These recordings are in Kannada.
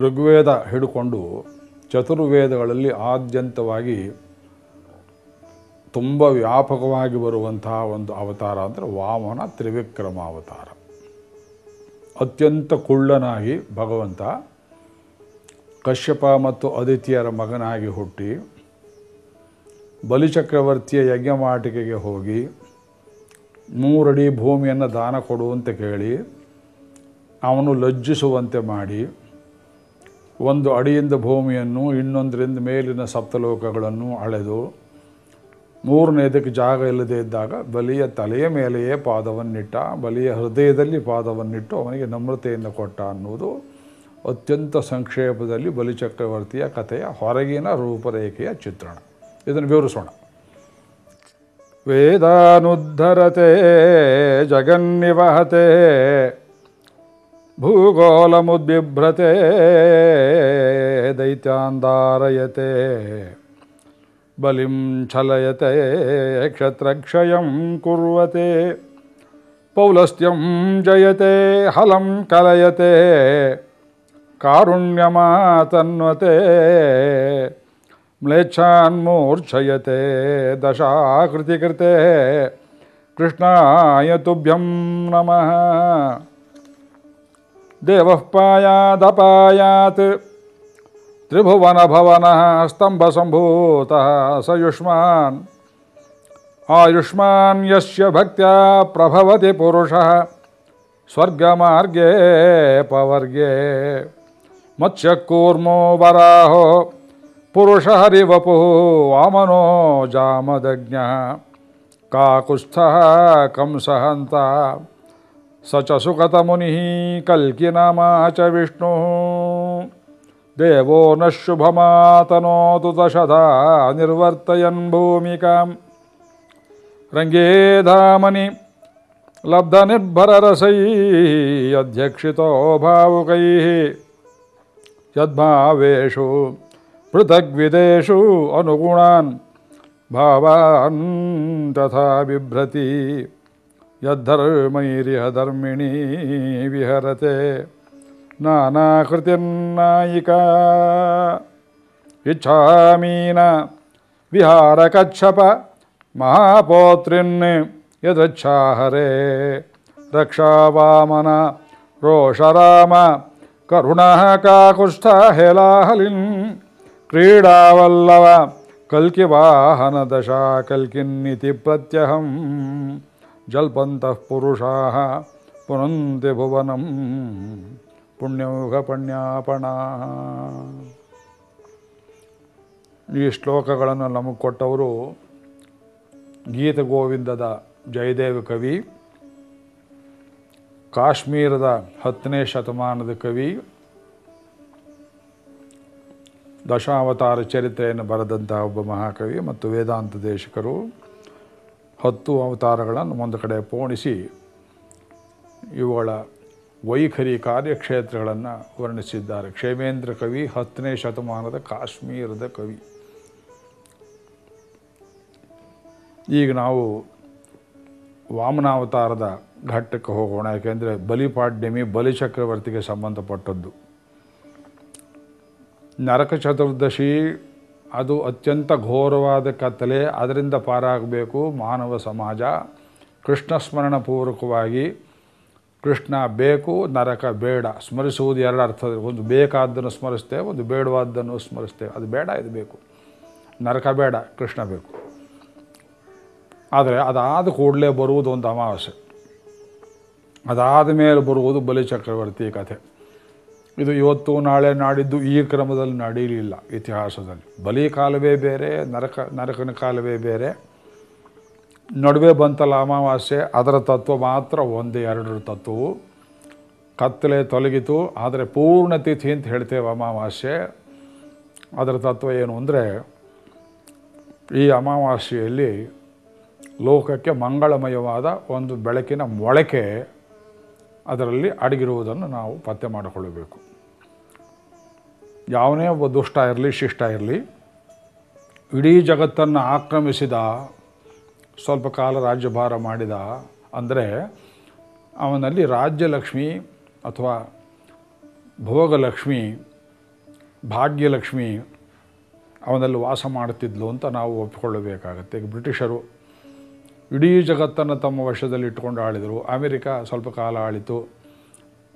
ಋಗ್ವೇದ ಹಿಡ್ಕೊಂಡು ಚತುರ್ವೇದಗಳಲ್ಲಿ ಆದ್ಯಂತವಾಗಿ ತುಂಬ ವ್ಯಾಪಕವಾಗಿ ಬರುವಂತಹ ಒಂದು ಅವತಾರ ಅಂದರೆ ವಾಮನ ತ್ರಿವಿಕ್ರಮ ಅವತಾರ. ಅತ್ಯಂತ ಕುಳ್ಳನಾಗಿ ಭಗವಂತ ಕಶ್ಯಪ ಮತ್ತು ಅದಿತಿಯರ ಮಗನಾಗಿ ಹುಟ್ಟಿ ಬಲಿಚಕ್ರವರ್ತಿಯ ಯಜ್ಞಮಾಟಿಕೆಗೆ ಹೋಗಿ ಮೂರಡಿ ಭೂಮಿಯನ್ನು ದಾನ ಕೊಡುವಂತೆ ಕೇಳಿ ಅವನು ಲಜ್ಜಿಸುವಂತೆ ಮಾಡಿ ಒಂದು ಅಡಿಯಿಂದ ಭೂಮಿಯನ್ನು, ಇನ್ನೊಂದರಿಂದ ಮೇಲಿನ ಸಪ್ತಲೋಕಗಳನ್ನು ಅಳೆದು, ಮೂರನೇದಕ್ಕೆ ಜಾಗ ಇಲ್ಲದೆ ಇದ್ದಾಗ ಬಲಿಯ ತಲೆಯ ಮೇಲೆಯೇ ಪಾದವನ್ನಿಟ್ಟ, ಬಲಿಯ ಹೃದಯದಲ್ಲಿ ಪಾದವನ್ನಿಟ್ಟು ಅವನಿಗೆ ನಮ್ರತೆಯನ್ನು ಕೊಟ್ಟ ಅನ್ನುವುದು ಅತ್ಯಂತ ಸಂಕ್ಷೇಪದಲ್ಲಿ ಬಲಿಚಕ್ರವರ್ತಿಯ ಕಥೆಯ ಹೊರಗಿನ ರೂಪರೇಖೆಯ ಚಿತ್ರಣ. ಇದನ್ನು ವಿವರಿಸೋಣ. ವೇದಾನುದ್ಧರತೆ, ಜಗನ್ನಿವಹತೆ भूगोलमुद्बिभ्रते दैत्यान्दारयते बलिं छलयते, क्षत्रक्षयं कुर्वते, पौलस्त्यं जयते, हलं कलयते, कारुण्यमातन्वते, म्लेच्छान्मूर्च्छयते, दशाकृतिकृते, कृष्णाय तुभ्यं नमः। देवः पायादपायात् त्रिभुवनभवनः स्तम्भसम्भूतः स युष्मान्। आयुष्मान् यस्य भक्त्या प्रभवति पुरुषः, स्वर्गमार्गे पवर्गे। मत्स्यकूर्मो वराहो, पुरुषहरिवपुः वामनो जामदज्ञः काकुत्स्थः कंसहन्ता। स च सुगतमुनिः कल्किनामाच विष्णुः। देवो न शुभमातनोतु दशधा निर्वर्तयन् भूमिकाम्। रङ्गे धामनि लब्धनिर्भररसैः अध्यक्षितो भावुकैः। यद्भावेषु पृथग्विदेषु अनुगुणान् भावान् तथा बिभ्रती। यद्धर्मैरिह धर्मिणी विहरते नानाकृतिर्नायिका इच्छामीन विहारकच्छप। महापोत्रिन् यदच्छाहरे। रक्षावामन रोषराम। करुणः काकुष्ठहेलाहलिन् क्रीडावल्लव कल्किवाहनदशा कल्किन्निति प्रत्यहम्। ಜಲ್ಪಂತಃ ಪುರುಷಾ ಪುನಂತಿ ಭುವನಂ ಪುಣ್ಯೌಘ ಪುಣ್ಯಾಪಣ. ಈ ಶ್ಲೋಕಗಳನ್ನು ನಮಗೆ ಕೊಟ್ಟವರು ಗೀತ ಗೋವಿಂದದ ಜಯದೇವ ಕವಿ, ಕಾಶ್ಮೀರದ ಹತ್ತನೇ ಶತಮಾನದ ಕವಿ, ದಶಾವತಾರ ಚರಿತ್ರೆಯನ್ನು ಬರೆದಂತಹ ಒಬ್ಬ ಮಹಾಕವಿ ಮತ್ತು ವೇದಾಂತ ದೇಶಕರು. ಹತ್ತು ಅವತಾರಗಳನ್ನು ಒಂದು ಕಡೆ ಪೋಣಿಸಿ ಇವುಗಳ ವೈಖರಿ ಕಾರ್ಯಕ್ಷೇತ್ರಗಳನ್ನು ವರ್ಣಿಸಿದ್ದಾರೆ. ಕ್ಷೇಮೇಂದ್ರ ಕವಿ, ಹತ್ತನೇ ಶತಮಾನದ ಕಾಶ್ಮೀರದ ಕವಿ. ಈಗ ನಾವು ವಾಮನಾವತಾರದ ಘಟ್ಟಕ್ಕೆ ಹೋಗೋಣ, ಯಾಕೆಂದರೆ ಬಲಿಪಾಡ್ಯಮಿ ಬಲಿಚಕ್ರವರ್ತಿಗೆ ಸಂಬಂಧಪಟ್ಟದ್ದು. ನರಕ ಚತುರ್ದಶಿ ಅದು ಅತ್ಯಂತ ಘೋರವಾದ ಕತ್ತಲೆ, ಅದರಿಂದ ಪಾರಾಗಬೇಕು ಮಾನವ ಸಮಾಜ. ಕೃಷ್ಣ ಸ್ಮರಣ ಪೂರ್ವಕವಾಗಿ ಕೃಷ್ಣ ಬೇಕು, ನರಕ ಬೇಡ. ಸ್ಮರಿಸುವುದು ಎರಡು ಅರ್ಥ ಒಂದು ಬೇಕಾದ್ದನ್ನು ಸ್ಮರಿಸ್ತೇವೆ ಒಂದು ಬೇಡವಾದ್ದನ್ನು ಸ್ಮರಿಸ್ತೇವೆ ಅದು ಬೇಡ, ಇದು ಬೇಕು. ನರಕ ಬೇಡ, ಕೃಷ್ಣ ಬೇಕು. ಆದರೆ ಅದಾದ ಕೂಡಲೇ ಬರುವುದು ಒಂದು ಅಮಾವಾಸ್ಯೆ. ಅದಾದ ಮೇಲೆ ಬರುವುದು ಬಲಿಚಕ್ರವರ್ತಿ ಕಥೆ. ಇದು ಇವತ್ತು ನಾಳೆ ನಾಡಿದ್ದು ಈ ಕ್ರಮದಲ್ಲಿ ನಡೆಯಲಿಲ್ಲ ಇತಿಹಾಸದಲ್ಲಿ. ಬಲಿ ಕಾಲವೇ ಬೇರೆ, ನರಕ, ನರಕನ ಕಾಲವೇ ಬೇರೆ. ನಡುವೆ ಬಂತಲ್ಲ ಅಮಾವಾಸ್ಯೆ, ಅದರ ತತ್ವ ಮಾತ್ರ ಒಂದೇ ಎರಡರ ತತ್ವವು. ಕತ್ತಲೆ ತೊಲಗಿತು, ಆದರೆ ಪೂರ್ಣ ತಿಥಿ ಅಂತ ಹೇಳ್ತೇವೆ ಅಮಾವಾಸ್ಯೆ. ಅದರ ತತ್ವ ಏನು ಅಂದರೆ, ಈ ಅಮಾವಾಸ್ಯೆಯಲ್ಲಿ ಲೋಕಕ್ಕೆ ಮಂಗಳಮಯವಾದ ಒಂದು ಬೆಳಕಿನ ಮೊಳಕೆ ಅದರಲ್ಲಿ ಅಡಗಿರುವುದನ್ನು ನಾವು ಪತ್ತೆ ಮಾಡಿಕೊಳ್ಳಬೇಕು. ಯಾವನೇ ಒಬ್ಬ ದುಷ್ಟ ಇರಲಿ, ಶಿಷ್ಟ ಇರಲಿ, ಇಡೀ ಜಗತ್ತನ್ನು ಆಕ್ರಮಿಸಿದ, ಸ್ವಲ್ಪ ಕಾಲ ರಾಜ್ಯಭಾರ ಮಾಡಿದ ಅಂದರೆ ಅವನಲ್ಲಿ ರಾಜ್ಯಲಕ್ಷ್ಮಿ ಅಥವಾ ಭೋಗಲಕ್ಷ್ಮಿ, ಭಾಗ್ಯಲಕ್ಷ್ಮಿ ಅವನಲ್ಲಿ ವಾಸ ಮಾಡುತ್ತಿದ್ಲು ಅಂತ ನಾವು ಒಪ್ಪಿಕೊಳ್ಳಬೇಕಾಗತ್ತೆ. ಈಗ ಬ್ರಿಟಿಷರು ಇಡೀ ಜಗತ್ತನ್ನು ತಮ್ಮ ವಶದಲ್ಲಿ ಇಟ್ಕೊಂಡು ಆಳಿದರು. ಅಮೆರಿಕ ಸ್ವಲ್ಪ ಕಾಲ ಆಳಿತು.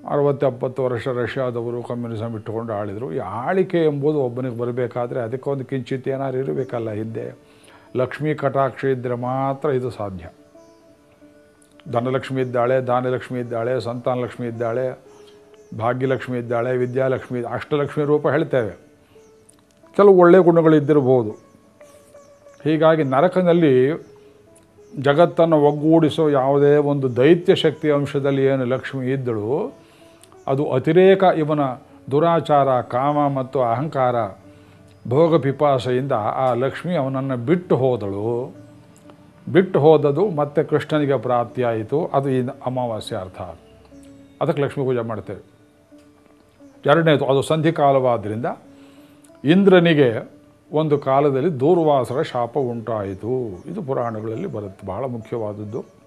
ಅರವತ್ತೆಪ್ಪತ್ತು ವರ್ಷ ರಷ್ಯಾದವರು ಕಮ್ಯುನಿಸಮ್ ಇಟ್ಟುಕೊಂಡು ಆಳಿದರು. ಈ ಆಳಿಕೆ ಎಂಬುದು ಒಬ್ಬನಿಗೆ ಬರಬೇಕಾದ್ರೆ ಅದಕ್ಕೊಂದು ಕಿಂಚಿತ್ ಏನಾದ್ರು ಇರಬೇಕಲ್ಲ ಹಿಂದೆ. ಲಕ್ಷ್ಮೀ ಕಟಾಕ್ಷ ಇದ್ದರೆ ಮಾತ್ರ ಇದು ಸಾಧ್ಯ. ಧನಲಕ್ಷ್ಮಿ ಇದ್ದಾಳೆ, ದಾನಲಕ್ಷ್ಮಿ ಇದ್ದಾಳೆ, ಸಂತಾನಲಕ್ಷ್ಮಿ ಇದ್ದಾಳೆ, ಭಾಗ್ಯಲಕ್ಷ್ಮಿ ಇದ್ದಾಳೆ, ವಿದ್ಯಾಲಕ್ಷ್ಮಿ ಅಷ್ಟಲಕ್ಷ್ಮಿ ರೂಪ ಹೇಳ್ತೇವೆ. ಕೆಲವು ಒಳ್ಳೆಯ ಗುಣಗಳು ಇದ್ದಿರಬಹುದು. ಹೀಗಾಗಿ ನರಕನಲ್ಲಿ ಜಗತ್ತನ್ನು ಒಗ್ಗೂಡಿಸೋ ಯಾವುದೇ ಒಂದು ದೈತ್ಯ ಶಕ್ತಿ ಅಂಶದಲ್ಲಿ ಏನು ಲಕ್ಷ್ಮಿ ಇದ್ದಳು ಅದು ಅತಿರೇಕ ಇವನ ದುರಾಚಾರ, ಕಾಮ ಮತ್ತು ಅಹಂಕಾರ, ಭೋಗ ಪಿಪಾಸೆಯಿಂದ ಆ ಲಕ್ಷ್ಮಿ ಅವನನ್ನು ಬಿಟ್ಟು ಹೋದಳು. ಬಿಟ್ಟು ಹೋದದು ಮತ್ತೆ ಕೃಷ್ಣನಿಗೆ ಪ್ರಾಪ್ತಿಯಾಯಿತು ಅದು ಈ ಅಮಾವಾಸ್ಯ ಅರ್ಥ ಅದಕ್ಕೆ ಲಕ್ಷ್ಮೀ ಪೂಜೆ ಮಾಡ್ತೇವೆ. ಎರಡನೇದು, ಅದು ಸಂಧಿಕಾಲವಾದ್ದರಿಂದ ಇಂದ್ರನಿಗೆ ಒಂದು ಕಾಲದಲ್ಲಿ ದೂರ್ವಾಸರ ಶಾಪ ಉಂಟಾಯಿತು. ಇದು ಪುರಾಣಗಳಲ್ಲಿ ಬರುತ್ತೆ ಬಹಳ ಮುಖ್ಯವಾದದ್ದು.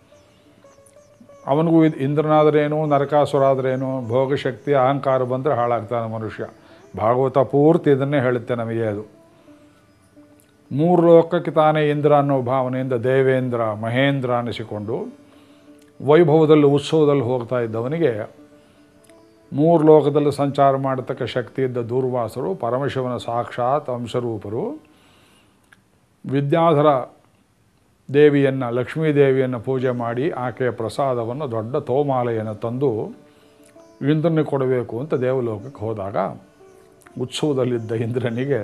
ಅವನಿಗೂ ಇದು ಇಂದ್ರನಾದ್ರೇನು, ನರಕಾಸುರಾದ್ರೇನು, ಭೋಗಶಕ್ತಿ, ಅಹಂಕಾರ ಬಂದರೆ ಹಾಳಾಗ್ತಾನೆ ಮನುಷ್ಯ. ಭಾಗವತ ಪೂರ್ತಿ ಇದನ್ನೇ ಹೇಳುತ್ತೆ ನಮಗೆ ಅದು. ಮೂರು ಲೋಕಕ್ಕೆ ತಾನೇ ಇಂದ್ರ ಅನ್ನೋ ಭಾವನೆಯಿಂದ ದೇವೇಂದ್ರ, ಮಹೇಂದ್ರ ಅನಿಸಿಕೊಂಡು ವೈಭವದಲ್ಲಿ ಉತ್ಸವದಲ್ಲಿ ಹೋಗ್ತಾ ಇದ್ದವನಿಗೆ ಮೂರು ಲೋಕದಲ್ಲಿ ಸಂಚಾರ ಮಾಡತಕ್ಕ ಶಕ್ತಿ ಇದ್ದ ದೂರ್ವಾಸರು, ಪರಮಶಿವನ ಸಾಕ್ಷಾತ್, ಅಂಶರೂಪರು, ವಿದ್ಯಾಧರ ದೇವಿಯನ್ನು, ಲಕ್ಷ್ಮೀ ದೇವಿಯನ್ನು ಪೂಜೆ ಮಾಡಿ ಆಕೆಯ ಪ್ರಸಾದವನ್ನು ದೊಡ್ಡ ತೋಮಾಲೆಯನ್ನು ತಂದು ಇಂದ್ರನಿಗೆ ಕೊಡಬೇಕು ಅಂತ ದೇವಲೋಕಕ್ಕೆ ಹೋದಾಗ ಉತ್ಸವದಲ್ಲಿದ್ದ ಇಂದ್ರನಿಗೆ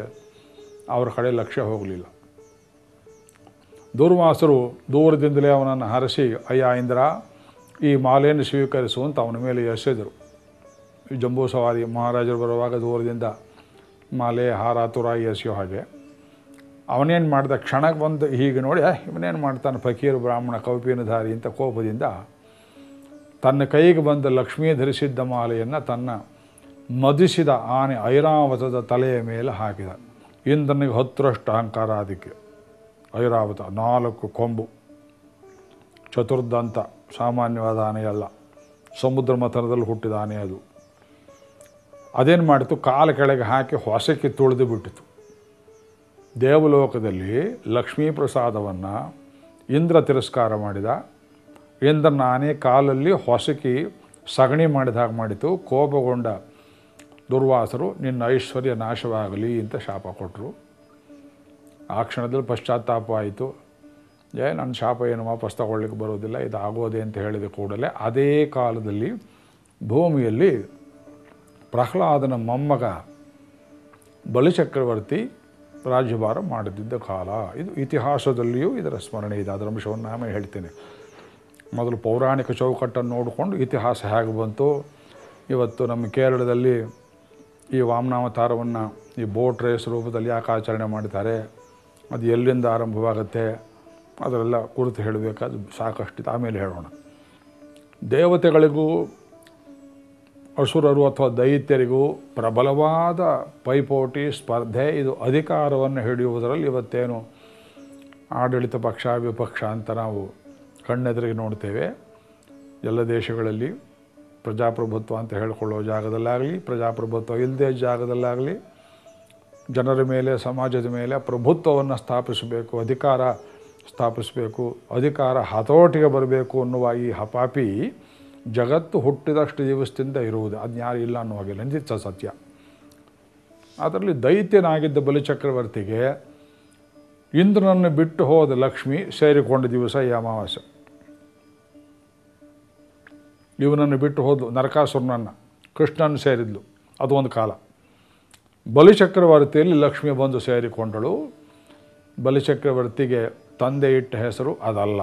ಅವರ ಕಡೆ ಲಕ್ಷ್ಯ ಹೋಗಲಿಲ್ಲ. ದೂರ್ವಾಸರು ದೂರದಿಂದಲೇ ಅವನನ್ನು ಹರಸಿ, ಅಯ್ಯ ಇಂದ್ರ, ಈ ಮಾಲೆಯನ್ನು ಸ್ವೀಕರಿಸು ಅಂತ ಅವನ ಮೇಲೆ ಎಸೆದರು. ಈ ಜಂಬೂ ಸವಾರಿ ಮಹಾರಾಜರು ಬರುವಾಗ ದೂರದಿಂದ ಮಾಲೆ, ಹಾರ ತುರಾಯಿ ಎಸೆಯೋ ಹಾಗೆ ಅವನೇನು ಮಾಡಿದ ಕ್ಷಣಕ್ಕೆ ಬಂದು ಹೀಗೆ ನೋಡಿ "ಏ, ಇವನೇನು ಮಾಡ್ತಾನೆ ಫಕೀರ್ ಬ್ರಾಹ್ಮಣ ಕೌಪಿನಧಾರಿ ಅಂತ ಕೋಪದಿಂದ ತನ್ನ ಕೈಗೆ ಬಂದ ಲಕ್ಷ್ಮೀ ಧರಿಸಿದ್ದ ಮಾಲೆಯನ್ನು ತನ್ನ ಮದಿಸಿದ ಆನೆ ಐರಾವತದ ತಲೆಯ ಮೇಲೆ ಹಾಕಿದ. ಇಂದ್ರನಿಗೆ ಹತ್ತರಷ್ಟು ಅಹಂಕಾರ ಅದಕ್ಕೆ ಐರಾವತ ನಾಲ್ಕು ಕೊಂಬು. ಚತುರ್ದಂತ ಸಾಮಾನ್ಯವಾದ ಆನೆಯಲ್ಲ. ಸಮುದ್ರ ಮಥನದಲ್ಲಿ ಹುಟ್ಟಿದ ಆನೆ ಅದು. ಅದೇನು ಮಾಡಿತು ಕಾಲ ಕೆಳಗೆ ಹಾಕಿ ಹೊಸಕ್ಕೆ ತುಳಿದು ಬಿಟ್ಟಿತು. ದೇವಲೋಕದಲ್ಲಿ ಲಕ್ಷ್ಮೀ ಪ್ರಸಾದವನ್ನು ಇಂದ್ರ ತಿರಸ್ಕಾರ ಮಾಡಿದ. ಇಂದ್ರ ನಾನೇ ಕಾಲಲ್ಲಿ ಹೊಸಕಿ ಸಗಣಿ ಮಾಡಿದ ಹಾಗೆ ಮಾಡಿತು. ಕೋಪಗೊಂಡ ದುರ್ವಾಸರು, ನಿನ್ನ ಐಶ್ವರ್ಯ ನಾಶವಾಗಲಿ ಅಂತ ಶಾಪ ಕೊಟ್ಟರು ಆ ಕ್ಷಣದಲ್ಲಿ ಪಶ್ಚಾತ್ತಾಪ ಆಯಿತು. ಏ, ನನ್ನ ಶಾಪ ಏನು ವಾಪಸ್ ತಗೊಳ್ಳಿಕ್ಕೆ ಬರೋದಿಲ್ಲ ಇದು ಆಗೋದೆ ಅಂತ ಹೇಳಿದ ಕೂಡಲೇ ಅದೇ ಕಾಲದಲ್ಲಿ ಭೂಮಿಯಲ್ಲಿ ಪ್ರಹ್ಲಾದನ ಮೊಮ್ಮಗ ಬಲಿಚಕ್ರವರ್ತಿ ರಾಜ್ಯಭಾರ ಮಾಡುತ್ತಿದ್ದ ಕಾಲ. ಇದು ಇತಿಹಾಸದಲ್ಲಿಯೂ ಇದರ ಸ್ಮರಣೆ ಇದೆ. ಅದರ ಅಂಶವನ್ನು ಆಮೇಲೆ ಹೇಳ್ತೇನೆ. ಮೊದಲು ಪೌರಾಣಿಕ ಚೌಕಟ್ಟನ್ನು ನೋಡಿಕೊಂಡು ಇತಿಹಾಸ ಹೇಗೆ ಬಂತು, ಇವತ್ತು ನಮ್ಮ ಕೇರಳದಲ್ಲಿ ಈ ವಾಮನಾವತಾರವನ್ನು ಈ ಬೋಟ್ ರೇಸ್ ರೂಪದಲ್ಲಿ ಯಾಕೆ ಆಚರಣೆ ಮಾಡ್ತಾರೆ ಅದು ಎಲ್ಲಿಂದ ಆರಂಭವಾಗುತ್ತೆ, ಅದರೆಲ್ಲ ಕುರಿತು ಹೇಳಬೇಕಾದ ಸಾಕಷ್ಟು ಆಮೇಲೆ ಹೇಳೋಣ. ದೇವತೆಗಳಿಗೂ ಅಸುರರು ಅಥವಾ ದೈತ್ಯರಿಗೂ ಪ್ರಬಲವಾದ ಪೈಪೋಟಿ, ಸ್ಪರ್ಧೆ, ಇದು ಅಧಿಕಾರವನ್ನು ಹಿಡಿಯುವುದರಲ್ಲಿ ಇವತ್ತೇನು ಆಡಳಿತ ಪಕ್ಷ, ವಿಪಕ್ಷ ಅಂತ ನಾವು ಕಣ್ಣೆದುರಿಗೆ ನೋಡ್ತೇವೆ. ಎಲ್ಲ ದೇಶಗಳಲ್ಲಿ ಪ್ರಜಾಪ್ರಭುತ್ವ ಅಂತ ಹೇಳಿಕೊಳ್ಳೋ ಜಾಗದಲ್ಲಾಗಲಿ, ಪ್ರಜಾಪ್ರಭುತ್ವ ಇಲ್ಲದೇ ಜಾಗದಲ್ಲಾಗಲಿ, ಜನರ ಮೇಲೆ, ಸಮಾಜದ ಮೇಲೆ ಪ್ರಭುತ್ವವನ್ನು ಸ್ಥಾಪಿಸಬೇಕು, ಅಧಿಕಾರ ಸ್ಥಾಪಿಸಬೇಕು, ಅಧಿಕಾರ ಹತೋಟಿಗೆ ಬರಬೇಕು ಅನ್ನುವ ಈ ಹಪಾಪಿ ಜಗತ್ತು ಹುಟ್ಟಿದಷ್ಟು ದಿವಸದಿಂದ ಇರುವುದು. ಅದು ಯಾರು ಇಲ್ಲ ಅನ್ನೋ ಹಾಗಿಲ್ಲ ನಿತ್ಯ ಸತ್ಯ. ಅದರಲ್ಲಿ ದೈತ್ಯನಾಗಿದ್ದ ಬಲಿಚಕ್ರವರ್ತಿಗೆ ಇಂದ್ರನನ್ನು ಬಿಟ್ಟು ಹೋದ ಲಕ್ಷ್ಮಿ ಸೇರಿಕೊಂಡ ದಿವಸ ಈ ಅಮಾವಾಸ್ಯ. ಇವನನ್ನು ಬಿಟ್ಟು ಹೋದ್ಲು, ನರಕಾಸುರನನ್ನು ಕೃಷ್ಣನ ಸೇರಿದ್ಲು. ಅದು ಒಂದು ಕಾಲ. ಬಲಿಚಕ್ರವರ್ತಿಯಲ್ಲಿ ಲಕ್ಷ್ಮಿ ಬಂದು ಸೇರಿಕೊಂಡಳು. ಬಲಿಚಕ್ರವರ್ತಿಗೆ ತಂದೆ ಇಟ್ಟ ಹೆಸರು ಅದಲ್ಲ.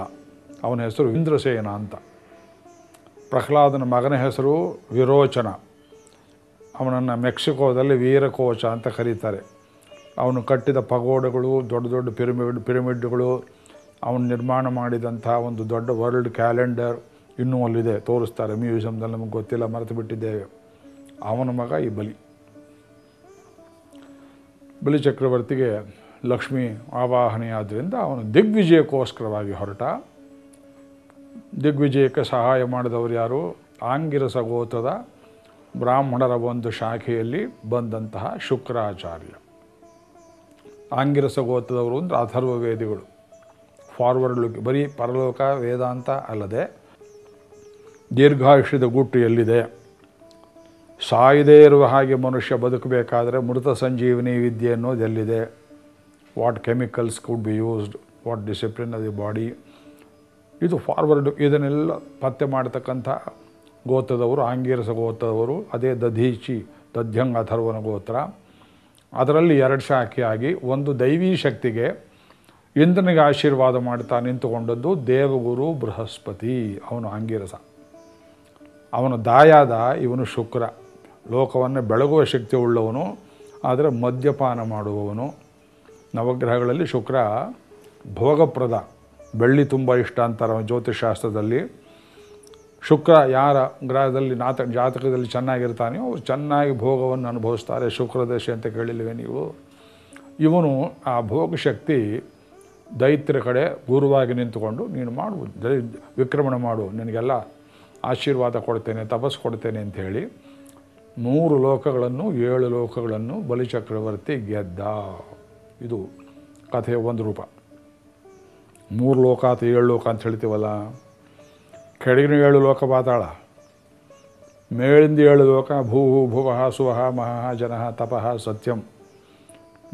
ಅವನ ಹೆಸರು ಇಂದ್ರಸೇನ ಅಂತ. ಪ್ರಹ್ಲಾದನ ಮಗನ ಹೆಸರು ವಿರೋಚನ. ಅವನನ್ನು ಮೆಕ್ಸಿಕೋದಲ್ಲಿ ವೀರಕೋಚ ಅಂತ ಕರೀತಾರೆ. ಅವನು ಕಟ್ಟಿದ ಪಗೋಡಗಳು, ದೊಡ್ಡ ದೊಡ್ಡ ಪಿರಮಿಡ್, ಪಿರಮಿಡ್ಗಳು, ಅವನು ನಿರ್ಮಾಣ ಮಾಡಿದಂಥ ಒಂದು ದೊಡ್ಡ ವರ್ಲ್ಡ್ ಕ್ಯಾಲೆಂಡರ್ ಇನ್ನೂ ಅಲ್ಲಿದೆ, ತೋರಿಸ್ತಾರೆ ಮ್ಯೂಸಿಯಮ್ದಲ್ಲಿ ನಮಗೆ ಗೊತ್ತಿಲ್ಲ, ಮರೆತು ಬಿಟ್ಟಿದ್ದೇವೆ. ಅವನ ಮಗ ಈ ಬಲಿ. ಬಲಿ ಚಕ್ರವರ್ತಿಗೆ ಲಕ್ಷ್ಮಿ ಆವಾಹನೆಯಾದ್ದರಿಂದ ಅವನು ದಿಗ್ವಿಜಯಕ್ಕೋಸ್ಕರವಾಗಿ ಹೊರಟ. ದಿಗ್ವಿಜಯಕ್ಕೆ ಸಹಾಯ ಮಾಡಿದವರು ಯಾರು? ಆಂಗಿರಸ ಗೋತ್ರದ ಬ್ರಾಹ್ಮಣರ ಒಂದು ಶಾಖೆಯಲ್ಲಿ ಬಂದಂತಹ ಶುಕ್ರಾಚಾರ್ಯ. ಆಂಗಿರಸ ಗೋತ್ರದವರು ಅಂದರೆ ಅಥರ್ವ ವೇದಿಗಳು. ಫಾರ್ವರ್ಡ್ ಲುಕ್ ಬರೀ ಪರಲೋಕ ವೇದಾಂತ ಅಲ್ಲದೆ ದೀರ್ಘಾಯುಷ್ಯದ ಗುಟ್ಟು ಎಲ್ಲಿದೆ? ಸಾಯದೇ ಇರುವ ಹಾಗೆ ಮನುಷ್ಯ ಬದುಕಬೇಕಾದರೆ ಮೃತ ಸಂಜೀವಿನಿ ವಿದ್ಯೆ ಅನ್ನೋದು ಎಲ್ಲಿದೆ what chemicals could be used what discipline of the body ಇದು ಫಾರ್ವರ್ಡ್ ಇದನ್ನೆಲ್ಲ ಪತ್ತೆ ಮಾಡತಕ್ಕಂಥ ಗೋತ್ರದವರು, ಆಂಗೀರಸ ಗೋತ್ರದವರು, ಅದೇ ದಧೀಚಿ, ದಧ್ಯಂಗ ಅಥರ್ವನ ಗೋತ್ರ. ಅದರಲ್ಲಿ ಎರಡು ಶಾಖೆಯಾಗಿ, ಒಂದು ದೈವೀ ಶಕ್ತಿಗೆ ಇಂದ್ರನಿಗೆ ಆಶೀರ್ವಾದ ಮಾಡ್ತಾ ನಿಂತುಕೊಂಡದ್ದು ದೇವಗುರು ಬೃಹಸ್ಪತಿ, ಅವನು ಆಂಗೀರಸ. ಅವನು ದಾಯಾದ, ಇವನು ಶುಕ್ರ. ಲೋಕವನ್ನು ಬೆಳಗುವ ಶಕ್ತಿ ಉಳ್ಳವನು, ಆದರೆ ಮದ್ಯಪಾನ ಮಾಡುವವನು. ನವಗ್ರಹಗಳಲ್ಲಿ ಶುಕ್ರ ಭೋಗಪ್ರದ. ಬೆಳ್ಳಿ ತುಂಬ ಇಷ್ಟ ಅಂತಾರೆ ಜ್ಯೋತಿಷಾಸ್ತ್ರದಲ್ಲಿ ಶುಕ್ರ ಯಾರ ಗ್ರಹದಲ್ಲಿ ನಾತ, ಜಾತಕದಲ್ಲಿ ಚೆನ್ನಾಗಿರ್ತಾನೆಯೋ ಅವರು ಚೆನ್ನಾಗಿ ಭೋಗವನ್ನು ಅನುಭವಿಸ್ತಾರೆ. ದೇಶ ಅಂತ ಕೇಳಿಲ್ವೇ ನೀವು? ಇವನು ಆ ಭೋಗಶಕ್ತಿ ದೈತ್ಯರ ಕಡೆ ಗುರುವಾಗಿ ನಿಂತುಕೊಂಡು, ನೀನು ಮಾಡು ವಿಕ್ರಮಣ ಮಾಡು, ನಿನಗೆಲ್ಲ ಆಶೀರ್ವಾದ ಕೊಡ್ತೇನೆ ತಪಸ್ಸು ಕೊಡ್ತೇನೆ ಅಂತ ಹೇಳಿ ಮೂರು ಲೋಕಗಳನ್ನು, ಏಳು ಲೋಕಗಳನ್ನು ಬಲಿಚಕ್ರವರ್ತಿ ಗೆದ್ದ. ಇದು ಕಥೆಯ ಒಂದು ರೂಪ. ಮೂರು ಲೋಕ ಅಥವಾ ಏಳು ಲೋಕ ಅಂತ ಹೇಳ್ತೀವಲ್ಲ? ಕೆಳಗಿನ ಏಳು ಲೋಕ ಪಾತಾಳ. ಮೇಲಿಂದ ಏಳು ಲೋಕ ಭೂ ಭುವಃ ಸುವಹ ಮಹಃ, ಜನಃ, ತಪಃ, ಸತ್ಯಂ.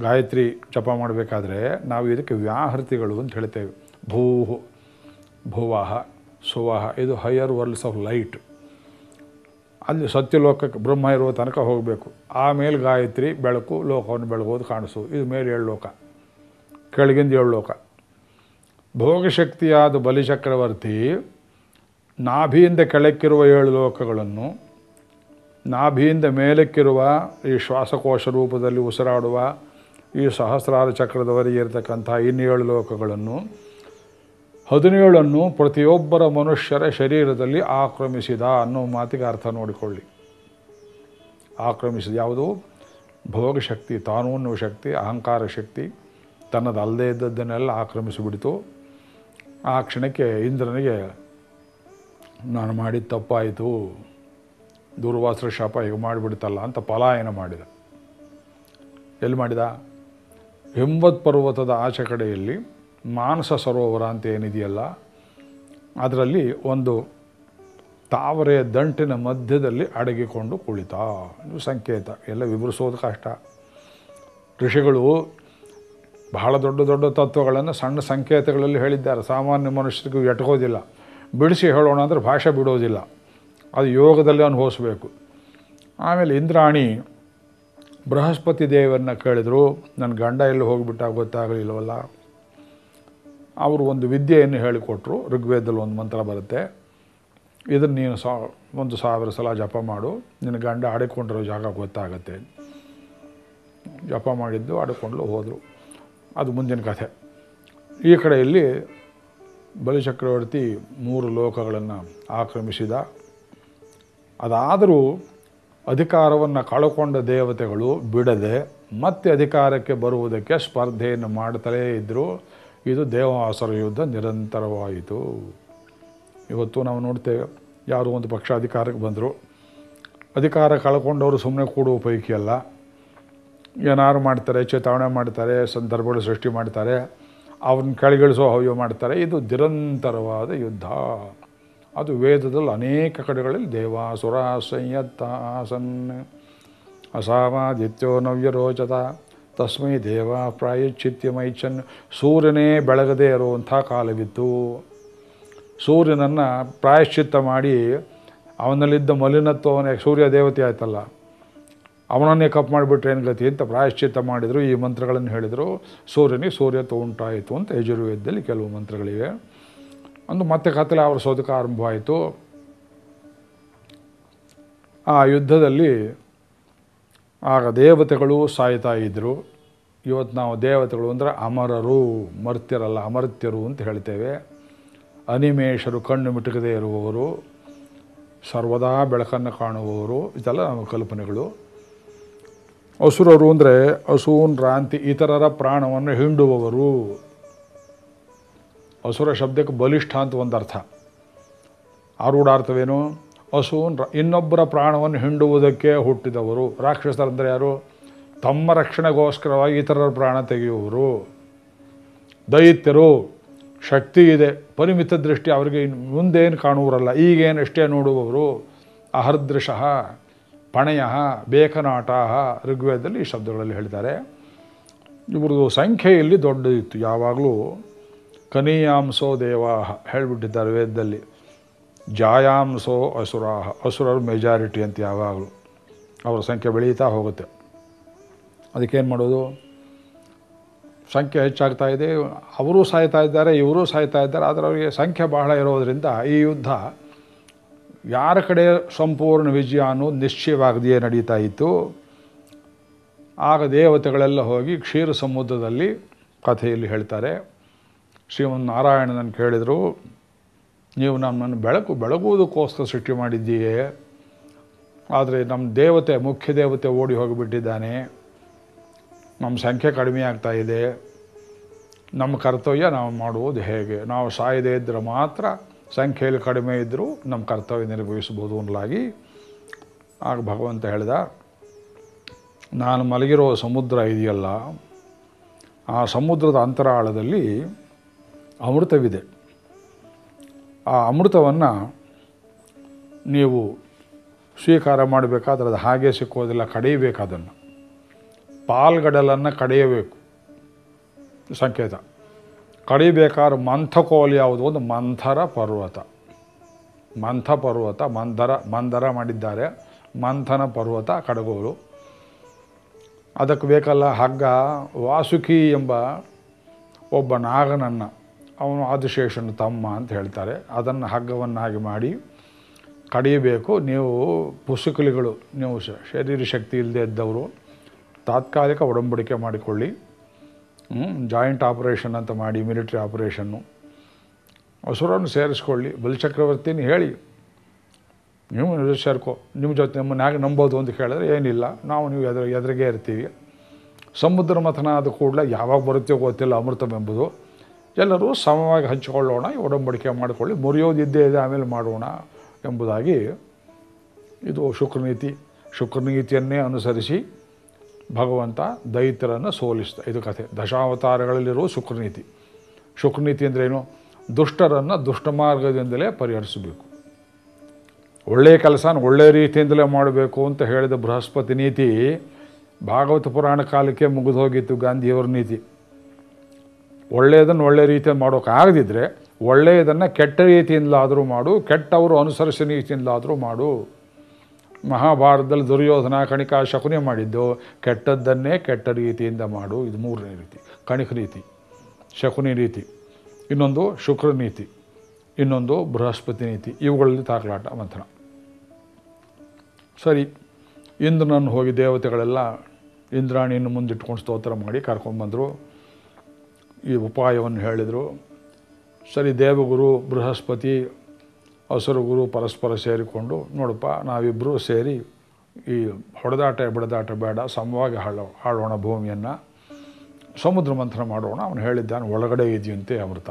ಗಾಯತ್ರಿ ಜಪ ಮಾಡಬೇಕಾದ್ರೆ ನಾವು ಇದಕ್ಕೆ ವ್ಯಾಹೃತಿಗಳು ಅಂತ ಹೇಳ್ತೇವೆ. ಭೂ, ಭುವಃ ಸುವಹ ಇದು ಹೈಯರ್ ವರ್ಲ್ಡ್ಸ್ ಆಫ್ ಲೈಟ್ ಅಲ್ಲಿ ಸತ್ಯಲೋಕಕ್ಕೆ ಬ್ರಹ್ಮ ಇರುವ ತನಕ ಹೋಗಬೇಕು. ಆಮೇಲೆ ಗಾಯತ್ರಿ ಬೆಳಕು, ಲೋಕವನ್ನು ಬೆಳಗೋದು ಕಾಣಿಸು. ಇದು ಮೇಲೆ ಏಳು ಲೋಕ. ಕೆಳಗಿಂದ ಏಳು ಲೋಕ. ಭೋಗಶಕ್ತಿಯಾದ ಬಲಿಚಕ್ರವರ್ತಿ ನಾಭಿಯಿಂದ ಕೆಳಕ್ಕಿರುವ ಏಳು ಲೋಕಗಳನ್ನು, ನಾಭಿಯಿಂದ ಮೇಲಕ್ಕಿರುವ ಈ ಶ್ವಾಸಕೋಶ ರೂಪದಲ್ಲಿ ಉಸಿರಾಡುವ ಈ ಸಹಸ್ರಾರ ಚಕ್ರದವರೆಗೆ ಇರತಕ್ಕಂಥ ಇನ್ನೇಳು ಲೋಕಗಳನ್ನು, ಹದಿನೇಳನ್ನು ಪ್ರತಿಯೊಬ್ಬರ ಮನುಷ್ಯರ ಶರೀರದಲ್ಲಿ ಆಕ್ರಮಿಸಿದ ಅನ್ನೋ ಮಾತಿಗೆ ಅರ್ಥ ನೋಡಿಕೊಳ್ಳಿ. ಆಕ್ರಮಿಸಿದ ಯಾವುದು? ಭೋಗಶಕ್ತಿ ತಾನು ಅನ್ನುವ ಶಕ್ತಿ, ಅಹಂಕಾರ ಶಕ್ತಿ, ತನ್ನದಲ್ಲದೇ ಇದ್ದದ್ದನ್ನೆಲ್ಲ ಆಕ್ರಮಿಸಿಬಿಡಿತು. ಆ ಕ್ಷಣಕ್ಕೆ ಇಂದ್ರನಿಗೆ, ನಾನು ಮಾಡಿದ ತಪ್ಪಾಯಿತು. ದುರ್ವಾಸರ ಶಾಪ ಈಗ ಮಾಡಿಬಿಡ್ತಲ್ಲ ಅಂತ ಪಲಾಯನ ಮಾಡಿದ. ಎಲ್ಲಿ ಮಾಡಿದ? ಹಿಂಬತ್ ಪರ್ವತದ ಆಚೆ ಕಡೆಯಲ್ಲಿ ಮಾನಸ ಸರೋವರ ಅಂತ ಏನಿದೆಯಲ್ಲ, ಅದರಲ್ಲಿ ಒಂದು ತಾವರೆಯ ದಂಟಿನ ಮಧ್ಯದಲ್ಲಿ ಅಡಗಿಕೊಂಡು ಕುಳಿತ. ಇದು ಸಂಕೇತ. ಎಲ್ಲ ವಿವರಿಸೋದು ಕಷ್ಟ. ಋಷಿಗಳು ಬಹಳ ದೊಡ್ಡ ದೊಡ್ಡ ತತ್ವಗಳನ್ನು ಸಣ್ಣ ಸಂಕೇತಗಳಲ್ಲಿ ಹೇಳಿದ್ದಾರೆ. ಸಾಮಾನ್ಯ ಮನುಷ್ಯರಿಗೂ ಎಟ್ಕೋದಿಲ್ಲ ಬಿಡಿಸಿ ಹೇಳೋಣ ಅಂದರೆ ಭಾಷೆ ಬಿಡೋದಿಲ್ಲ. ಅದು ಯೋಗದಲ್ಲಿ ಅನುಭವಿಸ್ಬೇಕು. ಆಮೇಲೆ ಇಂದ್ರಾಣಿ ಬೃಹಸ್ಪತಿ ದೇವರನ್ನ ಕೇಳಿದರು. ನನ್ನ ಗಂಡ ಎಲ್ಲಿ ಹೋಗಿಬಿಟ್ಟ ಗೊತ್ತಾಗಲಿಲ್ಲವಲ್ಲ. ಅವರು ಒಂದು ವಿದ್ಯೆಯನ್ನು ಹೇಳಿಕೊಟ್ರು. ಋಗ್ವೇದದಲ್ಲಿ ಒಂದು ಮಂತ್ರ ಬರುತ್ತೆ. ಇದನ್ನು ನೀನು ಸಾ, ಒಂದು ಸಾವಿರ ಸಲ ಜಪ ಮಾಡು. ನಿನ್ನ ಗಂಡ ಆಡಿಕೊಂಡಿರೋ ಜಾಗ ಗೊತ್ತಾಗತ್ತೆ. ಜಪ ಮಾಡಿದ್ದು ಆಡಿಕೊಂಡು ಹೋದರು. ಅದು ಮುಂದಿನ ಕಥೆ. ಈ ಕಡೆಯಲ್ಲಿ ಬಲಿಚಕ್ರವರ್ತಿ ಮೂರು ಲೋಕಗಳನ್ನು ಆಕ್ರಮಿಸಿದ. ಅದಾದರೂ ಅಧಿಕಾರವನ್ನು ಕಳ್ಕೊಂಡ ದೇವತೆಗಳು ಬಿಡದೆ ಮತ್ತೆ ಅಧಿಕಾರಕ್ಕೆ ಬರುವುದಕ್ಕೆ ಸ್ಪರ್ಧೆಯನ್ನು ಮಾಡ್ತಲೇ ಇದ್ದರು ಇದು ದೇವಾಸುರ ಯುದ್ಧ ನಿರಂತರವಾಯಿತು. ಇವತ್ತು ನಾವು ನೋಡ್ತೇವೆ, ಯಾರೋ ಒಂದು ಪಕ್ಷ ಅಧಿಕಾರಕ್ಕೆ ಬಂದರು. ಅಧಿಕಾರ ಕಳ್ಕೊಂಡವರು ಸುಮ್ಮನೆ ಕೂಡುವ ಪೈಕಿ ಅಲ್ಲ. ಏನಾರು ಮಾಡ್ತಾರೆ, ಚೇತಾವಣೆ ಮಾಡ್ತಾರೆ, ಸಂದರ್ಭಗಳು ಸೃಷ್ಟಿ ಮಾಡ್ತಾರೆ ಅವ್ರನ್ನ ಕೆಳಗಿಳಿಸೋ ಹವ್ಯ ಮಾಡ್ತಾರೆ. ಇದು ನಿರಂತರವಾದ ಯುದ್ಧ. ಅದು ವೇದದಲ್ಲಿ ಅನೇಕ ಕಡೆಗಳಲ್ಲಿ ದೇವಾಸುರ ಸಂಯತ್ತಾಸನ್ ಅಸಾಮಾದಿತ್ಯೋ ನವ್ಯರೋಚತ ತಸ್ಮೈ ದೇವ ಪ್ರಾಯಶ್ಚಿತ್ಯಮೈಚನ್ ಸೂರ್ಯನೇ ಬೆಳಗದೇ ಇರುವಂಥ ಕಾಲವಿತ್ತು. ಸೂರ್ಯನನ್ನು ಪ್ರಾಯಶ್ಚಿತ್ತ ಮಾಡಿ ಅವನಲ್ಲಿದ್ದ ಮಲಿನತ್ವವನ್ನೇ ಸೂರ್ಯ ದೇವತೆ ಆಯ್ತಲ್ಲ. ಅವನನ್ನೇ ಕಪ್ ಮಾಡಿಬಿಟ್ರೆ ಏನು ಗತಿ? ಅಂತ ಪ್ರಾಯಶ್ಚಿತ್ತ ಮಾಡಿದರು, ಈ ಮಂತ್ರಗಳನ್ನು ಹೇಳಿದರು. ಸೂರ್ಯನಿಗೆ ಸೂರ್ಯ ಉಂಟಾಯಿತು ಅಂತ ಯಜುರ್ವೇದದಲ್ಲಿ ಕೆಲವು ಮಂತ್ರಗಳಿವೆ. ಒಂದು ಮತ್ತೆ ಕತ್ತಲೆ ಅವರ ಸೋದಕ ಆರಂಭವಾಯಿತು. ಆ ಯುದ್ಧದಲ್ಲಿ ಆಗ ದೇವತೆಗಳು ಸಾಯ್ತಾ ಇದ್ದರು ಇವತ್ತು ನಾವು ದೇವತೆಗಳು ಅಂದರೆ ಅಮರರು, ಮರ್ತ್ಯರಲ್ಲ, ಅಮರ್ತ್ಯರು ಅಂತ ಹೇಳ್ತೇವೆ. ಅನಿಮೇಷರು, ಕಣ್ಣು ಮಿಟುಕದೇ ಇರುವವರು, ಸರ್ವದಾ ಬೆಳಕನ್ನು ಕಾಣುವವರು, ಇದೆಲ್ಲ ನಮ್ಮ ಕಲ್ಪನೆಗಳು. ಅಸುರರು ಅಂದರೆ ಅಸೂನ್, ರಾಂತಿ, ಇತರರ ಪ್ರಾಣವನ್ನು ಹಿಂಡುವವರು. ಅಸುರ ಶಬ್ದಕ್ಕೆ ಬಲಿಷ್ಠ ಅಂತ ಒಂದು ಅರ್ಥ. ಆರೂಢಾರ್ಥವೇನು? ಹಸುನ್ ರ- ಇನ್ನೊಬ್ಬರ ಪ್ರಾಣವನ್ನು ಹಿಂಡುವುದಕ್ಕೆ ಹುಟ್ಟಿದವರು. ರಾಕ್ಷಸರಂದರೆ ಯಾರು? ತಮ್ಮ ರಕ್ಷಣೆಗೋಸ್ಕರವಾಗಿ ಇತರರ ಪ್ರಾಣ ತೆಗೆಯುವರು ದೈತ್ಯರು, ಶಕ್ತಿ ಇದೆ. ಪರಿಮಿತ ದೃಷ್ಟಿ ಅವರಿಗೆ ಮುಂದೇನು ಕಾಣುವರಲ್ಲ ಈಗೇನು ಎಷ್ಟೇ ನೋಡುವವರು. ಅಹರ್ದೃಶಃ. ಪಣಯ, ಬೇಕನಾಟ, ಋಗ್ವೇದದಲ್ಲಿ ಈ ಶಬ್ದಗಳಲ್ಲಿ ಹೇಳ್ತಾರೆ ಇವ್ರದ್ದು ಸಂಖ್ಯೆಯಲ್ಲಿ ದೊಡ್ಡದಿತ್ತು ಯಾವಾಗಲೂ ಕನೀಯಾಂಸೋ ದೇವಾಹ ಹೇಳಿಬಿಟ್ಟಿದ್ದಾರೆ ವೇದದಲ್ಲಿ. ಜಾಯಾಂಸೋ ಅಸುರಾಹ, ಅಸುರರು ಮೆಜಾರಿಟಿ ಅಂತ ಯಾವಾಗಲೂ. ಅವರ ಸಂಖ್ಯೆ ಬೆಳೀತಾ ಹೋಗುತ್ತೆ. ಅದಕ್ಕೇನು ಮಾಡೋದು? ಸಂಖ್ಯೆ ಹೆಚ್ಚಾಗ್ತಾ ಇದೆ. ಅವರೂ ಸಾಯ್ತಾ ಇದ್ದಾರೆ, ಇವರೂ ಸಾಯ್ತಾ ಇದ್ದಾರೆ, ಆದರೆ ಅವರಿಗೆ ಸಂಖ್ಯೆ ಬಹಳ ಇರೋದರಿಂದ ಈ ಯುದ್ಧ ಯಾರ ಕಡೆ ಸಂಪೂರ್ಣ ವಿಜಯ ಅನ್ನೋದು ನಿಶ್ಚಯವಾಗದೆಯೇ ನಡೀತಾ ಇತ್ತು. ಆಗ ದೇವತೆಗಳೆಲ್ಲ ಹೋಗಿ ಕ್ಷೀರ ಸಮುದ್ರದಲ್ಲಿ ಕಥೆಯಲ್ಲಿ ಹೇಳ್ತಾರೆ. ಶ್ರೀಮನ್ ನಾರಾಯಣನನ್ನು ಕೇಳಿದರು, ನೀವು ನಮ್ಮನ್ನು ಬೆಳಕು, ಬೆಳಗುವುದಕ್ಕೋಸ್ಕರ ಸೃಷ್ಟಿ ಮಾಡಿದ್ದೀಯೇ? ಆದರೆ ನಮ್ಮ ದೇವತೆ, ಮುಖ್ಯ ದೇವತೆ ಓಡಿ ಹೋಗಿಬಿಟ್ಟಿದ್ದಾನೆ. ನಮ್ಮ ಸಂಖ್ಯೆ ಕಡಿಮೆ ಆಗ್ತಾ ಇದೆ. ನಮ್ಮ ಕರ್ತವ್ಯ ನಾವು ಮಾಡುವುದು ಹೇಗೆ? ನಾವು ಸಾಯದೇ ಇದ್ದರೆ ಮಾತ್ರ ಸಂಖ್ಯೆಯಲ್ಲಿ ಕಡಿಮೆ ಇದ್ದರೂ ನಮ್ಮ ಕರ್ತವ್ಯ ನಿರ್ವಹಿಸ್ಬೋದು ಅನ್ನಲಾಗಿ ಆಗ ಭಗವಂತ ಹೇಳಿದ, ನಾನು ಮಲಗಿರೋ ಸಮುದ್ರ ಇದೆಯಲ್ಲ, ಆ ಸಮುದ್ರದ ಅಂತರಾಳದಲ್ಲಿ ಅಮೃತವಿದೆ. ಆ ಅಮೃತವನ್ನು ನೀವು ಸ್ವೀಕಾರ ಮಾಡಬೇಕಾದ್ರೆ ಅದು ಹಾಗೆ ಸಿಕ್ಕೋದಿಲ್ಲ, ಕಡೆಯಬೇಕು ಅದನ್ನು. ಪಾಲ್ಗಡಲನ್ನು ಕಡೆಯಬೇಕು. ಸಂಕೇತ. ಕಡಿಬೇಕಾದ್ರೆ ಮಂಥಕೋಲ್ ಯಾವುದು? ಒಂದು ಮಂಥರ ಪರ್ವತ. ಮಂಥ ಪರ್ವತ ಮಂಥರ ಮಂದರ ಮಾಡಿದ್ದಾರೆ. ಮಂಥನ ಪರ್ವತ ಕಡಗೋಲು ಅದಕ್ಕೆ ಬೇಕಲ್ಲ, ಹಗ್ಗ. ವಾಸುಕಿ ಎಂಬ ಒಬ್ಬ ನಾಗನನ್ನು ಅವನು ಆದಿಶೇಷನ ತಮ್ಮ ಅಂತ ಹೇಳ್ತಾರೆ. ಅದನ್ನು ಹಗ್ಗವನ್ನಾಗಿ ಮಾಡಿ ಕಡಿಯಬೇಕು. ನೀವು ಪುಸ್ತಕಲಿಗಳು ನೀವು ಶರೀರ ಶಕ್ತಿ ಇಲ್ಲದೆ ಇದ್ದವರು ತಾತ್ಕಾಲಿಕ ಒಡಂಬಡಿಕೆ ಮಾಡಿಕೊಳ್ಳಿ. ಜಾಯಿಂಟ್ ಆಪರೇಷನ್ ಅಂತ ಮಾಡಿ, ಮಿಲಿಟ್ರಿ ಆಪರೇಷನ್ನು. ಹಸುರನ್ನು ಸೇರಿಸ್ಕೊಳ್ಳಿ. ಬಲಿಚಕ್ರವರ್ತಿನ ಹೇಳಿ. ನೀವು ಸೇರ್ಕೊ ನಿಮ್ಮ ಜೊತೆ ನಮ್ಮನ್ನ ಹೇಗೆ ನಂಬೋದು ಅಂತ ಕೇಳಿದ್ರೆ ಏನಿಲ್ಲ. ನಾವು ನೀವು ಎದುರು, ಎದುರಿಗೆ ಇರ್ತೀವಿ. ಸಮುದ್ರ ಮಥನ ಆದ ಕೂಡಲೇ ಯಾವಾಗ ಬರುತ್ತೋ ಗೊತ್ತಿಲ್ಲ ಅಮೃತವೆಂಬುದು ಎಲ್ಲರೂ ಸಮವಾಗಿ ಹಂಚಿಕೊಳ್ಳೋಣ ಒಡಂಬಡಿಕೆ ಮಾಡಿಕೊಳ್ಳಿ. ಮುರಿಯೋದಿದ್ದೇ ಇದೆ, ಆಮೇಲೆ ಮಾಡೋಣ ಎಂಬುದಾಗಿ ಇದು ಶುಕ್ರನೀತಿ. ಶುಕ್ರನೀತಿಯನ್ನೇ ಅನುಸರಿಸಿ ಭಗವಂತ ದೈತ್ಯರನ್ನು ಸೋಲಿಸ್ತ, ಇದು ಕಥೆ. ದಶಾವತಾರಗಳಲ್ಲಿರುವ ಶುಕ್ರನೀತಿ. ಶುಕ್ರನೀತಿ ಅಂದ್ರೇನು ದುಷ್ಟರನ್ನು ದುಷ್ಟಮಾರ್ಗದಿಂದಲೇ ಪರಿಹರಿಸಬೇಕು. ಒಳ್ಳೆಯ ಕೆಲಸನ ಒಳ್ಳೆಯ ರೀತಿಯಿಂದಲೇ ಮಾಡಬೇಕು ಅಂತ ಹೇಳಿದ ಬೃಹಸ್ಪತಿ ನೀತಿ ಭಾಗವತ ಪುರಾಣ ಕಾಲಕ್ಕೆ ಮುಗಿದು ಹೋಗಿತ್ತು ಗಾಂಧಿಯವರ ನೀತಿ. ಒಳ್ಳೆಯದನ್ನು ಒಳ್ಳೆಯ ರೀತಿಯಲ್ಲಿ ಮಾಡೋಕ್ಕಾಗದಿದ್ದರೆ ಒಳ್ಳೆಯದನ್ನು ಕೆಟ್ಟ ರೀತಿಯಿಂದಲಾದರೂ ಮಾಡು, ಕೆಟ್ಟವರು ಅನುಸರಿಸಿದ ರೀತಿಯಿಂದಲಾದರೂ ಮಾಡು. ಮಹಾಭಾರತದಲ್ಲಿ ದುರ್ಯೋಧನ, ಕಣಿಕ ಶಕುನಿ ಮಾಡಿದ್ದು, ಕೆಟ್ಟದ್ದನ್ನೇ ಕೆಟ್ಟ ರೀತಿಯಿಂದ ಮಾಡು, ಇದು ಮೂರನೇ ರೀತಿ, ಕಣಿಕ ರೀತಿ, ಶಕುನಿ ರೀತಿ, ಇನ್ನೊಂದು ಶುಕ್ರ ನೀತಿ, ಇನ್ನೊಂದು ಬೃಹಸ್ಪತಿ ನೀತಿ, ಇವುಗಳಲ್ಲಿ ತಾಕಲಾಟ ಮಂಥನ. ಸರಿ, ಇಂದ್ರನನ್ನು ಹೋಗಿ ದೇವತೆಗಳೆಲ್ಲ ಇಂದ್ರಾಣಿಯನ್ನು ಮುಂದಿಟ್ಕೊಂಡು ಸ್ತೋತ್ರ ಮಾಡಿ ಕರ್ಕೊಂಡ್ಬಂದರು ಈ ಉಪಾಯವನ್ನು ಹೇಳಿದರು. ಸರಿ, ದೇವಗುರು, ಬೃಹಸ್ಪತಿ ಹಸುರುಗುರು ಪರಸ್ಪರ ಸೇರಿಕೊಂಡು, ನೋಡಪ್ಪ ನಾವಿಬ್ಬರೂ ಸೇರಿ ಈ ಹೊಡೆದಾಟ, ಬಿಡದಾಟ ಬೇಡ, ಸಮವಾಗಿ ಹಾಳು ಹಾಳೋಣ ಭೂಮಿಯನ್ನು. ಸಮುದ್ರ ಮಂಥನ ಮಾಡೋಣ, ಅವನು ಹೇಳಿದ್ದಾನೆ, ಒಳಗಡೆ ಇದೆಯಂತೆ ಅಮೃತ.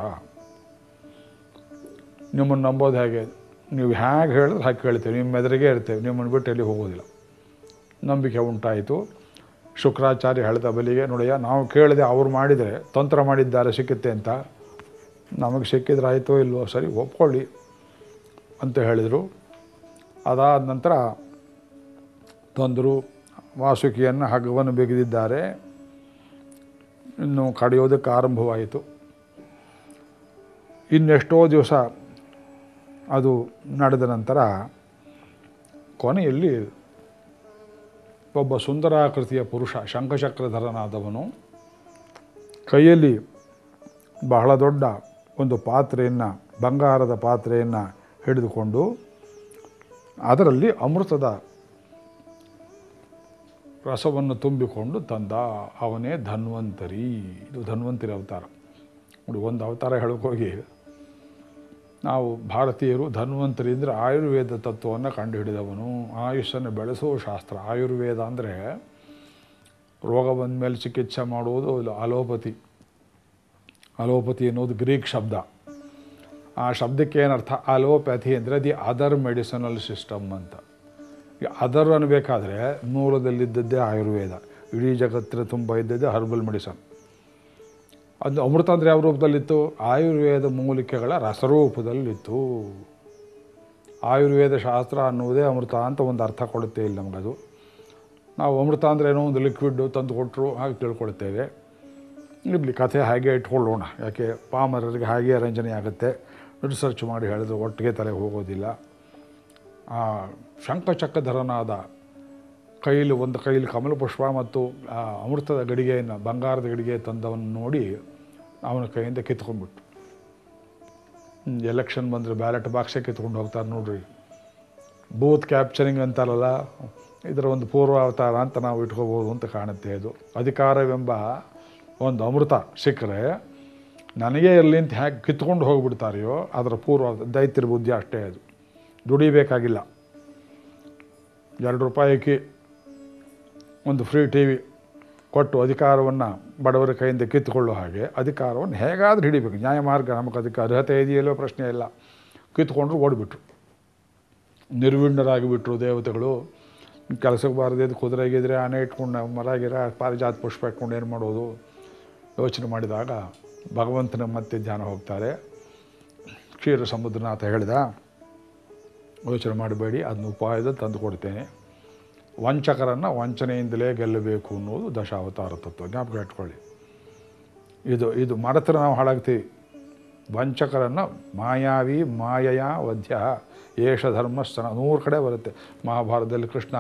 ನಿಮ್ಮನ್ನು ನಂಬೋದು ಹೇಗೆ? ನೀವು ಹೇಗೆ ಹೇಳಿದ್ರೆ ಹಾಗೆ ಕೇಳ್ತೇವೆ, ನಿಮ್ಮ ಎದುರಿಗೆ ಇರ್ತೇವೆ, ನಿಮ್ಮನ್ನು ಬಿಟ್ಟು ಎಲ್ಲಿ ಹೋಗೋದಿಲ್ಲ. ನಂಬಿಕೆ ಉಂಟಾಯಿತು. ಶುಕ್ರಾಚಾರ್ಯ ಹೇಳಿದ ಬಲಿಗೆ ನೋಡಿಯ ನಾವು ಕೇಳಿದೆ ಅವ್ರು ಮಾಡಿದರೆ, ತಂತ್ರ ಮಾಡಿದ್ದಾರೆ, ಸಿಕ್ಕುತ್ತೆ ಅಂತ. ನಮಗೆ ಸಿಕ್ಕಿದ್ರೆ ಆಯಿತೋ ಇಲ್ವೋ, ಸರಿ, ಒಪ್ಕೊಳ್ಳಿ. ಅಂತ ಹೇಳಿದರು. ಅದಾದ ನಂತರ ತಂದರು, ವಾಸುಕಿಯನ್ನು ಹಗ್ಗವನ್ನು ಬಿಗಿದಿದ್ದಾರೆ. ಇನ್ನು ಕಡಿಯೋದಕ್ಕೆ ಆರಂಭವಾಯಿತು. ಇನ್ನೆಷ್ಟೋ ದಿವಸ ಅದು ನಡೆದ ನಂತರ ಕೊನೆಯಲ್ಲಿ ಒಬ್ಬ ಸುಂದರಾಕೃತಿಯ ಪುರುಷ, ಶಂಖಚಕ್ರಧರನಾದವನು, ಕೈಯಲ್ಲಿ ಬಹಳ ದೊಡ್ಡ ಒಂದು ಪಾತ್ರೆಯನ್ನು, ಬಂಗಾರದ ಪಾತ್ರೆಯನ್ನು ಹಿಡಿದುಕೊಂಡು ಅದರಲ್ಲಿ ಅಮೃತದ ರಸವನ್ನು ತುಂಬಿಕೊಂಡು ತಂದ ಅವನೇ ಧನ್ವಂತರಿ. ಇದು ಧನ್ವಂತರಿ ಅವತಾರ. ನೋಡಿ, ಒಂದು ಅವತಾರ ಹೇಳೋಕ್ಕೋಗಿ ನಾವು ಭಾರತೀಯರು ಧನ್ವಂತರಿ ಅಂದರೆ ಆಯುರ್ವೇದ ತತ್ವವನ್ನು ಕಂಡುಹಿಡಿದವನು. ಆಯುಷನ್ನು ಬೆಳೆಸೋ ಶಾಸ್ತ್ರ. ಆಯುರ್ವೇದ ಅಂದರೆ ರೋಗ ಬಂದ ಮೇಲೆ ಚಿಕಿತ್ಸೆ ಮಾಡುವುದು ಅಲೋಪತಿ. ಅಲೋಪತಿ ಅನ್ನೋದು ಗ್ರೀಕ್ ಶಬ್ದ. ಆ ಶಬ್ದಕ್ಕೆ ಏನರ್ಥ ಅಲೋಪ್ಯಾಥಿ ಅಂದರೆ ದಿ ಅದರ್ ಮೆಡಿಸನಲ್ ಸಿಸ್ಟಮ್ ಅಂತ. ಅದರ್ ಅನ್ನಬೇಕಾದ್ರೆ ಮೂಲದಲ್ಲಿದ್ದದ್ದೇ ಆಯುರ್ವೇದ. ಇಡೀ ಜಗತ್ತಿನ ತುಂಬ ಇದ್ದದ್ದೇ ಹರ್ಬಲ್ ಮೆಡಿಸನ್. ಅದು ಅಮೃತ ಅಂದರೆ ಯಾವ ರೂಪದಲ್ಲಿತ್ತು, ಆಯುರ್ವೇದ ಮೂಲಿಕೆಗಳ ರಸರೂಪದಲ್ಲಿತ್ತು. ಆಯುರ್ವೇದ ಶಾಸ್ತ್ರ ಅನ್ನುವುದೇ ಅಮೃತ ಅಂತ ಒಂದು ಅರ್ಥ ಕೊಡುತ್ತೆ ಇಲ್ಲಿ ನಮಗದು. ನಾವು ಅಮೃತ ಅಂದರೆ ಏನೋ ಒಂದು ಲಿಕ್ವಿಡ್ ತಂದು ಕೊಟ್ಟರು ಹಾಗೆ ತಿಳ್ಕೊಳ್ತೇವೆ. ಇಲ್ಲಿ ಕಥೆ ಹಾಗೆ ಇಟ್ಕೊಳ್ಳೋಣ. ಯಾಕೆ, ಪಾಮರರಿಗೆ ಹಾಗೆ ರಂಜನೆ ಆಗುತ್ತೆ ರಿಸರ್ಚ್ ಮಾಡಿ ಹೇಳಿದ್ರು, ಒಟ್ಟಿಗೆ ತಲೆಗೆ ಹೋಗೋದಿಲ್ಲ. ಆ ಶಂಕಚಕ್ರಧರನಾದ ಕೈಲಿ, ಒಂದು ಕೈಲಿ ಕಮಲ ಪುಷ್ಪ ಮತ್ತು ಅಮೃತದ ಗಡಿಗೆಯನ್ನು, ಬಂಗಾರದ ಗಡಿಗೆ ತಂದವನ್ನು ನೋಡಿ ಅವನ ಕೈಯಿಂದ ಕಿತ್ಕೊಂಡ್ಬಿಟ್ಟು ಎಲೆಕ್ಷನ್ ಬಂದರೆ ಬ್ಯಾಲೆಟ್ ಬಾಕ್ಸೇ ಕಿತ್ಕೊಂಡು ಹೋಗ್ತಾರೆ ನೋಡ್ರಿ. ಬೂತ್ ಕ್ಯಾಪ್ಚರಿಂಗ್ ಅಂತಾರಲ್ಲ, ಇದರ ಒಂದು ಪೂರ್ವಾವತಾರ ಅಂತ ನಾವು ಇಟ್ಕೋಬೋದು ಅಂತ ಕಾಣುತ್ತೆ ಅದು ಅಧಿಕಾರವೆಂಬ ಒಂದು ಅಮೃತ ಸಿಕ್ಕರೆ ನನಗೇ ಇರಲಿ ಅಂತ ಹೇಗೆ ಕಿತ್ಕೊಂಡು ಹೋಗಿಬಿಡ್ತಾರೆಯೋ ಅದರ ಪೂರ್ವ ದೈತ್ಯರ ಬುದ್ಧಿ ಅಷ್ಟೇ ಅದು. ದುಡಿಬೇಕಾಗಿಲ್ಲ. ಎರಡು ರೂಪಾಯಿಗೆ ಒಂದು ಫ್ರೀ ಟಿ ವಿ ಕೊಟ್ಟು ಅಧಿಕಾರವನ್ನು ಬಡವರ ಕೈಯಿಂದ ಕಿತ್ತುಕೊಳ್ಳೋ ಹಾಗೆ ಅಧಿಕಾರವನ್ನು ಹೇಗಾದರೂ ಹಿಡಿಬೇಕು. ನ್ಯಾಯಮಾರ್ಗ ನಮಗೆ ಅದಕ್ಕೆ ಅರ್ಹತೆ ಇದೆಯಲ್ಲೋ ಪ್ರಶ್ನೆ ಇಲ್ಲ. ಕಿತ್ಕೊಂಡ್ರು ಓಡಿಬಿಟ್ರು. ನಿರ್ವಿಣ್ಣರಾಗಿಬಿಟ್ರು ದೇವತೆಗಳು. ಕೆಲಸಕ್ಕೆ ಬಾರದಿದ್ದು ಕುದುರೆಗಿದ್ರೆ ಆನೆ ಇಟ್ಕೊಂಡು ಮರ ಗಿರ ಪಾರಿಜಾತ ಪುಷ್ಪ ಇಟ್ಕೊಂಡು ಏನು ಮಾಡೋದು? ಯೋಚನೆ ಮಾಡಿದಾಗ ಭಗವಂತನ ಮತ್ತೆ ಧ್ಯಾನ ಹೋಗ್ತಾರೆ. ಕ್ಷೀರ ಸಮುದ್ರನಾಥ ಹೇಳಿದ, ಯೋಚನೆ ಮಾಡಬೇಡಿ, ಅದನ್ನ ಉಪಾಯದಲ್ಲಿ ತಂದು ಕೊಡ್ತೇನೆ. ವಂಚಕರನ್ನು ವಂಚನೆಯಿಂದಲೇ ಗೆಲ್ಲಬೇಕು ಅನ್ನೋದು ದಶಾವತಾರ ತತ್ವ, ಜ್ಞಾಪಕ ಇಟ್ಕೊಳ್ಳಿ. ಇದು ಇದು ಮರೆತರೆ ನಾವು ಹಾಳಾಗ್ತೀವಿ. ವಂಚಕರನ್ನು ಮಾಯಾವಿ ಮಾಯಯ ವಧ್ಯ ಏಷ ನೂರು ಕಡೆ ಬರುತ್ತೆ. ಮಹಾಭಾರತದಲ್ಲಿ ಕೃಷ್ಣ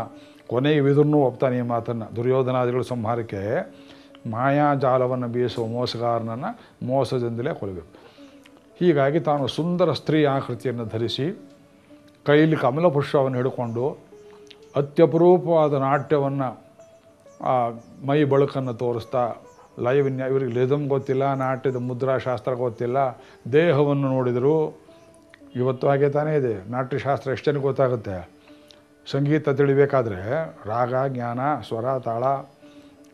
ಕೊನೆಯ ವಿದುರ್ನೂ ಒಪ್ತಾನೆ ಈ ಮಾತನ್ನು. ದುರ್ಯೋಧನಾದಿಗಳ ಸಂಹಾರಕ್ಕೆ ಮಾಯಾಜಾಲವನ್ನು ಬೀಸುವ ಮೋಸಗಾರನನ್ನು ಮೋಸದಿಂದಲೇ ಕೊಲ್ಲಬೇಕು. ಹೀಗಾಗಿ ತಾನು ಸುಂದರ ಸ್ತ್ರೀ ಆಕೃತಿಯನ್ನು ಧರಿಸಿ ಕೈಲಿ ಕಮಲ ಪುಷ್ಪವನ್ನು ಹಿಡ್ಕೊಂಡು ಅತ್ಯಪರೂಪವಾದ ನಾಟ್ಯವನ್ನು ಮೈ ಬಳಕನ್ನು ತೋರಿಸ್ತಾ ಲೈವಿನ್ಯ ಇವರಿಗೆ ಲಿದಮ್ ಗೊತ್ತಿಲ್ಲ, ನಾಟ್ಯದ ಮುದ್ರಾಶಾಸ್ತ್ರ ಗೊತ್ತಿಲ್ಲ, ದೇಹವನ್ನು ನೋಡಿದರು ಇವತ್ತು ಹಾಗೆ ತಾನೇ ಇದೆ. ನಾಟ್ಯಶಾಸ್ತ್ರ ಎಷ್ಟು ಗೊತ್ತಾಗುತ್ತೆ. ಸಂಗೀತ ತಿಳಿಬೇಕಾದ್ರೆ ರಾಗ, ಜ್ಞಾನ, ಸ್ವರ, ತಾಳ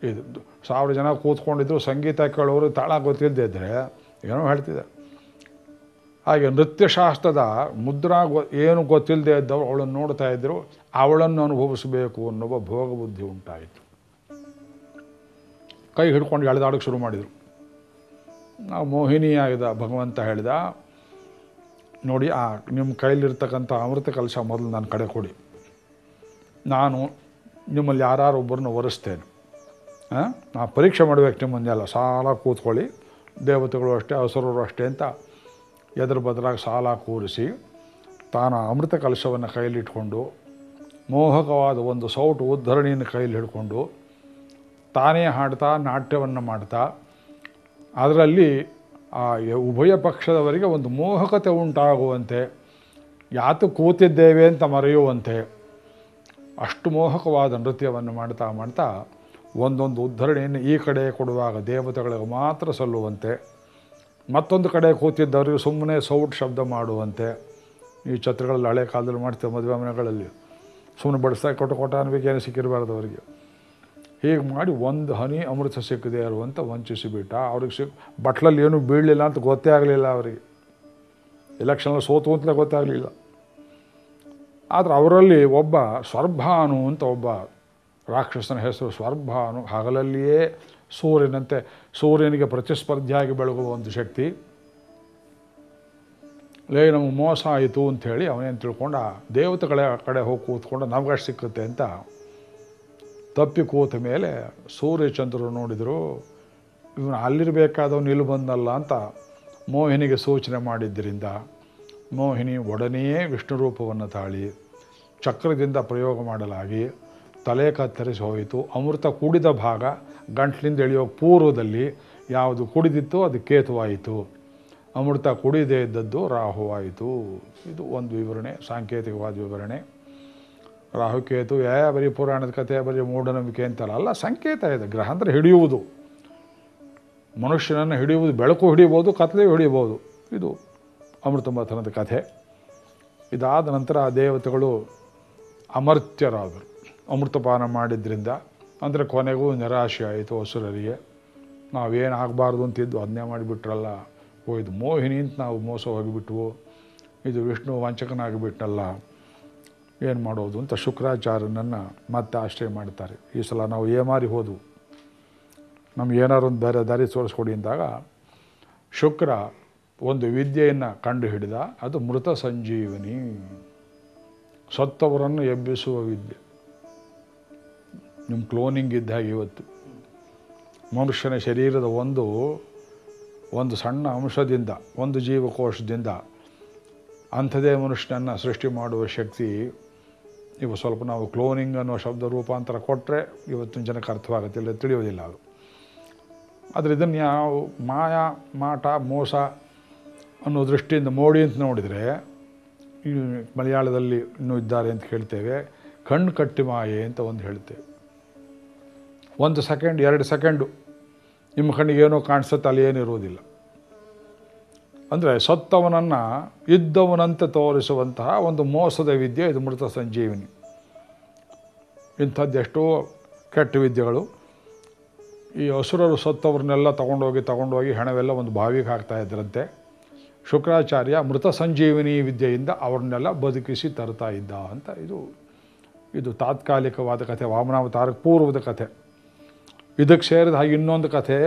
ಇದು ಸಾವಿರ ಜನ ಕೂತ್ಕೊಂಡಿದ್ರು, ಸಂಗೀತ ಕೇಳೋರು ತಾಳ ಗೊತ್ತಿಲ್ಲದೆ ಇದ್ದರೆ ಏನೋ ಹೇಳ್ತಿದ್ದೆ ಹಾಗೆ ನೃತ್ಯಶಾಸ್ತ್ರದ ಮುದ್ರಾ ಗೊ, ಏನು ಗೊತ್ತಿಲ್ಲದೆ ಇದ್ದವರು ಅವಳನ್ನು ನೋಡ್ತಾ ಇದ್ದರು ಅವಳನ್ನು ಅನುಭವಿಸಬೇಕು ಅನ್ನುವ ಭೋಗ ಬುದ್ಧಿ ಉಂಟಾಯಿತು. ಕೈ ಹಿಡ್ಕೊಂಡು ಎಳೆದಾಡಕ್ಕೆ ಶುರು ಮಾಡಿದರು. ನಾವು ಮೋಹಿನಿಯಾಗಿದ್ದ ಭಗವಂತ ಹೇಳಿದ, ನೋಡಿ, ಆ ನಿಮ್ಮ ಕೈಲಿರ್ತಕ್ಕಂಥ ಅಮೃತ ಕಲಶ ಮೊದಲು ನನ್ನ ಕಡೆ ಕೊಡಿ. ನಾನು ನಿಮ್ಮಲ್ಲಿ ಯಾರು ಒಬ್ಬರನ್ನು ಒರೆಸ್ತೇನೆ. ನಾ ಪರೀಕ್ಷೆ ಮಾಡಬೇಕು ಅಲ್ಲ, ಸಾಲ ಕೂತ್ಕೊಳ್ಳಿ. ದೇವತೆಗಳು ಅಷ್ಟೇ ಹಸುರರು ಅಷ್ಟೇ ಅಂತ ಎದುರು ಬದಲಾಗಿ ಸಾಲ ಕೂರಿಸಿ ತಾನು ಅಮೃತ ಕಲಶವನ್ನು ಕೈಲಿಟ್ಕೊಂಡು ಮೋಹಕವಾದ ಒಂದು ಸೌಟು ಉದ್ಧರಣಿಯನ್ನು ಕೈಲಿ ಹಿಡ್ಕೊಂಡು ತಾನೇ ಹಾಡ್ತಾ, ನಾಟ್ಯವನ್ನು ಮಾಡ್ತಾ, ಅದರಲ್ಲಿ ಆ ಉಭಯ ಪಕ್ಷದವರಿಗೆ ಒಂದು ಮೋಹಕತೆ ಉಂಟಾಗುವಂತೆ, ಯಾತು ಕೂತಿದ್ದೇವೆ ಅಂತ ಮರೆಯುವಂತೆ ಅಷ್ಟು ಮೋಹಕವಾದ ನೃತ್ಯವನ್ನು ಮಾಡ್ತಾ ಮಾಡ್ತಾ ಒಂದೊಂದು ಉದ್ಧರಣೆಯನ್ನು ಈ ಕಡೆ ಕೊಡುವಾಗ ದೇವತೆಗಳಿಗೆ ಮಾತ್ರ ಸಲ್ಲುವಂತೆ, ಮತ್ತೊಂದು ಕಡೆ ಕೂತಿದ್ದವರಿಗೆ ಸುಮ್ಮನೆ ಸೌಟ್ ಶಬ್ದ ಮಾಡುವಂತೆ. ಈ ಛತ್ರಗಳಲ್ಲಿ ಹಳೆ ಕಾಲದಲ್ಲಿ ಮಾಡ್ತೇವೆ ಮದುವೆ ಮನೆಗಳಲ್ಲಿ ಸುಮ್ಮನೆ ಬಡಿಸ್ತಾ ಕೊಟ್ಟು ಕೊಟ್ಟ ಅನ್ಬೇಕು ಏನು ಸಿಕ್ಕಿರಬಾರ್ದು ಅವರಿಗೆ. ಹೀಗೆ ಮಾಡಿ ಒಂದು ಹನಿ ಅಮೃತ ಸಿಕ್ಕದೆ ಇರುವಂತ ವಂಚಿಸಿಬಿಟ್ಟ. ಅವ್ರಿಗೆ ಸಿಕ್ ಬಟ್ಲಲ್ಲಿ ಏನೂ ಬೀಳಲಿಲ್ಲ ಅಂತ ಗೊತ್ತೇ ಆಗಲಿಲ್ಲ ಅವರಿಗೆ. ಎಲೆಕ್ಷನಲ್ಲಿ ಸೋತು ಅಂತಲೇ ಗೊತ್ತಾಗಲಿಲ್ಲ. ಆದರೆ ಅವರಲ್ಲಿ ಒಬ್ಬ ಸ್ವರ್ಭಾನು ಅಂತ ಒಬ್ಬ ರಾಕ್ಷಸನ ಹೆಸರು ಸ್ವರ್ಭಾನು, ಹಗಲಲ್ಲಿಯೇ ಸೂರ್ಯನಂತೆ ಸೂರ್ಯನಿಗೆ ಪ್ರತಿಸ್ಪರ್ಧಿಯಾಗಿ ಬೆಳಗುವ ಒಂದು ಶಕ್ತಿ. ಲೇ ನಮಗೆ ಮೋಸ ಆಯಿತು ಅಂಥೇಳಿ ಅವನೇನು ತಿಳ್ಕೊಂಡ, ದೇವತೆಗಳ ಕಡೆ ಹೋಗಿ ಕೂತ್ಕೊಂಡು ನಮಗಷ್ಟು ಸಿಕ್ಕುತ್ತೆ ಅಂತ ತಪ್ಪಿ ಕೂತ ಮೇಲೆ ಸೂರ್ಯಚಂದ್ರರು ನೋಡಿದರು, ಇವನು ಅಲ್ಲಿರಬೇಕಾದವನು ಇಲ್ಲಿ ಬಂದಲ್ಲ ಅಂತ ಮೋಹಿನಿಗೆ ಸೂಚನೆ ಮಾಡಿದ್ದರಿಂದ ಮೋಹಿನಿ ಒಡನೆಯೇ ವಿಷ್ಣು ರೂಪವನ್ನು ತಾಳಿ ಚಕ್ರದಿಂದ ಪ್ರಯೋಗ ಮಾಡಲಾಗಿ ತಲೆ ಕತ್ತರಿಸಿ ಹೋಯಿತು. ಅಮೃತ ಕುಡಿದ ಭಾಗ ಗಂಟ್ಲಿಂದ ಎಳೆಯೋ ಪೂರ್ವದಲ್ಲಿ ಯಾವುದು ಕುಡಿದಿತ್ತೋ ಅದು ಕೇತುವಾಯಿತು. ಅಮೃತ ಕುಡಿದೇ ಇದ್ದದ್ದು ರಾಹುವಾಯಿತು. ಇದು ಒಂದು ವಿವರಣೆ, ಸಾಂಕೇತಿಕವಾದ ವಿವರಣೆ. ರಾಹುಕೇತು ಯಾ ಬರೀ ಪುರಾಣದ ಕಥೆ, ಬರೀ ಮೂಢನಂಬಿಕೆ ಅಂತಲ್ಲ, ಅಲ್ಲ, ಸಂಕೇತ ಇದೆ. ಗ್ರಹ ಅಂದರೆ ಹಿಡಿಯುವುದು. ಮನುಷ್ಯನನ್ನು ಹಿಡಿಯುವುದು, ಬೆಳಕು ಹಿಡಿಬೋದು ಕತ್ಲೆಯೂ ಹಿಡಿಬೋದು. ಇದು ಅಮೃತ ಮಥನದ ಕಥೆ. ಇದಾದ ನಂತರ ಆ ದೇವತೆಗಳು ಅಮರ್ತ್ಯರಾದರು. ಅಮೃತಪಾನ ಮಾಡಿದ್ರಿಂದ ಅಂದರೆ ಕೊನೆಗೂ ನಿರಾಶೆ ಆಯಿತು ಹಸುರರಿಗೆ. ನಾವೇನು ಆಗಬಾರ್ದು ಅಂತಿದ್ದು ಅದನ್ನೇ ಮಾಡಿಬಿಟ್ರಲ್ಲ ಓ ಇದು ಮೋಹಿನಿ ಅಂತ ನಾವು ಮೋಸ ಹೋಗಿಬಿಟ್ವು. ಇದು ವಿಷ್ಣು ವಂಚಕನಾಗಿಬಿಟ್ಟಲ್ಲ ಏನು ಮಾಡೋದು ಅಂತ ಶುಕ್ರಾಚಾರ್ಯನನ್ನು ಮತ್ತೆ ಆಶ್ರಯ ಮಾಡ್ತಾರೆ. ಈ ಸಲ ನಾವು ಏಮಾರಿ ಹೋದವು. ನಮ್ಗೆ ಏನಾದ್ರು ಒಂದು ಬೇರೆ ದಾರಿ ತೋರಿಸ್ಕೊಡಿ ಅಂದಾಗ, ಶುಕ್ರ ಒಂದು ವಿದ್ಯೆಯನ್ನು ಕಂಡು ಹಿಡಿದ ಅದು ಮೃತ ಸಂಜೀವನಿ. ಸತ್ತವರನ್ನು ಎಬ್ಬಿಸುವ ವಿದ್ಯೆ. ನಿಮ್ಮ ಕ್ಲೋನಿಂಗ್ ಇದ್ದ ಹಾಗೆ ಇವತ್ತು. ಮನುಷ್ಯನ ಶರೀರದ ಒಂದು ಒಂದು ಸಣ್ಣ ಅಂಶದಿಂದ, ಒಂದು ಜೀವಕೋಶದಿಂದ ಅಂಥದೇ ಮನುಷ್ಯನನ್ನು ಸೃಷ್ಟಿ ಮಾಡುವ ಶಕ್ತಿ ಇವು ಸ್ವಲ್ಪ ನಾವು ಕ್ಲೋನಿಂಗ್ ಅನ್ನೋ ಶಬ್ದ ರೂಪಾಂತರ ಕೊಟ್ಟರೆ ಇವತ್ತಿನ ಜನಕ್ಕೆ ಅರ್ಥವಾಗುತ್ತೆ ಇಲ್ಲ ತಿಳಿಯೋದಿಲ್ಲ ಅದು. ಆದರೆ ಇದನ್ನು ಯಾವ ಮಾಯ, ಮಾಟ, ಮೋಸ ಅನ್ನೋ ದೃಷ್ಟಿಯಿಂದ ಮೋಡಿ ಅಂತ ನೋಡಿದರೆ ಮಲಯಾಳದಲ್ಲಿ ಇನ್ನೂ ಇದ್ದಾರೆ ಅಂತ ಹೇಳ್ತೇವೆ, ಕಣ್ಣು ಕಟ್ಟಿ ಮಾಯೆ ಅಂತ ಒಂದು ಹೇಳ್ತೇವೆ. ಒಂದು ಸೆಕೆಂಡ್, ಎರಡು ಸೆಕೆಂಡು. ನಿಮ್ಮ ಕಣ್ಣಿಗೆ ಏನೋ ಕಾಣಿಸುತ್ತೆ, ಅಲ್ಲಿ ಏನಿರುವುದಿಲ್ಲ ಅಂದರೆ ಸತ್ತವನನ್ನು, ಇದ್ದವನಂತೆ ತೋರಿಸುವಂತಹ ಒಂದು ಮೋಸದ ವಿದ್ಯೆ ಇದು ಮೃತ ಸಂಜೀವಿನಿ. ಇಂಥದ್ದೆಷ್ಟೋ ಕೆಟ್ಟ ವಿದ್ಯೆಗಳು. ಈ ಹಸುರರು ಸತ್ತವ್ರನ್ನೆಲ್ಲ ತಗೊಂಡೋಗಿ ತಗೊಂಡೋಗಿ ಹೆಣವೆಲ್ಲ ಒಂದು ಬಾವಿಗೆ ಹಾಕ್ತಾ ಇದ್ರಂತೆ. ಶುಕ್ರಾಚಾರ್ಯ ಮೃತ ಸಂಜೀವಿನಿ ವಿದ್ಯೆಯಿಂದ ಅವ್ರನ್ನೆಲ್ಲ ಬದುಕಿಸಿ ತರ್ತಾ ಇದ್ದ ಅಂತ ಇದು. ಇದು ತಾತ್ಕಾಲಿಕವಾದ ಕಥೆ ವಾಮನಾವತಾರಕ್ಕೆ ಪೂರ್ವದ ಕಥೆ. ಇದಕ್ಕೆ ಸೇರಿದ ಹಾಗೆ ಇನ್ನೊಂದು ಕಥೆ,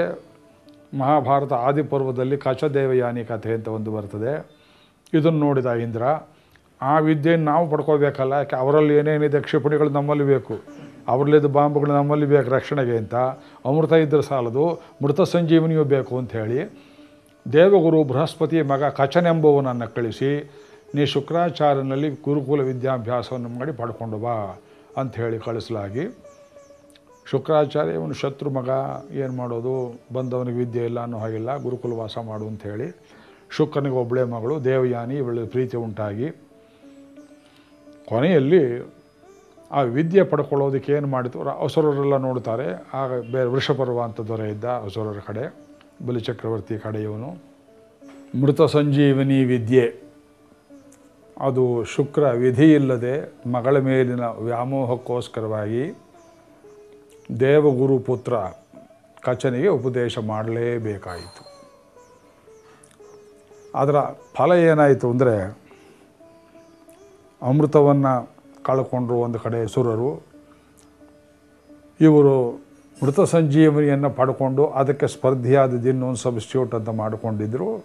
ಮಹಾಭಾರತ ಆದಿಪರ್ವದಲ್ಲಿ ಕಚದೇವಯಾನಿ ಕಥೆ ಅಂತ ಒಂದು ಬರ್ತದೆ. ಇದನ್ನು ನೋಡಿದ ಇಂದ್ರ, ಆ ವಿದ್ಯೆಯನ್ನು ನಾವು ಪಡ್ಕೋಬೇಕಲ್ಲ ಯಾಕೆ ಅವರಲ್ಲಿ ಏನೇನಿದೆ, ಕ್ಷಿಪಣಿಗಳು ನಮ್ಮಲ್ಲಿ ಬೇಕು, ಅವರಲ್ಲಿದ್ದ ಬಾಂಬ್ಗಳು ನಮ್ಮಲ್ಲಿ ಬೇಕು ರಕ್ಷಣೆಗೆ ಅಂತ. ಅಮೃತ ಇದ್ದರೆ ಸಾಲದು, ಮೃತ ಸಂಜೀವನಿಯೂ ಬೇಕು ಅಂತ ಹೇಳಿ ದೇವಗುರು ಬೃಹಸ್ಪತಿ ಮಗ ಕಚನೆಂಬುವನನ್ನು ಕಳಿಸಿ, ನೀ ಶುಕ್ರಾಚಾರ್ಯನಲ್ಲಿ ಗುರುಕುಲ ವಿದ್ಯಾಭ್ಯಾಸವನ್ನು ಮಾಡಿ ಪಡ್ಕೊಂಡು ಬಾ ಅಂತ ಹೇಳಿ ಕಳಿಸಲಾಗಿ. ಶುಕ್ರಾಚಾರ್ಯ ಇವನು ಶತ್ರು ಮಗ ಏನು ಮಾಡೋದು? ಬಂದವನಿಗೆ ವಿದ್ಯೆ ಇಲ್ಲ ಅನ್ನೋ ಹಾಗಿಲ್ಲ, ಗುರುಕುಲ ವಾಸ ಮಾಡು ಅಂತ ಹೇಳಿ ಶುಕ್ರನಿಗೆ ಒಬ್ಬಳೇ ಮಗಳು, ದೇವಯಾನಿ, ಇವಳ ಪ್ರೀತಿ ಉಂಟಾಗಿ. ಕೊನೆಯಲ್ಲಿ ಆ ವಿದ್ಯೆ ಪಡ್ಕೊಳ್ಳೋದಕ್ಕೆ ಏನು ಮಾಡಿತು? ಅಸುರರೆಲ್ಲ ನೋಡ್ತಾರೆ, ಆಗ ಬೇರೆ ವೃಷಪರ್ವ ಅಂತ ಇದ್ದ ಅಸುರರ ಕಡೆ ಬಲಿಚಕ್ರವರ್ತಿ ಕಡೆ ಇವನು ಮೃತ ಸಂಜೀವನಿ ವಿದ್ಯೆ. ಅದು ಶುಕ್ರ ವಿಧಿ ಇಲ್ಲದೆ ಮಗಳ ಮೇಲಿನ ವ್ಯಾಮೋಹಕ್ಕೋಸ್ಕರವಾಗಿ ದೇವಗುರು ಪುತ್ರ ಕಚನಿಗೆ ಉಪದೇಶ ಮಾಡಲೇಬೇಕಾಯಿತು. ಅದರ ಫಲ ಏನಾಯಿತು ಅಂದರೆ ಅಮೃತವನ್ನು ಕಳ್ಕೊಂಡ್ರು ಒಂದು ಕಡೆ ಸುರರು. ಇವರು ಮೃತ ಸಂಜೀವನಿಯನ್ನು ಪಡ್ಕೊಂಡು ಅದಕ್ಕೆ ಸ್ಪರ್ಧಿಯಾದ ಇನ್ನೊಂದು ಸಬ್ಸ್ಟ್ಯೂಟ್ ಅಂತ ಮಾಡಿಕೊಂಡಿದ್ದರು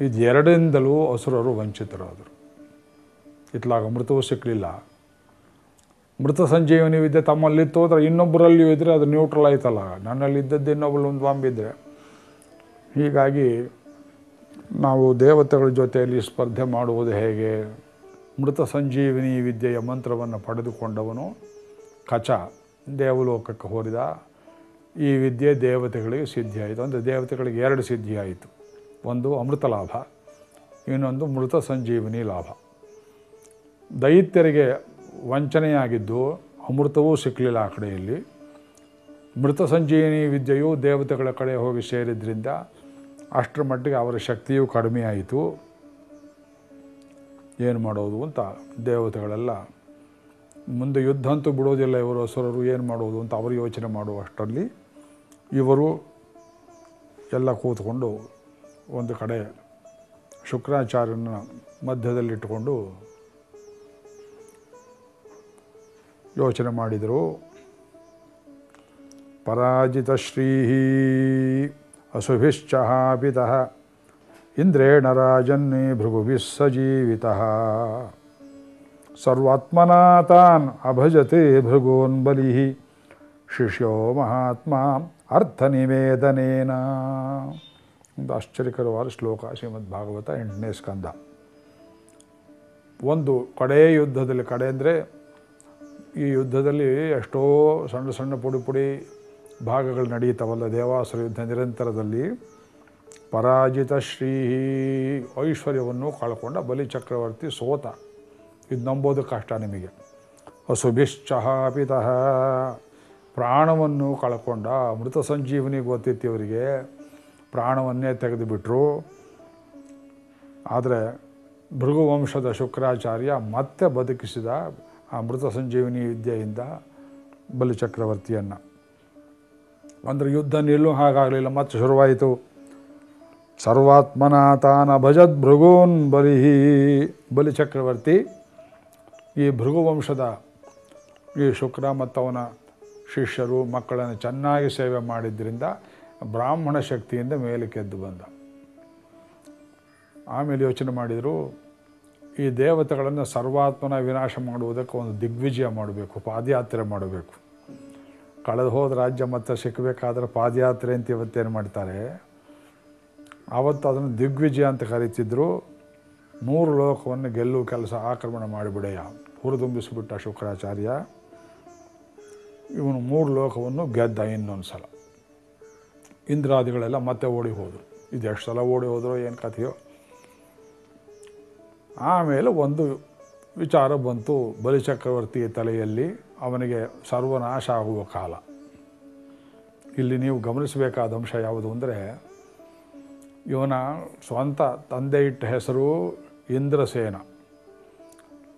ಇದು ಎರಡರಿಂದಲೂ ಅಸುರರು ವಂಚಿತರಾದರು. ಇತ್ಲಾಗ ಅಮೃತವೂ ಸಿಕ್ಕಲಿಲ್ಲ. ಮೃತ ಸಂಜೀವನಿ ವಿದ್ಯೆ ತಮ್ಮಲ್ಲಿತ್ತು ಹೋದ್ರೆ ಇನ್ನೊಬ್ಬರಲ್ಲಿಯೂ ಇದ್ದರೆ ಅದು ನ್ಯೂಟ್ರಲ್ ಆಯ್ತಲ್ಲ. ನನ್ನಲ್ಲಿ ಇದ್ದದ್ದು ಇನ್ನೊಬ್ಬಳು ಒಂದು ಬಾಂಬ್ ಇದ್ದರೆ ಹೀಗಾಗಿ ನಾವು ದೇವತೆಗಳ ಜೊತೆಯಲ್ಲಿ ಸ್ಪರ್ಧೆ ಮಾಡುವುದು ಹೇಗೆ? ಮೃತ ಸಂಜೀವಿನಿ ವಿದ್ಯೆಯ ಮಂತ್ರವನ್ನು ಪಡೆದುಕೊಂಡವನು ಕಚ, ದೇವಲೋಕಕ್ಕೆ ಹೋರಿದ. ಈ ವಿದ್ಯೆ ದೇವತೆಗಳಿಗೆ ಸಿದ್ಧಿಯಾಯಿತು. ಅಂದರೆ ದೇವತೆಗಳಿಗೆ ಎರಡು ಸಿದ್ಧಿಯಾಯಿತು. ಒಂದು ಅಮೃತ ಲಾಭ, ಇನ್ನೊಂದು ಮೃತ ಸಂಜೀವಿನಿ ಲಾಭ. ದೈತ್ಯರಿಗೆ ವಂಚನೆಯಾಗಿದ್ದು ಅಮೃತವೂ ಸಿಕ್ಕಲಿಲ್ಲ ಆ ಕಡೆಯಲ್ಲಿ. ಮೃತ ಸಂಜೀವಿನಿ ವಿದ್ಯೆಯು ದೇವತೆಗಳ ಕಡೆ ಹೋಗಿ ಸೇರಿದ್ರಿಂದ ಅಷ್ಟರ ಮಟ್ಟಿಗೆ ಅವರ ಶಕ್ತಿಯು ಕಡಿಮೆಯಾಯಿತು. ಏನು ಮಾಡೋದು ಅಂತ ದೇವತೆಗಳೆಲ್ಲ ಮುಂದೆ ಯುದ್ಧ ಅಂತೂ ಬಿಡೋದಿಲ್ಲ ಇವರು ಹಸುರರು ಏನು ಮಾಡೋದು ಅಂತ ಅವರು ಯೋಚನೆ ಮಾಡುವಷ್ಟರಲ್ಲಿ ಇವರು ಎಲ್ಲ ಕೂತ್ಕೊಂಡು ಒಂದು ಕಡೆ ಶುಕ್ರಾಚಾರ್ಯನ ಮಧ್ಯದಲ್ಲಿಟ್ಟುಕೊಂಡು ಯೋಚನೆ ಮಾಡಿದರು. ಪರಾಜಿತ ಶ್ರೀ ಅಸುಭಿಶ್ಚಹಾಪಿತಃ ಇಂದ್ರೇಣ ರಾಜನ್ನೇ ಭೃಗುಭಿಸ್ ಸಜೀವಿತಃ. ಸರ್ವಾತ್ಮನಾ ತಾನ್ ಅಭಜತೆ ಭೃಗೋನ್ ಬಲಿ ಶಿಷ್ಯೋ ಮಹಾತ್ಮ ಅರ್ಥನಿವೇದನೇನ. ಒಂದು ಆಶ್ಚರ್ಯಕರವಾದ ಶ್ಲೋಕ ಶ್ರೀಮದ್ ಭಾಗವತ ಎಂಟನೇ ಸ್ಕಂದ. ಒಂದು ಕಡೇ ಯುದ್ಧದಲ್ಲಿ ಕಡೆ ಅಂದರೆ ಈ ಯುದ್ಧದಲ್ಲಿ ಎಷ್ಟೋ ಸಣ್ಣ ಸಣ್ಣ ಪುಡಿ ಪುಡಿ ಭಾಗಗಳು ನಡೆಯುತ್ತವಲ್ಲ ದೇವಾಸುರ ಯುದ್ಧ ನಿರಂತರದಲ್ಲಿ ಪರಾಜಿತ ಶ್ರೀ ಐಶ್ವರ್ಯವನ್ನು ಕಳ್ಕೊಂಡ ಬಲಿ ಚಕ್ರವರ್ತಿ ಸೋತ. ಇದು ನಂಬೋದು ಕಷ್ಟ ನಿಮಗೆ. ಅಸುಭಿಶ್ಚಹಾಪಿತಃ ಪ್ರಾಣವನ್ನು ಕಳ್ಕೊಂಡ ಮೃತ ಸಂಜೀವನಿ ಗೊತ್ತಿತ್ತು ಇವರಿಗೆ. ಪ್ರಾಣವನ್ನೇ ತೆಗೆದುಬಿಟ್ರು. ಆದರೆ ಭೃಗುವಂಶದ ಶುಕ್ರಾಚಾರ್ಯ ಮತ್ತೆ ಬದುಕಿಸಿದ ಆ ಮೃತ ಸಂಜೀವಿನಿ ವಿದ್ಯೆಯಿಂದ ಬಲಿಚಕ್ರವರ್ತಿಯನ್ನು ಅಂದರೆ ಯುದ್ಧ ನಿಲ್ಲೂ ಹಾಗಾಗಲಿಲ್ಲ, ಮತ್ತೆ ಶುರುವಾಯಿತು. ಸರ್ವಾತ್ಮನ ತಾನ ಭಜದ್ ಭೃಗೂನ್ ಬಲಿ ಬಲಿ ಚಕ್ರವರ್ತಿ. ಈ ಭೃಗುವಂಶದ ಈ ಶುಕ್ರ ಮತ್ತು ಅವನ ಶಿಷ್ಯರು, ಮಕ್ಕಳನ್ನು ಚೆನ್ನಾಗಿ ಸೇವೆ ಮಾಡಿದ್ದರಿಂದ ಬ್ರಾಹ್ಮಣ ಶಕ್ತಿಯಿಂದ ಮೇಲಕ್ಕೆದ್ದು ಬಂದ. ಆಮೇಲೆ ಯೋಚನೆ ಮಾಡಿದರು ಈ ದೇವತೆಗಳನ್ನು ಸರ್ವಾತ್ಮನ ವಿನಾಶ ಮಾಡುವುದಕ್ಕೆ ಒಂದು ದಿಗ್ವಿಜಯ ಮಾಡಬೇಕು, ಪಾದಯಾತ್ರೆ ಮಾಡಬೇಕು. ಕಳೆದು ಹೋದ ರಾಜ್ಯ ಮತ್ತೆ ಸಿಕ್ಕಬೇಕಾದ್ರೆ ಪಾದಯಾತ್ರೆ ಅಂತ ಇವತ್ತೇನು ಮಾಡ್ತಾರೆ? ಆವತ್ತು ಅದನ್ನು ದಿಗ್ವಿಜಯ ಅಂತ ಕರೀತಿದ್ರು. ನೂರು ಲೋಕವನ್ನು ಗೆಲ್ಲುವ ಕೆಲಸ ಆಕ್ರಮಣ ಮಾಡಿಬಿಡೆಯ ಹುರಿದುಂಬಿಸಿಬಿಟ್ಟ ಶುಕ್ರಾಚಾರ್ಯ. ಇವನು ಮೂರು ಲೋಕವನ್ನು ಗೆದ್ದ ಇನ್ನೊಂದು ಸಲ. ಇಂದ್ರಾದಿಗಳೆಲ್ಲ ಮತ್ತೆ ಓಡಿ ಹೋದರು. ಎಷ್ಟು ಸಲ ಓಡಿ ಹೋದರೋ, ಏನು ಕಥೆಯೋ? ಆಮೇಲೆ ಒಂದು ವಿಚಾರ ಬಂತು ಬಲಿಚಕ್ರವರ್ತಿಯ ತಲೆಯಲ್ಲಿ, ಅವನಿಗೆ ಸರ್ವನಾಶ ಆಗುವ ಕಾಲ. ಇಲ್ಲಿ ನೀವು ಗಮನಿಸಬೇಕಾದ ಅಂಶ ಯಾವುದು ಅಂದರೆ, ಇವನ ಸ್ವಂತ ತಂದೆ ಇಟ್ಟ ಹೆಸರು ಇಂದ್ರಸೇನ.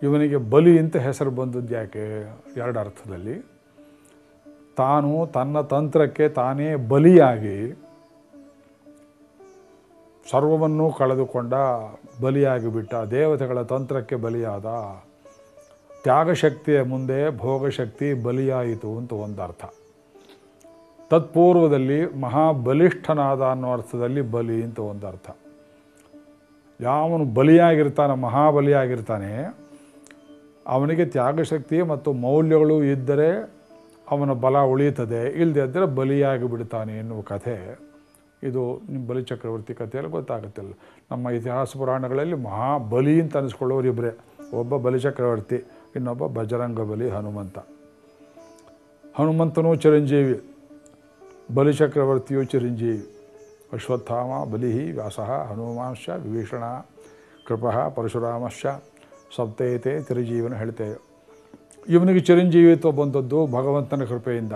ಇವನಿಗೆ ಬಲಿ ಅಂತ ಹೆಸರು ಬಂದದ್ದು ಯಾಕೆ? ಎರಡು ಅರ್ಥದಲ್ಲಿ ತಾನು ತನ್ನ ತಂತ್ರಕ್ಕೆ ತಾನೇ ಬಲಿಯಾಗಿ ಸರ್ವವನ್ನೂ ಕಳೆದುಕೊಂಡ ಬಲಿಯಾಗಿಬಿಟ್ಟ, ದೇವತೆಗಳ ತಂತ್ರಕ್ಕೆ ಬಲಿಯಾದ ತ್ಯಾಗಶಕ್ತಿಯ ಮುಂದೆ ಭೋಗಶಕ್ತಿ ಬಲಿಯಾಯಿತು ಅಂತ ಒಂದು ಅರ್ಥ ತತ್ಪೂರ್ವದಲ್ಲಿ ಮಹಾಬಲಿಷ್ಠನಾದ ಅನ್ನೋ ಅರ್ಥದಲ್ಲಿ ಬಲಿ ಅಂತ ಒಂದು ಅರ್ಥ ಯಾವನು ಬಲಿಯಾಗಿರ್ತಾನೆ, ಮಹಾಬಲಿಯಾಗಿರ್ತಾನೆ, ಅವನಿಗೆ ತ್ಯಾಗಶಕ್ತಿ ಮತ್ತು ಮೌಲ್ಯಗಳು ಇದ್ದರೆ ಅವನ ಬಲ ಉಳಿಯುತ್ತದೆ ಇಲ್ಲದೆ ಇದ್ದರೆ ಬಲಿಯಾಗಿ ಬಿಡ್ತಾನೆ ಎನ್ನುವ ಕಥೆ. ಇದು ನಿಮ್ಮ ಬಲಿಚಕ್ರವರ್ತಿ ಕಥೆಯಲ್ಲಿ ಗೊತ್ತಾಗುತ್ತಿಲ್ಲ. ನಮ್ಮ ಇತಿಹಾಸ ಪುರಾಣಗಳಲ್ಲಿ ಮಹಾಬಲಿ ಅಂತ ಅನಿಸ್ಕೊಳ್ಳೋರು ಇಬ್ಬರೇ ಒಬ್ಬ ಬಲಿಚಕ್ರವರ್ತಿ ಇನ್ನೊಬ್ಬ ಬಜರಂಗ ಬಲಿ ಹನುಮಂತ. ಹನುಮಂತನೂ ಚಿರಂಜೀವಿ ಬಲಿಚಕ್ರವರ್ತಿಯು ಚಿರಂಜೀವಿ. ಅಶ್ವತ್ಥಾಮ ಬಲಿ ವ್ಯಾಸ ಹನುಮಾಂಶ ವಿಭೀಷಣ ಕೃಪ ಪರಶುರಾಮಶ ಸಪ್ತೇತೆ ತಿರುಜೀವನ ಹೇಳ್ತೇವೆ. ಇವನಿಗೆ ಚಿರಂಜೀವಿತ್ವ ಬಂದದ್ದು ಭಗವಂತನ ಕೃಪೆಯಿಂದ.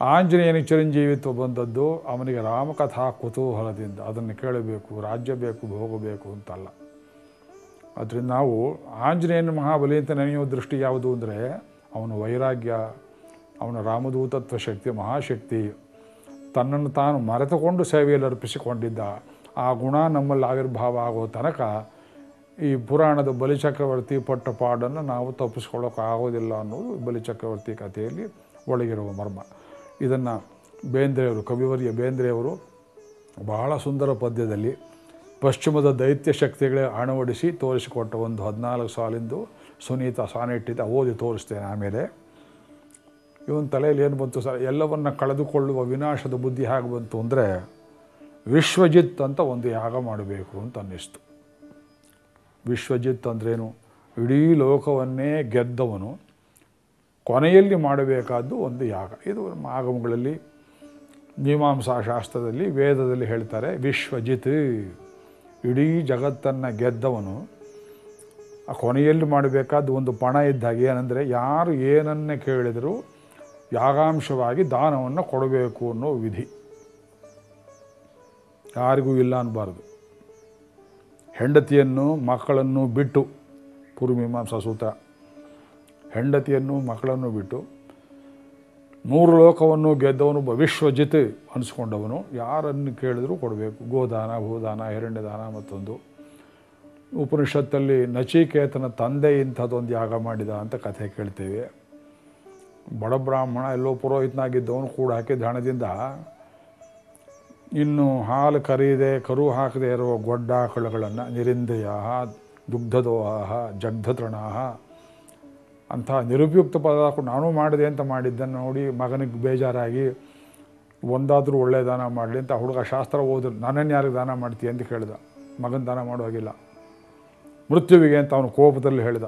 ಆಂಜನೇಯನಿಗೆ ಚಿರಂಜೀವಿತ್ವ ಬಂದದ್ದು ಅವನಿಗೆ ರಾಮಕಥಾ ಕುತೂಹಲದಿಂದ. ಅದನ್ನು ಕೇಳಬೇಕು, ರಾಜ್ಯ ಬೇಕು ಹೋಗಬೇಕು ಅಂತಲ್ಲ. ಅದರಿಂದ ನಾವು ಆಂಜನೇಯನ ಮಹಾಬಲಿ ಅಂತ ನೆನೆಯುವ ದೃಷ್ಟಿ ಯಾವುದು ಅಂದರೆ ಅವನ ವೈರಾಗ್ಯ, ಅವನ ರಾಮದೂತತ್ವ ಶಕ್ತಿ, ಮಹಾಶಕ್ತಿ, ತನ್ನನ್ನು ತಾನು ಮರೆತುಕೊಂಡು ಸೇವೆಯಲ್ಲಿ ಅರ್ಪಿಸಿಕೊಂಡಿದ್ದ. ಆ ಗುಣ ನಮ್ಮಲ್ಲಿ ಆವಿರ್ಭಾವ ಆಗೋ ತನಕ ಈ ಪುರಾಣದ ಬಲಿಚಕ್ರವರ್ತಿ ಪಟ್ಟ ಪಾಡನ್ನು ನಾವು ತಪ್ಪಿಸ್ಕೊಳ್ಳೋಕ್ಕಾಗೋದಿಲ್ಲ ಅನ್ನೋದು ಬಲಿಚಕ್ರವರ್ತಿ ಕಥೆಯಲ್ಲಿ ಒಳಗಿರುವ ಮರ್ಮ. ಇದನ್ನು ಬೇಂದ್ರೆಯವರು, ಕವಿವರ್ಯ ಬೇಂದ್ರೆಯವರು ಬಹಳ ಸುಂದರ ಪದ್ಯದಲ್ಲಿ ಪಶ್ಚಿಮದ ದೈತ್ಯ ಶಕ್ತಿಗಳೇ ಅಳವಡಿಸಿ ತೋರಿಸಿಕೊಟ್ಟ ಒಂದು ಹದಿನಾಲ್ಕು ಸಾಲಿಂದು ಸುನೀತ ಸಾನೆಟ್ಟಿದ್ದ ಓದಿ ತೋರಿಸ್ತೇನೆ ಆಮೇಲೆ. ಇವನ ತಲೆಯಲ್ಲಿ ಏನು ಬಂತು ಸರ್? ಎಲ್ಲವನ್ನು ಕಳೆದುಕೊಳ್ಳುವ ವಿನಾಶದ ಬುದ್ಧಿ ಹೇಗೆ ಬಂತು ಅಂದರೆ ವಿಶ್ವಜಿತ್ ಅಂತ ಒಂದು ಯಾಗ ಮಾಡಬೇಕು ಅಂತ ಅನ್ನಿಸ್ತು. ವಿಶ್ವಜಿತ್ ಅಂದ್ರೇನು? ಇಡೀ ಲೋಕವನ್ನೇ ಗೆದ್ದವನು. ಕೊನೆಯಲ್ಲಿ ಮಾಡಬೇಕಾದ್ದು ಒಂದು ಯಾಗ. ಇದು ನಮ್ಮ ಆಗಮಗಳಲ್ಲಿ ಮೀಮಾಂಸಾ ಶಾಸ್ತ್ರದಲ್ಲಿ, ವೇದದಲ್ಲಿ ಹೇಳ್ತಾರೆ, ವಿಶ್ವಜಿತ್. ಇಡೀ ಜಗತ್ತನ್ನು ಗೆದ್ದವನು, ಆ ಕೊನೆಯಲ್ಲಿ ಮಾಡಬೇಕಾದ ಒಂದು ಪಣ ಇದ್ದಾಗ ಏನಂದರೆ, ಯಾರು ಏನನ್ನ ಕೇಳಿದರೂ ಯಾಗಾಂಶವಾಗಿ ದಾನವನ್ನು ಕೊಡಬೇಕು ಅನ್ನೋ ವಿಧಿ. ಯಾರಿಗೂ ಇಲ್ಲ ಅನ್ನಬಾರ್ದು ಹೆಂಡತಿಯನ್ನು, ಮಕ್ಕಳನ್ನು ಬಿಟ್ಟು ಪೂರ್ವಮೀಮಾಂಸಾ ಸೂತ್ರ. ಹೆಂಡತಿಯನ್ನು, ಮಕ್ಕಳನ್ನು ಬಿಟ್ಟು ನೂರು ಲೋಕವನ್ನು ಗೆದ್ದವನು ವಿಶ್ವಜಿತ್ ಅನಿಸ್ಕೊಂಡವನು. ಯಾರನ್ನು ಕೇಳಿದರೂ ಕೊಡಬೇಕು. ಗೋದಾನ ಭೂದಾನ ಹಿರಣ್ಯದಾನ ಮತ್ತೊಂದು. ಉಪನಿಷತ್ತಲ್ಲಿ ನಚಿಕೇತನ ತಂದೆ ಇಂಥದ್ದೊಂದು ಯಾಗ ಮಾಡಿದ ಅಂತ ಕಥೆ ಕೇಳ್ತೇವೆ. ಬಡಬ್ರಾಹ್ಮಣ ಎಲ್ಲೋ ಪುರೋಹಿತನಾಗಿದ್ದವನು ಕೂಡ ಹಾಕಿದ ಹಣದಿಂದ ಇನ್ನು ಹಾಲು ಕರೀದೆ ಕರು ಹಾಕದೇ ಇರುವ ಗೊಡ್ಡಾಕಳುಗಳನ್ನು ನಿರಿಂದಯ ದುಗ್ಧದೋಹ ಜಗ್ಧತೃಣಾಹ ಅಂಥ ನಿರುಪಯುಕ್ತ ಪದಾರ್ಥ ನಾನು ಮಾಡಿದೆ ಅಂತ ಮಾಡಿದ್ದನ್ನು ನೋಡಿ ಮಗನಿಗೆ ಬೇಜಾರಾಗಿ, ಒಂದಾದರೂ ಒಳ್ಳೆಯ ದಾನ ಮಾಡಲಿ ಅಂತ ಹುಡುಗ ಶಾಸ್ತ್ರ ಓದಿದ್ರು ನನ್ನನ್ನು ಯಾರಿಗೆ ದಾನ ಮಾಡ್ತೀಯ? ಅಂತ ಕೇಳಿದ. ಮಗನ ದಾನ ಮಾಡುವಾಗಿಲ್ಲ ಮೃತ್ಯುವಿಗೆ ಅಂತ ಅವನು ಕೋಪದಲ್ಲಿ ಹೇಳಿದ.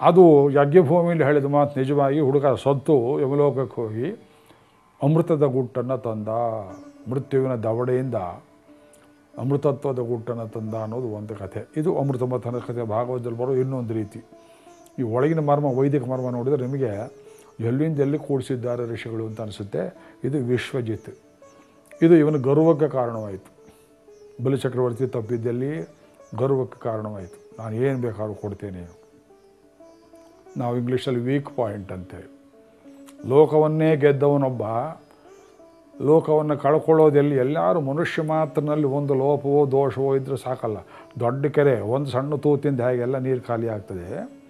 ಅದು ಯಜ್ಞಭೂಮಿಯಲ್ಲಿ ಹೇಳಿದ ಮಾತು ನಿಜವಾಗಿ ಹುಡುಗ ಸತ್ತು ಯಮಲೋಕಕ್ಕೆ ಹೋಗಿ ಅಮೃತದ ಗುಟ್ಟನ್ನು ತಂದ. ಮೃತ್ಯುವಿನ ದವಡೆಯಿಂದ ಅಮೃತತ್ವದ ಗುಟ್ಟನ್ನು ತಂದ ಅನ್ನೋದು ಒಂದು ಕಥೆ. ಇದು ಅಮೃತ ಮಥನ ಕಥೆ. ಭಾಗವತದಲ್ಲಿ ಬರೋ ಇನ್ನೊಂದು ರೀತಿ. ಈ ಒಳಗಿನ ಮರ್ಮ, ವೈದಿಕ ಮರ್ಮ ನೋಡಿದರೆ ನಿಮಗೆ ಎಲ್ಲಿಂದ ಎಲ್ಲಿ ಕೂಡಿಸಿದ್ದಾರೆ ಋಷಿಗಳು ಅಂತ ಅನಿಸುತ್ತೆ. ಇದು ವಿಶ್ವಜಿತ್. ಇದು ಇವನ ಗರ್ವಕ್ಕೆ ಕಾರಣವಾಯಿತು. ಬಲಿಚಕ್ರವರ್ತಿ ತಪ್ಪಿದ್ದಲ್ಲಿ ಗರ್ವಕ್ಕೆ ಕಾರಣವಾಯಿತು. ನಾನು ಏನು ಬೇಕಾದ್ರೂ ಕೊಡ್ತೇನೆ. ನಾವು ಇಂಗ್ಲೀಷಲ್ಲಿ ವೀಕ್ ಪಾಯಿಂಟ್ ಅಂತೇಳಿ ಲೋಕವನ್ನೇ ಗೆದ್ದವನೊಬ್ಬ, ಲೋಕವನ್ನು ಕಳ್ಕೊಳ್ಳೋದೆಲ್ಲಿ ಎಲ್ಲರೂ ಮನುಷ್ಯ ಮಾತ್ರನಲ್ಲಿ ಒಂದು ಲೋಪವೋ, ದೋಷವೋ ಇದ್ದರೆ ಸಾಕಲ್ಲ. ದೊಡ್ಡ ಕೆರೆ, ಒಂದು ಸಣ್ಣ ತೂತಿಂದ ಹೇಗೆಲ್ಲ ನೀರು ಖಾಲಿ ಆಗ್ತದೆ.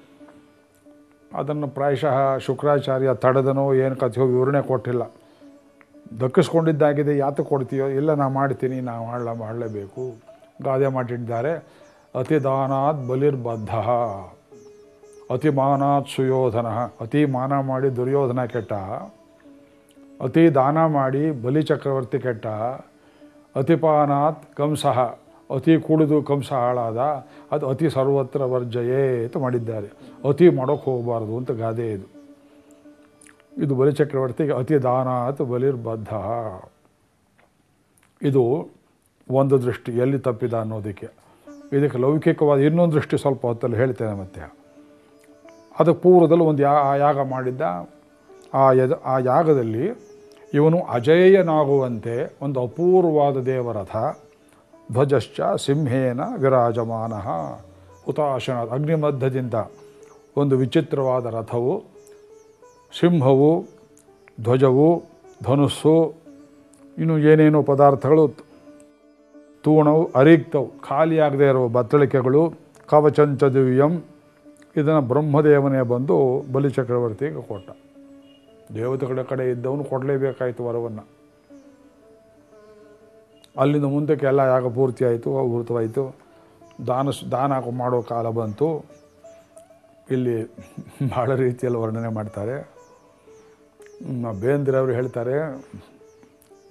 ಅದನ್ನು ಪ್ರಾಯಶಃ ಶುಕ್ರಾಚಾರ್ಯ ತಡೆದನೋ ಏನು ಕಥೆಯೋ ವಿವರಣೆ ಕೊಟ್ಟಿಲ್ಲ. ದಕ್ಕಿಸ್ಕೊಂಡಿದ್ದಾಗಿದೆ, ಯಾತಕ್ಕೆ ಕೊಡ್ತೀಯೋ, ಇಲ್ಲ ನಾ ಮಾಡ್ತೀನಿ, ನಾ ಮಾಡಲ, ಮಾಡಲೇಬೇಕು. ಗಾದೆ ಮಾಡಿಟ್ಟಿದ್ದಾರೆ. ಅತಿದಾನಾತ್ ಬಲಿರ್ಬದ್ಧ. ಅತಿಮಾನಾತ್ ಸುಯೋಧನ. ಅತಿ ಮಾನ ಮಾಡಿ ದುರ್ಯೋಧನ ಕೆಟ್ಟ. ಅತಿ ದಾನ ಮಾಡಿ ಬಲಿ ಚಕ್ರವರ್ತಿ ಕೆಟ್ಟ. ಅತಿಪಾನಾತ್ ಕಂಸಃ. ಅತಿ ಕುಡಿದು ಕಂಸ ಹಾಳಾದ ಅದು ಅತಿ ಸರ್ವತ್ರ ವರ್ಜಯೇ ಅಂತ ಮಾಡಿದ್ದಾರೆ. ಅತಿ ಮಾಡೋಕ್ಕೆ ಹೋಗಬಾರ್ದು ಅಂತ ಗಾದೆ ಇದು. ಇದು ಬಲಿ ಚಕ್ರವರ್ತಿಗೆ ಅತಿ ದಾನಾತ್ ಬಲಿರ್ಬದ್ಧ. ಇದು ಒಂದು ದೃಷ್ಟಿ, ಎಲ್ಲಿ ತಪ್ಪಿದ ಅನ್ನೋದಕ್ಕೆ. ಇದಕ್ಕೆ ಲೌಕಿಕವಾದ ಇನ್ನೊಂದು ದೃಷ್ಟಿ ಸ್ವಲ್ಪ ಹೊತ್ತಲ್ಲಿ ಹೇಳ್ತೇನೆ ಮತ್ತೆ. ಅದಕ್ಕೆ ಪೂರ್ವದಲ್ಲಿ ಒಂದು ಯಾ, ಆ ಯಾಗ ಮಾಡಿದ್ದ. ಆ ಯದ, ಆ ಯಾಗದಲ್ಲಿ ಇವನು ಅಜೇಯನಾಗುವಂತೆ ಒಂದು ಅಪೂರ್ವವಾದ ದೇವರಥ, ಧ್ವಜಶ್ಚ ಸಿಂಹೇನ ವಿರಾಜಮಾನ ಹುತಾಶನ ಅಗ್ನಿಮಧ್ಯದಿಂದ ಒಂದು ವಿಚಿತ್ರವಾದ ರಥವು, ಸಿಂಹವು, ಧ್ವಜವು, ಧನುಸ್ಸು, ಇನ್ನು ಏನೇನೋ ಪದಾರ್ಥಗಳು ತೂಣವು ಅರಿಕ್ತವು, ಖಾಲಿಯಾಗದೇ ಇರುವ ಬತ್ತಳಿಕೆಗಳು, ಕವಚಂಚ ದಿವ್ಯಂ, ಇದನ್ನು ಬ್ರಹ್ಮದೇವನೇ ಬಂದು ಬಲಿಚಕ್ರವರ್ತಿಗೆ ಕೊಟ್ಟ. ದೇವತೆಗಳ ಕಡೆ ಇದ್ದವನು ಕೊಡಲೇಬೇಕಾಯಿತು ವರವನ್ನು. ಅಲ್ಲಿಂದ ಮುಂದಕ್ಕೆ ಎಲ್ಲ ಯಾಗ ಪೂರ್ತಿ ಆಯಿತು ಅಭೂತವಾಯಿತು ದಾನ ದಾನ ಮಾಡೋ ಕಾಲ ಬಂತು. ಇಲ್ಲಿ ಭಾಳ ರೀತಿಯಲ್ಲಿ ವರ್ಣನೆ ಮಾಡ್ತಾರೆ. ಬೇಂದ್ರೆ ಅವರು ಹೇಳ್ತಾರೆ,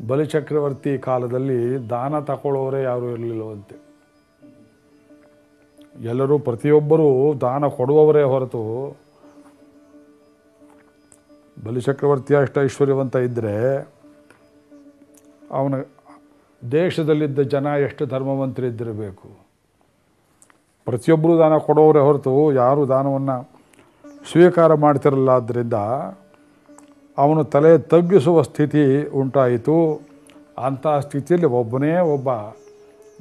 ಬಲಿಚಕ್ರವರ್ತಿ ಕಾಲದಲ್ಲಿ ದಾನ ತಗೊಳ್ಳೋರೇ ಯಾರೂ ಇರಲಿಲ್ಲವಂತೆ ಎಲ್ಲರೂ ಪ್ರತಿಯೊಬ್ಬರೂ ದಾನ ಕೊಡುವವರೇ ಹೊರತು ಬಲಿಚಕ್ರವರ್ತಿ ಅಷ್ಟ ಐಶ್ವರ್ಯವಂತ ಇದ್ದರೆ ಅವನ ದೇಶದಲ್ಲಿದ್ದ ಜನ ಎಷ್ಟು ಧರ್ಮವಂತರಿದ್ದಿರಬೇಕು. ಪ್ರತಿಯೊಬ್ಬರು ದಾನ ಕೊಡೋರೇ ಹೊರತು ಯಾರು ದಾನವನ್ನು ಸ್ವೀಕಾರ ಮಾಡ್ತಿರಲ್ಲ ಆದ್ದರಿಂದ ಅವನು ತಲೆ ತಗ್ಗಿಸುವ ಸ್ಥಿತಿ ಉಂಟಾಯಿತು. ಅಂಥ ಸ್ಥಿತಿಯಲ್ಲಿ ಒಬ್ಬನೇ ಒಬ್ಬ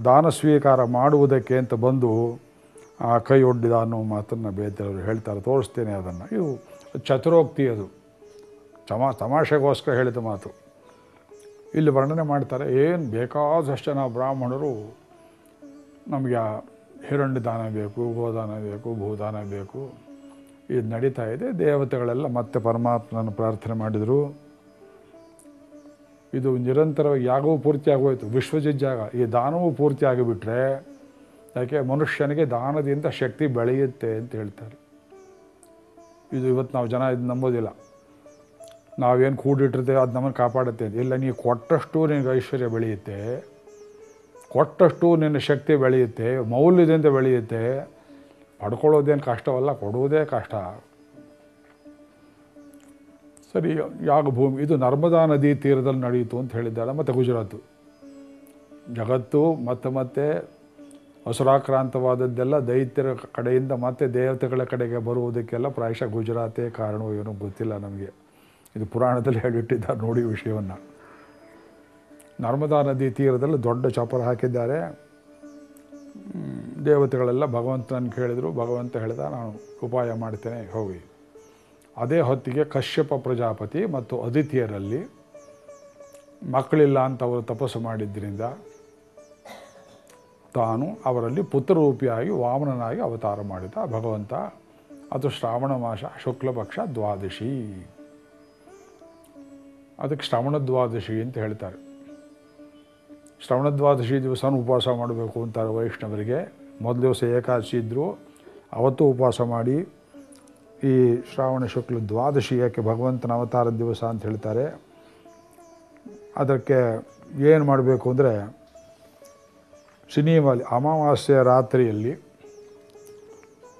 ದಾನ ಸ್ವೀಕಾರ ಮಾಡುವುದಕ್ಕೆ ಅಂತ ಬಂದು ಆ ಕೈ ಒಡ್ಡಿದ ಅನ್ನೋ ಮಾತನ್ನು ಬೇದವರು ಹೇಳ್ತಾರೆ. ತೋರಿಸ್ತೇನೆ ಅದನ್ನು. ಇದು ಚತುರೋಕ್ತಿ ಅದು. ತಮಾ ತಮಾಷೆಗೋಸ್ಕರ ಹೇಳಿದ ಮಾತು. ಇಲ್ಲಿ ವರ್ಣನೆ ಮಾಡ್ತಾರೆ, ಏನು ಬೇಕಾದಷ್ಟು ಜನ ಬ್ರಾಹ್ಮಣರು ನಮಗೆ ಆ ಹಿರಣ್ಯ ದಾನ ಬೇಕು ಗೋದಾನ ಬೇಕು ಭೂದಾನ ಬೇಕು. ಇದು ನಡೀತಾ ಇದೆ. ದೇವತೆಗಳೆಲ್ಲ ಮತ್ತೆ ಪರಮಾತ್ಮನ ಪ್ರಾರ್ಥನೆ ಮಾಡಿದರು. ಇದು ನಿರಂತರವಾಗಿ ಯಾಗವೂ ಪೂರ್ತಿ ಆಗೋಯ್ತು. ವಿಶ್ವಜಿಜ್ಜಾಗ. ಈ ದಾನವೂ ಪೂರ್ತಿ ಆಗಿಬಿಟ್ರೆ ಯಾಕೆ ಮನುಷ್ಯನಿಗೆ ದಾನದಿಂದ ಶಕ್ತಿ ಬೆಳೆಯುತ್ತೆ ಅಂತ ಹೇಳ್ತಾರೆ. ಇದು ಇವತ್ತು ನಾವು ಜನ ಇದು ನಂಬೋದಿಲ್ಲ. ನಾವೇನು ಕೂಡಿಟ್ಟಿರ್ತೇವೆ ಅದು ನಮ್ಮನ್ನು ಕಾಪಾಡುತ್ತೆ. ಇಲ್ಲ, ನೀವು ಕೊಟ್ಟಷ್ಟು ನಿನಗೆ ಐಶ್ವರ್ಯ ಬೆಳೆಯುತ್ತೆ. ಕೊಟ್ಟಷ್ಟು ನಿನ್ನ ಶಕ್ತಿ ಬೆಳೆಯುತ್ತೆ, ಮೌಲ್ಯದಿಂದ ಬೆಳೆಯುತ್ತೆ, ಪಡ್ಕೊಳ್ಳೋದೇನು ಕಷ್ಟವಲ್ಲ ಕೊಡುವುದೇ ಕಷ್ಟ. ಸರಿ ಯಾಗ ಭೂಮಿ ಇದು ನರ್ಮದಾ ನದಿ ತೀರದಲ್ಲಿ ನಡೆಯಿತು ಅಂತ ಹೇಳಿದ್ದಾರೆ ಮತ್ತು ಗುಜರಾತು. ಜಗತ್ತು ಮತ್ತೆ ಮತ್ತೆ ಹಸುರಾಕ್ರಾಂತವಾದದ್ದೆಲ್ಲ ದೈತ್ಯರ ಕಡೆಯಿಂದ ಮತ್ತೆ ದೇವತೆಗಳ ಕಡೆಗೆ ಬರುವುದಕ್ಕೆಲ್ಲ ಪ್ರಾಯಶಃ ಗುಜರಾತೇ ಕಾರಣವೋ ಏನೋ ಗೊತ್ತಿಲ್ಲ ನಮಗೆ. ಇದು ಪುರಾಣದಲ್ಲಿ ಹೇಳಿಟ್ಟಿದ್ದಾರೆ ನೋಡಿ ವಿಷಯವನ್ನು. ನರ್ಮದಾ ನದಿ ತೀರದಲ್ಲಿ ದೊಡ್ಡ ಚಾಪರ ಹಾಕಿದ್ದಾರೆ. ದೇವತೆಗಳೆಲ್ಲ ಭಗವಂತನ ಕೇಳಿದರು. ಭಗವಂತ ಹೇಳಿದ, ನಾನು ಉಪಾಯ ಮಾಡ್ತೇನೆ, ಹೋಗಿ. ಅದೇ ಹೊತ್ತಿಗೆ ಕಶ್ಯಪ ಪ್ರಜಾಪತಿ ಮತ್ತು ಅದಿತಿಯರಲ್ಲಿ ಮಕ್ಕಳಿಲ್ಲ ಅಂತ ಅವರು ತಪಸ್ಸು ಮಾಡಿದ್ದರಿಂದ ತಾನು ಅವರಲ್ಲಿ ಪುತ್ರರೂಪಿಯಾಗಿ ವಾಮನನಾಗಿ ಅವತಾರ ಮಾಡಿದ ಭಗವಂತ. ಅದು ಶ್ರಾವಣ ಮಾಸ ಶುಕ್ಲ ಪಕ್ಷ ದ್ವಾದಶಿ. ಅದಕ್ಕೆ ಶ್ರವಣ ದ್ವಾದಶಿ ಅಂತ ಹೇಳ್ತಾರೆ. ಶ್ರವಣ ದ್ವಾದಶಿ ದಿವಸನೂ ಉಪವಾಸ ಮಾಡಬೇಕು ಅಂತಾರೆ ವೈಷ್ಣವರಿಗೆ. ಮೊದಲ ದಿವಸ ಏಕಾದಶಿ ಇದ್ದರು ಅವತ್ತು ಉಪವಾಸ ಮಾಡಿ ಈ ಶ್ರಾವಣ ಶುಕ್ಲ ದ್ವಾದಶಿ ಯಾಕೆ ಭಗವಂತನ ಅವತಾರದ ದಿವಸ ಅಂತ ಹೇಳ್ತಾರೆ. ಅದಕ್ಕೆ ಏನು ಮಾಡಬೇಕು ಅಂದರೆ ಸಿನಿಮಾಲಿ ಅಮಾವಾಸ್ಯೆಯ ರಾತ್ರಿಯಲ್ಲಿ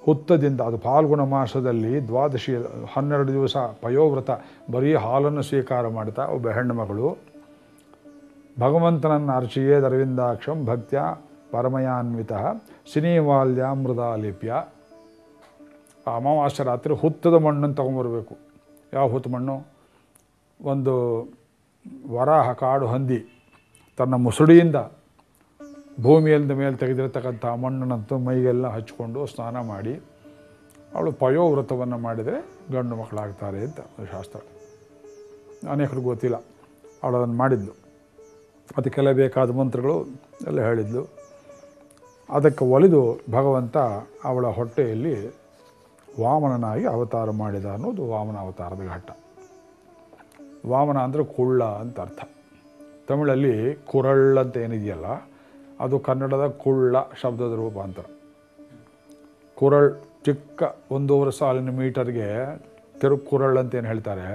ಹುತ್ತದಿಂದ ಅದು ಫಾಲ್ಗುಣ ಮಾಸದಲ್ಲಿ ದ್ವಾದಶಿ ಹನ್ನೆರಡು ದಿವಸ ಪಯೋವ್ರತ ಬರೀ ಹಾಲನ್ನು ಸ್ವೀಕಾರ ಮಾಡ್ತಾ ಒಬ್ಬ ಹೆಣ್ಣುಮಗಳು ಭಗವಂತನನ್ನು ಅರ್ಚಿಯೇ ಅರವಿಂದಾಕ್ಷಂ ಭಕ್ತ್ಯ ಪರಮಯಾನ್ವಿತ ಸಿನಿವಾಲ್ಯ ಲಿಪ್ಯ ಅಮಾವಾಸ್ಯ ರಾತ್ರಿ ಹುತ್ತದ ಮಣ್ಣನ್ನು ತೊಗೊಂಬರ್ಬೇಕು. ಯಾವ ಹುತ್ತ ಮಣ್ಣು? ಒಂದು ವರಾಹ ಕಾಡು ಹಂದಿ. ತನ್ನ ಮುಸುಡಿಯಿಂದ ಭೂಮಿಯಿಂದ ಮೇಲೆ ತೆಗೆದಿರತಕ್ಕಂಥ ಮಣ್ಣನ್ನಂತೂ ಮೈಗೆಲ್ಲ ಹಚ್ಕೊಂಡು ಸ್ನಾನ ಮಾಡಿ, ಅವಳು ಪಯೋವ್ರತವನ್ನು ಮಾಡಿದರೆ ಗಂಡು ಮಕ್ಕಳಾಗ್ತಾರೆ ಅಂತ ಶಾಸ್ತ್ರ. ಅನೇಕರಿಗೆ ಗೊತ್ತಿಲ್ಲ. ಅವಳು ಅದನ್ನು ಮಾಡಿದ್ಲು ಅದಕ್ಕೆಲ್ಲ ಬೇಕಾದ ಮಂತ್ರಗಳು ಎಲ್ಲ ಹೇಳಿದ್ಲು. ಅದಕ್ಕೆ ಒಲಿದು ಭಗವಂತ ಅವಳ ಹೊಟ್ಟೆಯಲ್ಲಿ ವಾಮನನಾಗಿ ಅವತಾರ ಮಾಡಿದ ಅನ್ನೋದು ವಾಮನ ಅವತಾರದ ಘಟ್ಟ. ವಾಮನ ಅಂದರೆ ಕುಳ್ಳ ಅಂತ ಅರ್ಥ. ತಮಿಳಲ್ಲಿ ಕುರಳ್ ಅಂತ ಏನಿದೆಯಲ್ಲ, ಅದು ಕನ್ನಡದ ಕುಳ್ಳ ಶಬ್ದದ ರೂಪಾಂತರ. ಕುರಳ್ ಚಿಕ್ಕ ಒಂದೂವರೆ ಸಾಲಿನ ಮೀಟರ್ಗೆ ತಿರುಕುರಳ್ ಅಂತ ಏನು ಹೇಳ್ತಾರೆ,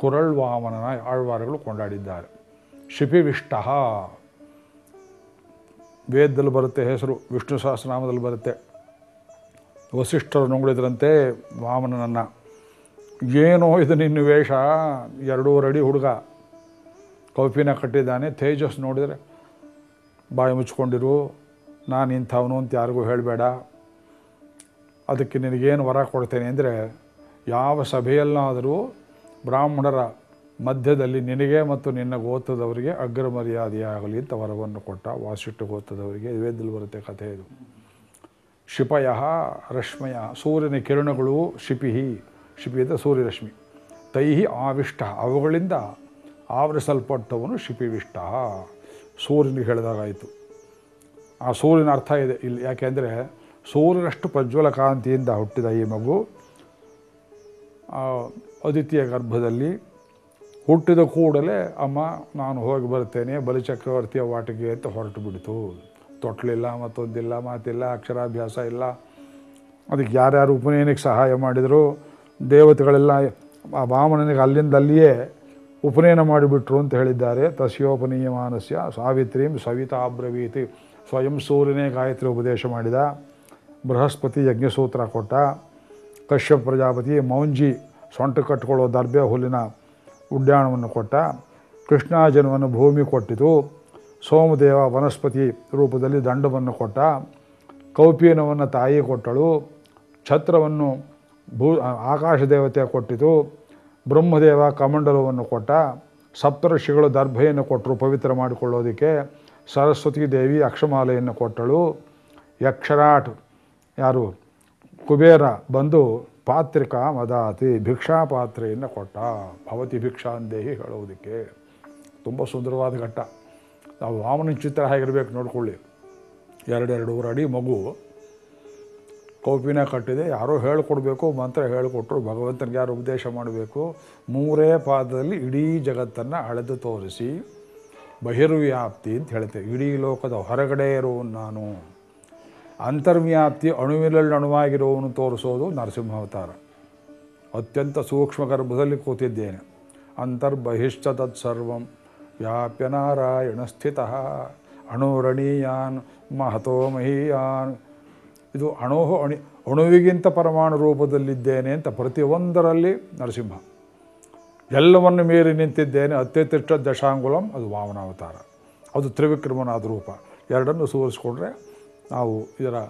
ಕುರಳ್ ವಾಮನನ ಆಳ್ವಾರಗಳು ಕೊಂಡಾಡಿದ್ದಾರೆ. ಶಿಪಿವಿಷ್ಟ ವೇದದಲ್ಲಿ ಬರುತ್ತೆ ಹೆಸರು, ವಿಷ್ಣು ಸಹಸ್ರನಾಮದಲ್ಲಿ ಬರುತ್ತೆ. ವಸಿಷ್ಠರು ನುಂಗಳಿದ್ರಂತೆ ವಾಮನನನ್ನು. ಏನೋ ಇದು ನಿನ್ನ ವೇಷ, ಎರಡೂವರೆ ಅಡಿ ಹುಡುಗ. ಕೌಪಿನ ಕಟ್ಟಿದ್ದಾನೆ ತೇಜಸ್ ನೋಡಿದರೆ ಬಾಯಿ ಮುಚ್ಕೊಂಡಿರು ನಾನು ಇಂಥವನು ಅಂತ ಯಾರಿಗೂ ಹೇಳಬೇಡ. ಅದಕ್ಕೆ ನಿನಗೇನು ವರ ಕೊಡ್ತೇನೆ ಅಂದರೆ, ಯಾವ ಸಭೆಯಲ್ಲಾದರೂ ಬ್ರಾಹ್ಮಣರ ಮಧ್ಯದಲ್ಲಿ ನಿನಗೆ ಮತ್ತು ನಿನ್ನ ಗೋತ್ರದವರಿಗೆ ಅಗ್ರ ಮರ್ಯಾದೆಯಾಗಲಿ ಅಂತ ವರವನ್ನು ಕೊಟ್ಟ ವಾಸಿಟ್ಟು ಗೋತ್ರದವರಿಗೆ. ವೇದಲ್ಲಿ ಬರುತ್ತೆ ಕಥೆ ಇದು. ಶಿಪಯ ರಶ್ಮಯ, ಸೂರ್ಯನ ಕಿರಣಗಳು ಶಿಪಿಹಿ. ಶಿಪಿ ಅಂದರೆ ಸೂರ್ಯರಶ್ಮಿ. ತೈಹಿ ಆವಿಷ್ಟ, ಅವುಗಳಿಂದ ಆವರಿಸಲ್ಪಟ್ಟವನು ಶಿಪಿವಿಷ್ಟ. ಸೂರ್ಯನಿಗೆ ಹೇಳಿದಾಗಾಯಿತು. ಆ ಸೂರ್ಯನ ಅರ್ಥ ಇದೆ ಇಲ್ಲಿ. ಯಾಕೆಂದರೆ ಸೂರ್ಯನಷ್ಟು ಪ್ರಜ್ವಲ ಕಾಂತಿಯಿಂದ ಹುಟ್ಟಿದ ಈ ಮಗು ಅದಿತಿಯ ಗರ್ಭದಲ್ಲಿ ಹುಟ್ಟಿದ ಕೂಡಲೇ, ಅಮ್ಮ, ನಾನು ಹೋಗಿ ಬರ್ತೇನೆ, ಬಲಿಚಕ್ರವರ್ತಿಯ ವಾಟಿಗೆ ಅಂತ ಹೊರಟು ಬಿಡ್ತು. ತೊಟ್ಲಿಲ್ಲ, ಮತ್ತೊಂದಿಲ್ಲ, ಮಾತಿಲ್ಲ, ಅಕ್ಷರಾಭ್ಯಾಸ ಇಲ್ಲ. ಅದಕ್ಕೆ ಯಾರ್ಯಾರು ಉಪನಯನಕ್ಕೆ ಸಹಾಯ ಮಾಡಿದರು? ದೇವತೆಗಳೆಲ್ಲ ಆ ಬಾಮಣನಿಗೆ ಅಲ್ಲಿಂದಲ್ಲಿಯೇ ಉಪನಯನ ಮಾಡಿಬಿಟ್ರು ಅಂತ ಹೇಳಿದ್ದಾರೆ. ತಸ್ಯೋಪನೀಯಮಾನಸ್ಯ ಸಾವಿತ್ರೀಂ ಸವಿತಾ ಅಬ್ರವೀತಿ ಸ್ವಯಂ ಸೂರ್ಯನೇ ಗಾಯತ್ರಿ ಉಪದೇಶ ಮಾಡಿದ. ಬೃಹಸ್ಪತಿ ಯಜ್ಞಸೂತ್ರ ಕೊಟ್ಟ. ಕಶ್ಯಪ ಪ್ರಜಾಪತಿ ಮೌಂಜಿ ಸೊಂಟ ಕಟ್ಕೊಳ್ಳೋ ದರ್ಬೆ ಹುಲ್ಲಿನ ಉಡ್ಯಾಣವನ್ನು ಕೊಟ್ಟ ಕೃಷ್ಣಾಜನವನ್ನು ಭೂಮಿ ಕೊಟ್ಟಿತು. ಸೋಮದೇವ ವನಸ್ಪತಿ ರೂಪದಲ್ಲಿ ದಂಡವನ್ನು ಕೊಟ್ಟ. ಕೌಪೀನವನ್ನು ತಾಯಿ ಕೊಟ್ಟಳು. ಛತ್ರವನ್ನು ಭೂ ಆಕಾಶ ದೇವತೆ ಕೊಟ್ಟಿತು. ಬ್ರಹ್ಮದೇವ ಕಮಂಡಲವನ್ನು ಕೊಟ್ಟ. ಸಪ್ತಋಷಿಗಳು ದರ್ಭೆಯನ್ನು ಕೊಟ್ಟರು ಪವಿತ್ರ ಮಾಡಿಕೊಳ್ಳೋದಕ್ಕೆ. ಸರಸ್ವತಿ ದೇವಿ ಅಕ್ಷಮಾಲೆಯನ್ನು ಕೊಟ್ಟಳು. ಯಕ್ಷರಾಟ್, ಯಾರು? ಕುಬೇರ ಬಂದು ಪಾತ್ರಿಕಾ ಮದಾತಿ ಭಿಕ್ಷಾ ಪಾತ್ರೆಯನ್ನು ಕೊಟ್ಟ. ಭವತಿ ಭಿಕ್ಷಾಂದೇಹಿ ಹೇಳೋದಕ್ಕೆ ತುಂಬ ಸುಂದರವಾದ ಘಟ್ಟ. ನಾವು ವಾಮನ ಚಿತ್ರ ಹೇಗಿರ್ಬೇಕು ನೋಡ್ಕೊಳ್ಳಿ. ಎರಡೆರಡೂವರೆ ಅಡಿ ಮಗು ಕೌಪಿನ ಕಟ್ಟಿದೆ. ಯಾರೋ ಹೇಳಿಕೊಡ್ಬೇಕು, ಮಂತ್ರ ಹೇಳಿಕೊಟ್ರು, ಭಗವಂತನಿಗೆ ಯಾರು ಉಪದೇಶ ಮಾಡಬೇಕು? ಮೂರೇ ಪಾದದಲ್ಲಿ ಇಡೀ ಜಗತ್ತನ್ನು ಅಳೆದು ತೋರಿಸಿ. ಬಹಿರ್ವ್ಯಾಪ್ತಿ ಅಂತ ಹೇಳ್ತೇವೆ. ಇಡೀ ಲೋಕದ ಹೊರಗಡೆ ಇರುವನು ನಾನು. ಅಂತರ್ವ್ಯಾಪ್ತಿ ಅಣುವಿನಲ್ಲಿ ಅಣುವಾಗಿರುವವನು ತೋರಿಸೋದು ನರಸಿಂಹಾವತಾರ. ಅತ್ಯಂತ ಸೂಕ್ಷ್ಮ ಗರ್ಭದಲ್ಲಿ ಕೂತಿದ್ದೇನೆ. ಅಂತರ್ಬಹಿಶ್ಚ ತತ್ಸರ್ವಂ ವ್ಯಾಪ್ಯ ನಾರಾಯಣ ಸ್ಥಿತ. ಅಣುರಣೀಯಾನ್ ಮಹತೋ ಮಹೀಯಾನ್. ಇದು ಅಣು ಅಣಿ ಅಣುವಿಗಿಂತ ಪರಮಾಣು ರೂಪದಲ್ಲಿದ್ದೇನೆ ಅಂತ ಪ್ರತಿಯೊಂದರಲ್ಲಿ ನರಸಿಂಹ. ಎಲ್ಲವನ್ನು ಮೀರಿ ನಿಂತಿದ್ದೇನೆ. ಅತ್ಯತಿಷ್ಠ ದಶಾಂಗುಲಂ, ಅದು ವಾಮನಾವತಾರ. ಅದು ತ್ರಿವಿಕ್ರಮನಾದ ರೂಪ. ಎರಡನ್ನು ಸೂರಿಸ್ಕೊಂಡ್ರೆ ನಾವು ಇದರ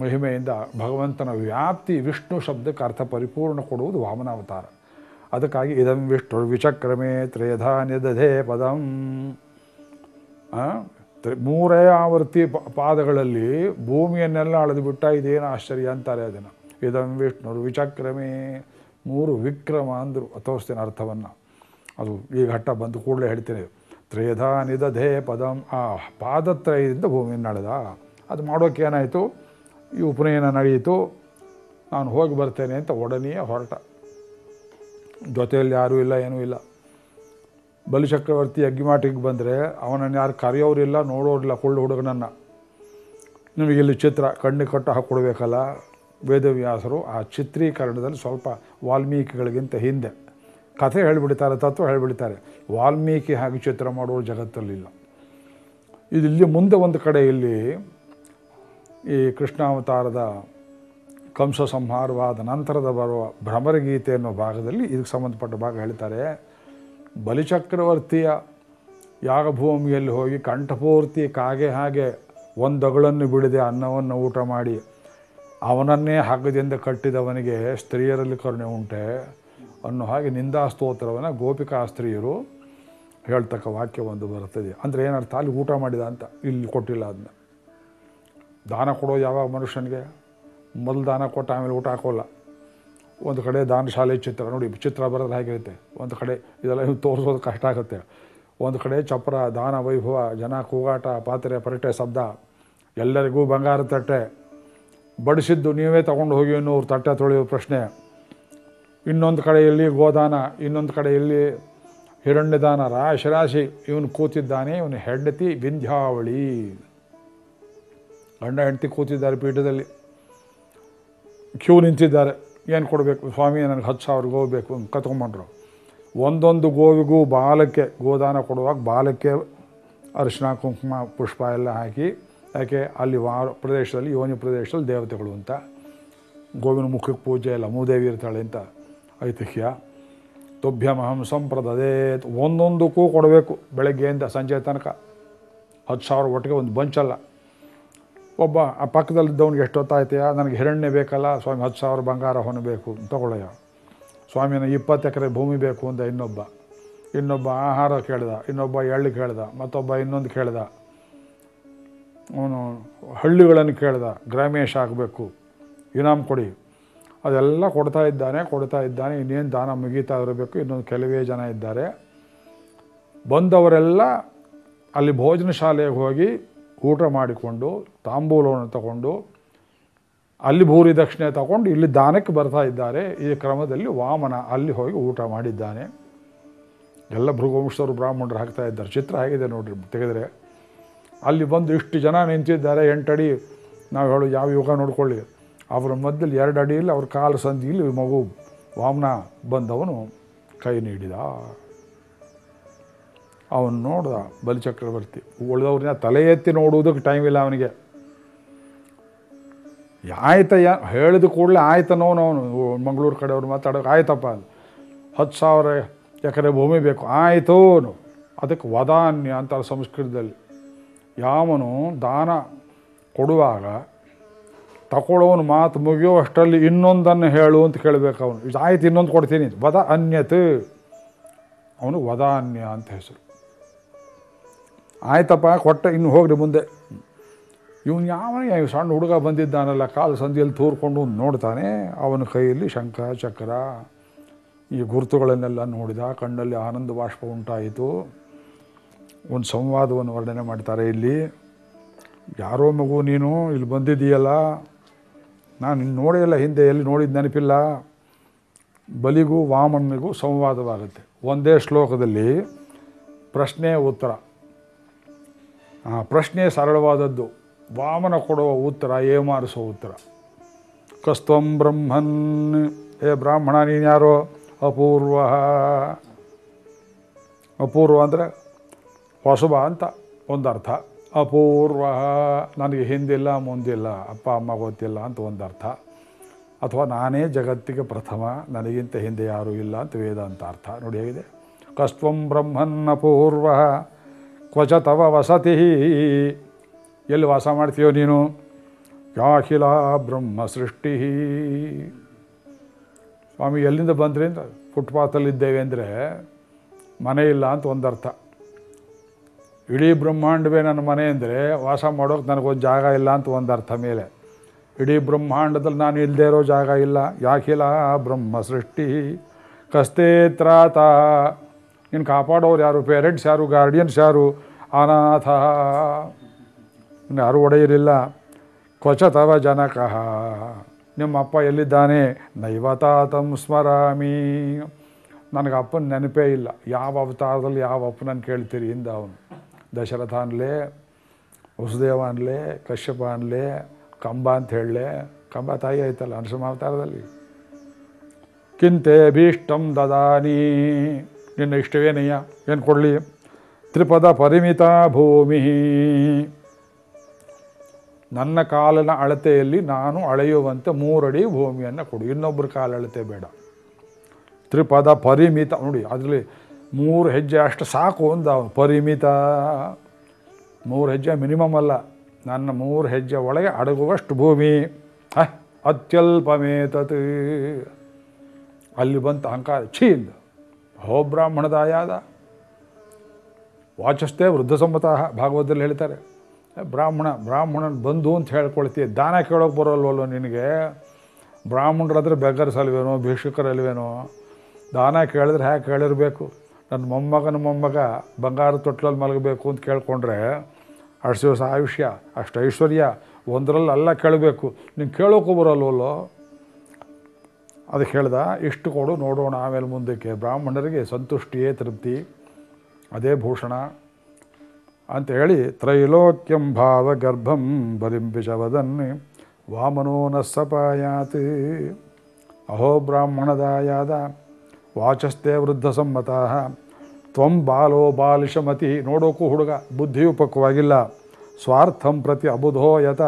ಮಹಿಮೆಯಿಂದ ಭಗವಂತನ ವ್ಯಾಪ್ತಿ ವಿಷ್ಣು ಶಬ್ದಕ್ಕೆ ಅರ್ಥ ಪರಿಪೂರ್ಣ ಕೊಡುವುದು ವಾಮನಾವತಾರ. ಅದಕ್ಕಾಗಿ ಇದಂ ವಿಷ್ಣು ವಿಚಕ್ರಮೇ ತ್ರೇಧಾ ನಿದಧೇ ಪದಂ. ಮೂರೇ ಆವೃತ್ತಿ ಪ- ಪಾದಗಳಲ್ಲಿ ಭೂಮಿಯನ್ನೆಲ್ಲ ಅಳೆದು ಬಿಟ್ಟ ಇದೇನು ಆಶ್ಚರ್ಯ ಅಂತಾರೆ ಅದನ್ನು. ಇದಂ ವಿಷ್ಣು ವಿಚಕ್ರಮೇ, ಮೂರು ವಿಕ್ರಮ ಅಂದರು, ತೋರಿಸ್ತೇನೆ ಅರ್ಥವನ್ನು. ಅದು ಈ ಘಟ್ಟ ಬಂದು ಕೂಡಲೇ ಹೇಳ್ತೇನೆ. ತ್ರೇಧಾ ಪದಂ. ಆ ಪಾದತ್ರಯದಿಂದ ಭೂಮಿಯನ್ನು ಅಳೆದ. ಅದು ಮಾಡೋಕ್ಕೆ ಏನಾಯಿತು? ಈ ಉಪನಯನ ನಡೆಯಿತು. ನಾನು ಹೋಗಿ ಬರ್ತೇನೆ ಅಂತ ಒಡನೆಯೇ ಹೊರಟ. ಜೊತೆಯಲ್ಲಿ ಯಾರೂ ಇಲ್ಲ, ಏನೂ ಇಲ್ಲ. ಬಲಿಚಕ್ರವರ್ತಿ ಅಗ್ಗಿಮಾಟಿಗೆ ಬಂದರೆ ಅವನನ್ನು ಯಾರು ಕರೆಯೋರಿಲ್ಲ, ನೋಡೋರಿಲ್ಲ ಕೊಳ್ಳು ಹುಡುಗನನ್ನು. ನಿಮಗೆ ಇಲ್ಲಿ ಚಿತ್ರ ಕಣ್ಣಿಗೆ ಕಟ್ಟು ಹಾಕ್ಕೊಡ್ಬೇಕಲ್ಲ? ವೇದವ್ಯಾಸರು ಆ ಚಿತ್ರೀಕರಣದಲ್ಲಿ ಸ್ವಲ್ಪ ವಾಲ್ಮೀಕಿಗಳಿಗಿಂತ ಹಿಂದೆ. ಕಥೆ ಹೇಳಿಬಿಡ್ತಾರೆ, ತತ್ವ ಹೇಳಿಬಿಡ್ತಾರೆ. ವಾಲ್ಮೀಕಿ ಹಾಗೆ ಚಿತ್ರ ಮಾಡೋರು ಜಗತ್ತಲ್ಲಿಲ್ಲ. ಇದು ಇಲ್ಲಿ ಮುಂದೆ ಒಂದು ಕಡೆ ಇಲ್ಲಿ ಈ ಕೃಷ್ಣಾವತಾರದ ಕಂಸ ಸಂಹಾರವಾದ ನಂತರದ ಬರುವ ಭ್ರಮರಗೀತೆ ಅನ್ನೋ ಭಾಗದಲ್ಲಿ ಇದಕ್ಕೆ ಸಂಬಂಧಪಟ್ಟ ಭಾಗ ಹೇಳ್ತಾರೆ. ಬಲಿಚಕ್ರವರ್ತಿಯ ಯಾಗಭೂಮಿಯಲ್ಲಿ ಹೋಗಿ ಕಂಠಪೂರ್ತಿ ಕಾಗೆ ಹಾಗೆ ಒಂದಗಳನ್ನು ಬಿಡದೆ ಅನ್ನವನ್ನು ಊಟ ಮಾಡಿ ಅವನನ್ನೇ ಹಗ್ಗದಿಂದ ಕಟ್ಟಿದವನಿಗೆ ಸ್ತ್ರೀಯರಲ್ಲಿ ಕರುಣೆ ಉಂಟೆ ಅನ್ನೋ ಹಾಗೆ ನಿಂದಾ ಸ್ತೋತ್ರವನ್ನು ಗೋಪಿಕಾ ಸ್ತ್ರೀಯರು ಹೇಳ್ತಕ್ಕ ವಾಕ್ಯ ಒಂದು ಬರ್ತದೆ ಅಂದರೆ ಏನರ್ಥ? ಅಲ್ಲಿ ಊಟ ಮಾಡಿದ ಅಂತ. ಇಲ್ಲಿ ಕೊಟ್ಟಿಲ್ಲ ಅದನ್ನ ದಾನ ಕೊಡೋದು ಯಾವಾಗ ಮನುಷ್ಯನಿಗೆ? ಮೊದಲು ದಾನ ಕೊಟ್ಟ ಆಮೇಲೆ ಊಟ ಹಾಕೋಲ್ಲ. ಒಂದು ಕಡೆ ದಾನಶಾಲೆ ಚಿತ್ರ, ನೋಡಿ ಚಿತ್ರ ಬರೋದು ಹೇಗಿರುತ್ತೆ? ಒಂದು ಕಡೆ ಇದೆಲ್ಲ ತೋರಿಸೋದು ಕಷ್ಟ ಆಗುತ್ತೆ. ಒಂದು ಕಡೆ ಚಪ್ರ, ದಾನ, ವೈಭವ, ಜನ, ಕೂಗಾಟ, ಪಾತ್ರೆ, ಪರಟೆ, ಶಬ್ದ, ಎಲ್ಲರಿಗೂ ಬಂಗಾರ ತಟ್ಟೆ. ಬಡಿಸಿದ್ದು ನೀವೇ ತಗೊಂಡು ಹೋಗಿ ಅನ್ನೋರು ತಟ್ಟೆ ತೊಳೆಯೋ ಪ್ರಶ್ನೆ. ಇನ್ನೊಂದು ಕಡೆಯಲ್ಲಿ ಗೋದಾನ, ಇನ್ನೊಂದು ಕಡೆಯಲ್ಲಿ ಹಿರಣ್ಯದಾನ, ರಾಶಿ ರಾಶಿ. ಇವನು ಕೂತಿದ್ದಾನೆ, ಇವನು ಹೆಂಡತಿ, ವಿಂಧ್ಯಾವಳಿ. ಗಂಡ ಹೆಂಡತಿ ಕೂತಿದ್ದಾರೆ ಪೀಠದಲ್ಲಿ. ಕ್ಯೂ ನಿಂತಿದ್ದಾರೆ. ಏನು ಕೊಡಬೇಕು? ಸ್ವಾಮಿ, ನನಗೆ ಹತ್ತು ಸಾವಿರ ಗೋವು ಬೇಕು ಅಂತ ಒಂದೊಂದು ಗೋವಿಗೂ ಬಾಲಕ್ಕೆ, ಗೋದಾನ ಕೊಡುವಾಗ ಬಾಲಕ್ಕೆ ಅರಿಶಿನ ಕುಂಕುಮ, ಪುಷ್ಪ ಎಲ್ಲ ಹಾಕಿ, ಯಾಕೆ ಅಲ್ಲಿ ವಾರ ಪ್ರದೇಶದಲ್ಲಿ, ಯೋನಿ ಪ್ರದೇಶದಲ್ಲಿ ದೇವತೆಗಳು ಅಂತ. ಗೋವಿನ ಮುಖಕ್ಕೆ ಪೂಜೆ ಇಲ್ಲ ಮೂದೇವಿ ಇರ್ತಾಳೆ ಅಂತ ಐತಿಹ್ಯ. ತುಭ್ಯಮಹಂ ಸಂಪ್ರದದೇ. ಒಂದೊಂದಕ್ಕೂ ಕೊಡಬೇಕು ಬೆಳಗ್ಗೆಯಿಂದ ಸಂಜೆ ತನಕ. ಹತ್ತು ಸಾವಿರ ಒಟ್ಟಿಗೆ ಒಂದು ಬಂಚಲ್ಲ. ಒಬ್ಬ, ಆ ಪಕ್ಕದಲ್ಲಿದ್ದವನಿಗೆ ಎಷ್ಟು ಹೊತ್ತಾಯ್ತೆಯಾ ನನಗೆ ಹಿರಣ್ಯ ಬೇಕಲ್ಲ, ಸ್ವಾಮಿ ಹತ್ತು ಸಾವಿರ ಬಂಗಾರ ಹೊನಬೇಕು ತಗೊಳ್ಳಯ್ಯ ಸ್ವಾಮಿನ ಇಪ್ಪತ್ತು ಎಕರೆ ಭೂಮಿ ಬೇಕು ಅಂದ ಇನ್ನೊಬ್ಬ. ಇನ್ನೊಬ್ಬ ಆಹಾರ ಕೇಳಿದ, ಇನ್ನೊಬ್ಬ ಎಳ್ಳು ಕೇಳ್ದ, ಮತ್ತೊಬ್ಬ ಇನ್ನೊಂದು ಕೇಳ್ದ. ಅವನು ಹಳ್ಳಿಗಳನ್ನು ಕೇಳ್ದ, ಗ್ರಾಮೇಶ ಆಗಬೇಕು, ಇನಾಮ್ ಕೊಡಿ. ಅದೆಲ್ಲ ಕೊಡ್ತಾ ಇದ್ದಾನೆ ಕೊಡ್ತಾ ಇದ್ದಾನೆ, ಇನ್ನೇನು ದಾನ ಮುಗೀತಾ ಇರಬೇಕು, ಇನ್ನೊಂದು ಕೆಲವೇ ಜನ ಇದ್ದಾರೆ. ಬಂದವರೆಲ್ಲ ಅಲ್ಲಿ ಭೋಜನ ಶಾಲೆಗೆ ಹೋಗಿ ಊಟ ಮಾಡಿಕೊಂಡು ತಾಂಬೂಲವನ್ನು ತಗೊಂಡು ಅಲ್ಲಿ ಭೂರಿ ದಕ್ಷಿಣೆ ತಗೊಂಡು ಇಲ್ಲಿ ದಾನಕ್ಕೆ ಬರ್ತಾ ಇದ್ದಾರೆ. ಈ ಕ್ರಮದಲ್ಲಿ ವಾಮನ ಅಲ್ಲಿ ಹೋಗಿ ಊಟ ಮಾಡಿದ್ದಾನೆ. ಎಲ್ಲ ಭೃಗವಂಶರು ಬ್ರಾಹ್ಮಣರು ಹಾಕ್ತಾ ಇದ್ದಾರೆ. ಚಿತ್ರ ಹೇಗಿದೆ ನೋಡಿರಿ, ತೆಗೆದರೆ. ಅಲ್ಲಿ ಬಂದು ಇಷ್ಟು ಜನ ನಿಂತಿದ್ದಾರೆ ಎಂಟಡಿ ನಾವು ಹೇಳು, ಯಾವ ಯುಗ ನೋಡ್ಕೊಳ್ಳಿ. ಅವರ ಮಧ್ಯದಲ್ಲಿ ಎರಡು ಅಡಿಯಲ್ಲಿ ಅವ್ರ ಕಾಲು ಸಂದಿಯಲ್ಲಿ ಮಗು, ವಾಮನ ಬಂದವನು ಕೈ ನೀಡಿದ. ಅವನು ನೋಡ್ದ ಬಲಿಚಕ್ರವರ್ತಿ. ಉಳಿದವ್ರನ್ನ ತಲೆ ಎತ್ತಿ ನೋಡುವುದಕ್ಕೆ ಟೈಮ್ ಇಲ್ಲ ಅವನಿಗೆ. ಆಯ್ತಯ್ಯ? ಹೇಳಿದ ಕೂಡಲೇ ಆಯ್ತನೋನು ಅವನು ಮಂಗಳೂರು ಕಡೆಯವ್ರು ಮಾತಾಡೋಕೆ ಆಯ್ತಪ್ಪ ಹತ್ತು ಸಾವಿರ ಎಕರೆ ಭೂಮಿ ಬೇಕು. ಆಯಿತು ಅದಕ್ಕೆ ವದಾನ್ಯ ಅಂತಾರೆ ಸಂಸ್ಕೃತದಲ್ಲಿ. ಯಾವನು ದಾನ ಕೊಡುವಾಗ ತಗೊಳ್ಳೋನು ಮಾತು ಮುಗಿಯೋ ಅಷ್ಟರಲ್ಲಿ ಇನ್ನೊಂದನ್ನು ಹೇಳು ಅಂತ ಕೇಳಬೇಕು ಅವನು. ಇದು ಆಯ್ತು, ಇನ್ನೊಂದು ಕೊಡ್ತೀನಿ ವದ ಅನ್ಯತ್. ಅವನು ವದಾನ್ಯ ಅಂತ ಹೆಸರು. ಆಯ್ತಪ್ಪ, ಕೊಟ್ಟ ಇನ್ನು ಹೋಗ್ರಿ ಮುಂದೆ. ಇವನು ಯಾವ ಸಣ್ಣ ಹುಡುಗ ಬಂದಿದ್ದಾನಲ್ಲ, ಕಾಲು ಸಂಧಿಯಲ್ಲಿ ತೋರ್ಕೊಂಡು ನೋಡ್ತಾನೆ, ಅವನ ಕೈಯಲ್ಲಿ ಶಂಖ, ಚಕ್ರ, ಈ ಗುರುತುಗಳನ್ನೆಲ್ಲ ನೋಡಿದ, ಕಣ್ಣಲ್ಲಿ ಆನಂದ ಬಾಷ್ಪ ಉಂಟಾಯಿತು. ಒಂದು ಸಂವಾದವನ್ನು ವರ್ಣನೆ ಮಾಡ್ತಾರೆ ಇಲ್ಲಿ. ಯಾರೋ ಮಗು ನೀನು, ಇಲ್ಲಿ ಬಂದಿದ್ದೀಯಲ್ಲ? ನಾನು ಇನ್ನು ನೋಡೇ ಇಲ್ಲ, ಹಿಂದೆ ಎಲ್ಲಿ ನೋಡಿದ ನೆನಪಿಲ್ಲ. ಬಲಿಗೂ ವಾಮನಿಗೂ ಸಂವಾದವಾಗುತ್ತೆ. ಒಂದೇ ಶ್ಲೋಕದಲ್ಲಿ ಪ್ರಶ್ನೆ ಉತ್ತರ. ಪ್ರಶ್ನೆ ಸರಳವಾದದ್ದು. ವಾಮನ ಕೊಡುವ ಉತ್ತರ, ಏಮಾರಿಸುವ ಉತ್ತರ. ಕಸ್ತಂ ಬ್ರಹ್ಮನ್ ಏ ಬ್ರಾಹ್ಮಣ, ನೀನು ಯಾರೋ? ಅಪೂರ್ವ. ಅಪೂರ್ವ ಅಂದರೆ ಹೊಸಬ ಅಂತ ಒಂದರ್ಥ. ಅಪೂರ್ವ. ನನಗೆ ಹಿಂದಿಲ್ಲ, ಮುಂದಿಲ್ಲ, ಅಪ್ಪ, ಅಮ್ಮ ಗೊತ್ತಿಲ್ಲ ಅಂತ ಒಂದರ್ಥ. ಅಥವಾ ನಾನೇ ಜಗತ್ತಿಗೆ ಪ್ರಥಮ, ನನಗಿಂತ ಹಿಂದೆ ಯಾರೂ ಇಲ್ಲ ಅಂತ ವೇದಾಂತ ಅರ್ಥ ನೋಡಿ ಹೇಗಿದೆ. ಕಸ್ತ್ವಂ ಬ್ರಹ್ಮನ್ ಅಪೂರ್ವ. ಕ್ವಚ ತವ ವಸತಿ. ಎಲ್ಲಿ ವಾಸ ಮಾಡ್ತೀಯೋ ನೀನು? ಯಾಖಿಲ ಬ್ರಹ್ಮ ಸೃಷ್ಟಿ. ಸ್ವಾಮಿ, ಎಲ್ಲಿಂದ ಬಂದ್ರಿ ಅಂತ? ಫುಟ್ಪಾತಲ್ಲಿದ್ದೇವೆ ಅಂದರೆ ಮನೆ ಇಲ್ಲ ಅಂತ ಒಂದರ್ಥ. ಇಡೀ ಬ್ರಹ್ಮಾಂಡವೇ ನನ್ನ ಮನೆ ಅಂದರೆ ವಾಸ ಮಾಡೋಕೆ ನನಗೊಂದು ಜಾಗ ಇಲ್ಲ ಅಂತ ಒಂದು ಅರ್ಥ ಮೇಲೆ. ಇಡೀ ಬ್ರಹ್ಮಾಂಡದಲ್ಲಿ ನಾನು ಇಲ್ಲದೆ ಇರೋ ಜಾಗ ಇಲ್ಲ. ಯಾಕಿಲ್ಲ ಬ್ರಹ್ಮ ಸೃಷ್ಟಿ. ಕಸ್ತೆ ತ್ರಾತ ನೀನು ಕಾಪಾಡೋರು ಯಾರು? ಪೇರೆಂಟ್ಸ್ ಯಾರು? ಗಾರ್ಡಿಯನ್ಸ್ ಯಾರು? ಅನಾಥ. ಇನ್ನು ಯಾರು ಕ್ವಚ ತವ ಜನಕಃ. ನಿಮ್ಮ ಅಪ್ಪ ಎಲ್ಲಿದ್ದಾನೆ? ನೈವತಾತಂ ಸ್ಮರಾಮಿ. ನನಗೆ ಅಪ್ಪನ ನೆನಪೇ ಇಲ್ಲ. ಯಾವ ಅವತಾರದಲ್ಲಿ ಯಾವ ಅಪ್ಪನನ್ನು ಕೇಳ್ತೀರಿ ಹಿಂದೆ ಅವನು. ದಶರಥ ಅನ್ಲೇ, ವಸುದೇವ ಅನ್ಲೇ, ಕಶ್ಯಪ ಅನ್ಲೇ, ಕಂಬ ಅಂತ ಹೇಳಲೆ. ಕಂಬ ತಾಯಿ ಆಯ್ತಲ್ಲ ಅವತಾರದಲ್ಲಿ? ಕಿಂತೆ ಭೀಷ್ಟಂ ದದಾನಿ. ನಿನ್ನ ಇಷ್ಟವೇನಯ್ಯ? ಏನು ಕೊಡಲಿ? ತ್ರಿಪದ ಪರಿಮಿತ ಭೂಮಿ. ನನ್ನ ಕಾಲಿನ ಅಳತೆಯಲ್ಲಿ ನಾನು ಅಳೆಯುವಂತೆ ಮೂರಡಿ ಭೂಮಿಯನ್ನು ಕೊಡು. ಇನ್ನೊಬ್ಬರ ಕಾಲ ಅಳತೆ ಬೇಡ. ತ್ರಿಪದ ಪರಿಮಿತ, ನೋಡಿ, ಅದರಲ್ಲಿ ಮೂರು ಹೆಜ್ಜೆ ಅಷ್ಟು ಸಾಕು ಅವನು. ಪರಿಮಿತ. ಮೂರು ಹೆಜ್ಜೆ ಮಿನಿಮಮ್ ಅಲ್ಲ. ನನ್ನ ಮೂರು ಹೆಜ್ಜೆ ಒಳಗೆ ಅಡಗುವಷ್ಟು ಭೂಮಿ. ಹ, ಅತ್ಯಲ್ಪಮೇತತ್. ಅಲ್ಲಿ ಬಂತ ಅಹಂಕಾರ. ಛೀಂದ ಹೋ ಬ್ರಾಹ್ಮಣದಾಯಾದ. ವಾಚಸ್ತೆ ವೃದ್ಧ ಸಮ್ಮತ ಭಾಗವತದಲ್ಲಿ ಹೇಳ್ತಾರೆ. ಬ್ರಾಹ್ಮಣ, ಬ್ರಾಹ್ಮಣನ ಬಂಧು ಅಂತ ಹೇಳ್ಕೊಳ್ತೀಯ ದಾನ ಕೇಳೋಕೆ ಬರೋಲ್ವಲ್ಲೋ ನಿನಗೆ? ಬ್ರಾಹ್ಮಣರಾದ್ರೆ ಬೆಗರ್ಸ್ ಅಲ್ವೇನೋ ಭಿಕ್ಷುಕರಲ್ವೇನೋ? ದಾನ ಕೇಳಿದ್ರೆ ಹ್ಯಾ ಕೇಳಿರಬೇಕು ನನ್ನ ಮೊಮ್ಮಗನ ಮೊಮ್ಮಗ ಬಂಗಾರ ತೊಟ್ಲಲ್ಲಿ ಮಲಗಬೇಕು ಅಂತ ಕೇಳ್ಕೊಂಡ್ರೆ ಅಷ್ಟು ದಿವಸ ಆಯುಷ್ಯ, ಅಷ್ಟು ಐಶ್ವರ್ಯ, ಒಂದರಲ್ಲಿ ಅಲ್ಲ ಕೇಳಬೇಕು. ನೀನು ಕೇಳೋಕ್ಕೂ ಬರೋಲ್ವಲ್ಲೋ? ಅದು ಹೇಳ್ದ, ಇಷ್ಟು ಕೊಡು, ನೋಡೋಣ ಆಮೇಲೆ ಮುಂದಕ್ಕೆ. ಬ್ರಾಹ್ಮಣರಿಗೆ ಸಂತುಷ್ಟಿಯೇ ತೃಪ್ತಿ. ಅದೇ ಭೂಷಣ. ಅಂತ ಹೇಳಿ ತ್ರೈಲೋಕ್ಯಂ ಭಾವ ಗರ್ಭಂ ಬರಿಂಬಿಷವದನ್ನಿ ವಾಮನೋ ನಸ್ಸಪಾಯಾತ್ ಅಹೋ ಬ್ರಾಹ್ಮಣದಾಯಾದ ವಾಚಸ್ತೆ ವೃದ್ಧ ಸಮ್ಮತ ತ್ವಂ ಬಾಲೋ ಬಾಲಿಶಮತಿ ನೋಡೋಕ್ಕೂ ಹುಡುಗ, ಬುದ್ಧಿಯು ಪಕ್ವವಾಗಿಲ್ಲ. ಸ್ವಾರ್ಥಂ ಪ್ರತಿ ಅಬುಧೋ ಯತ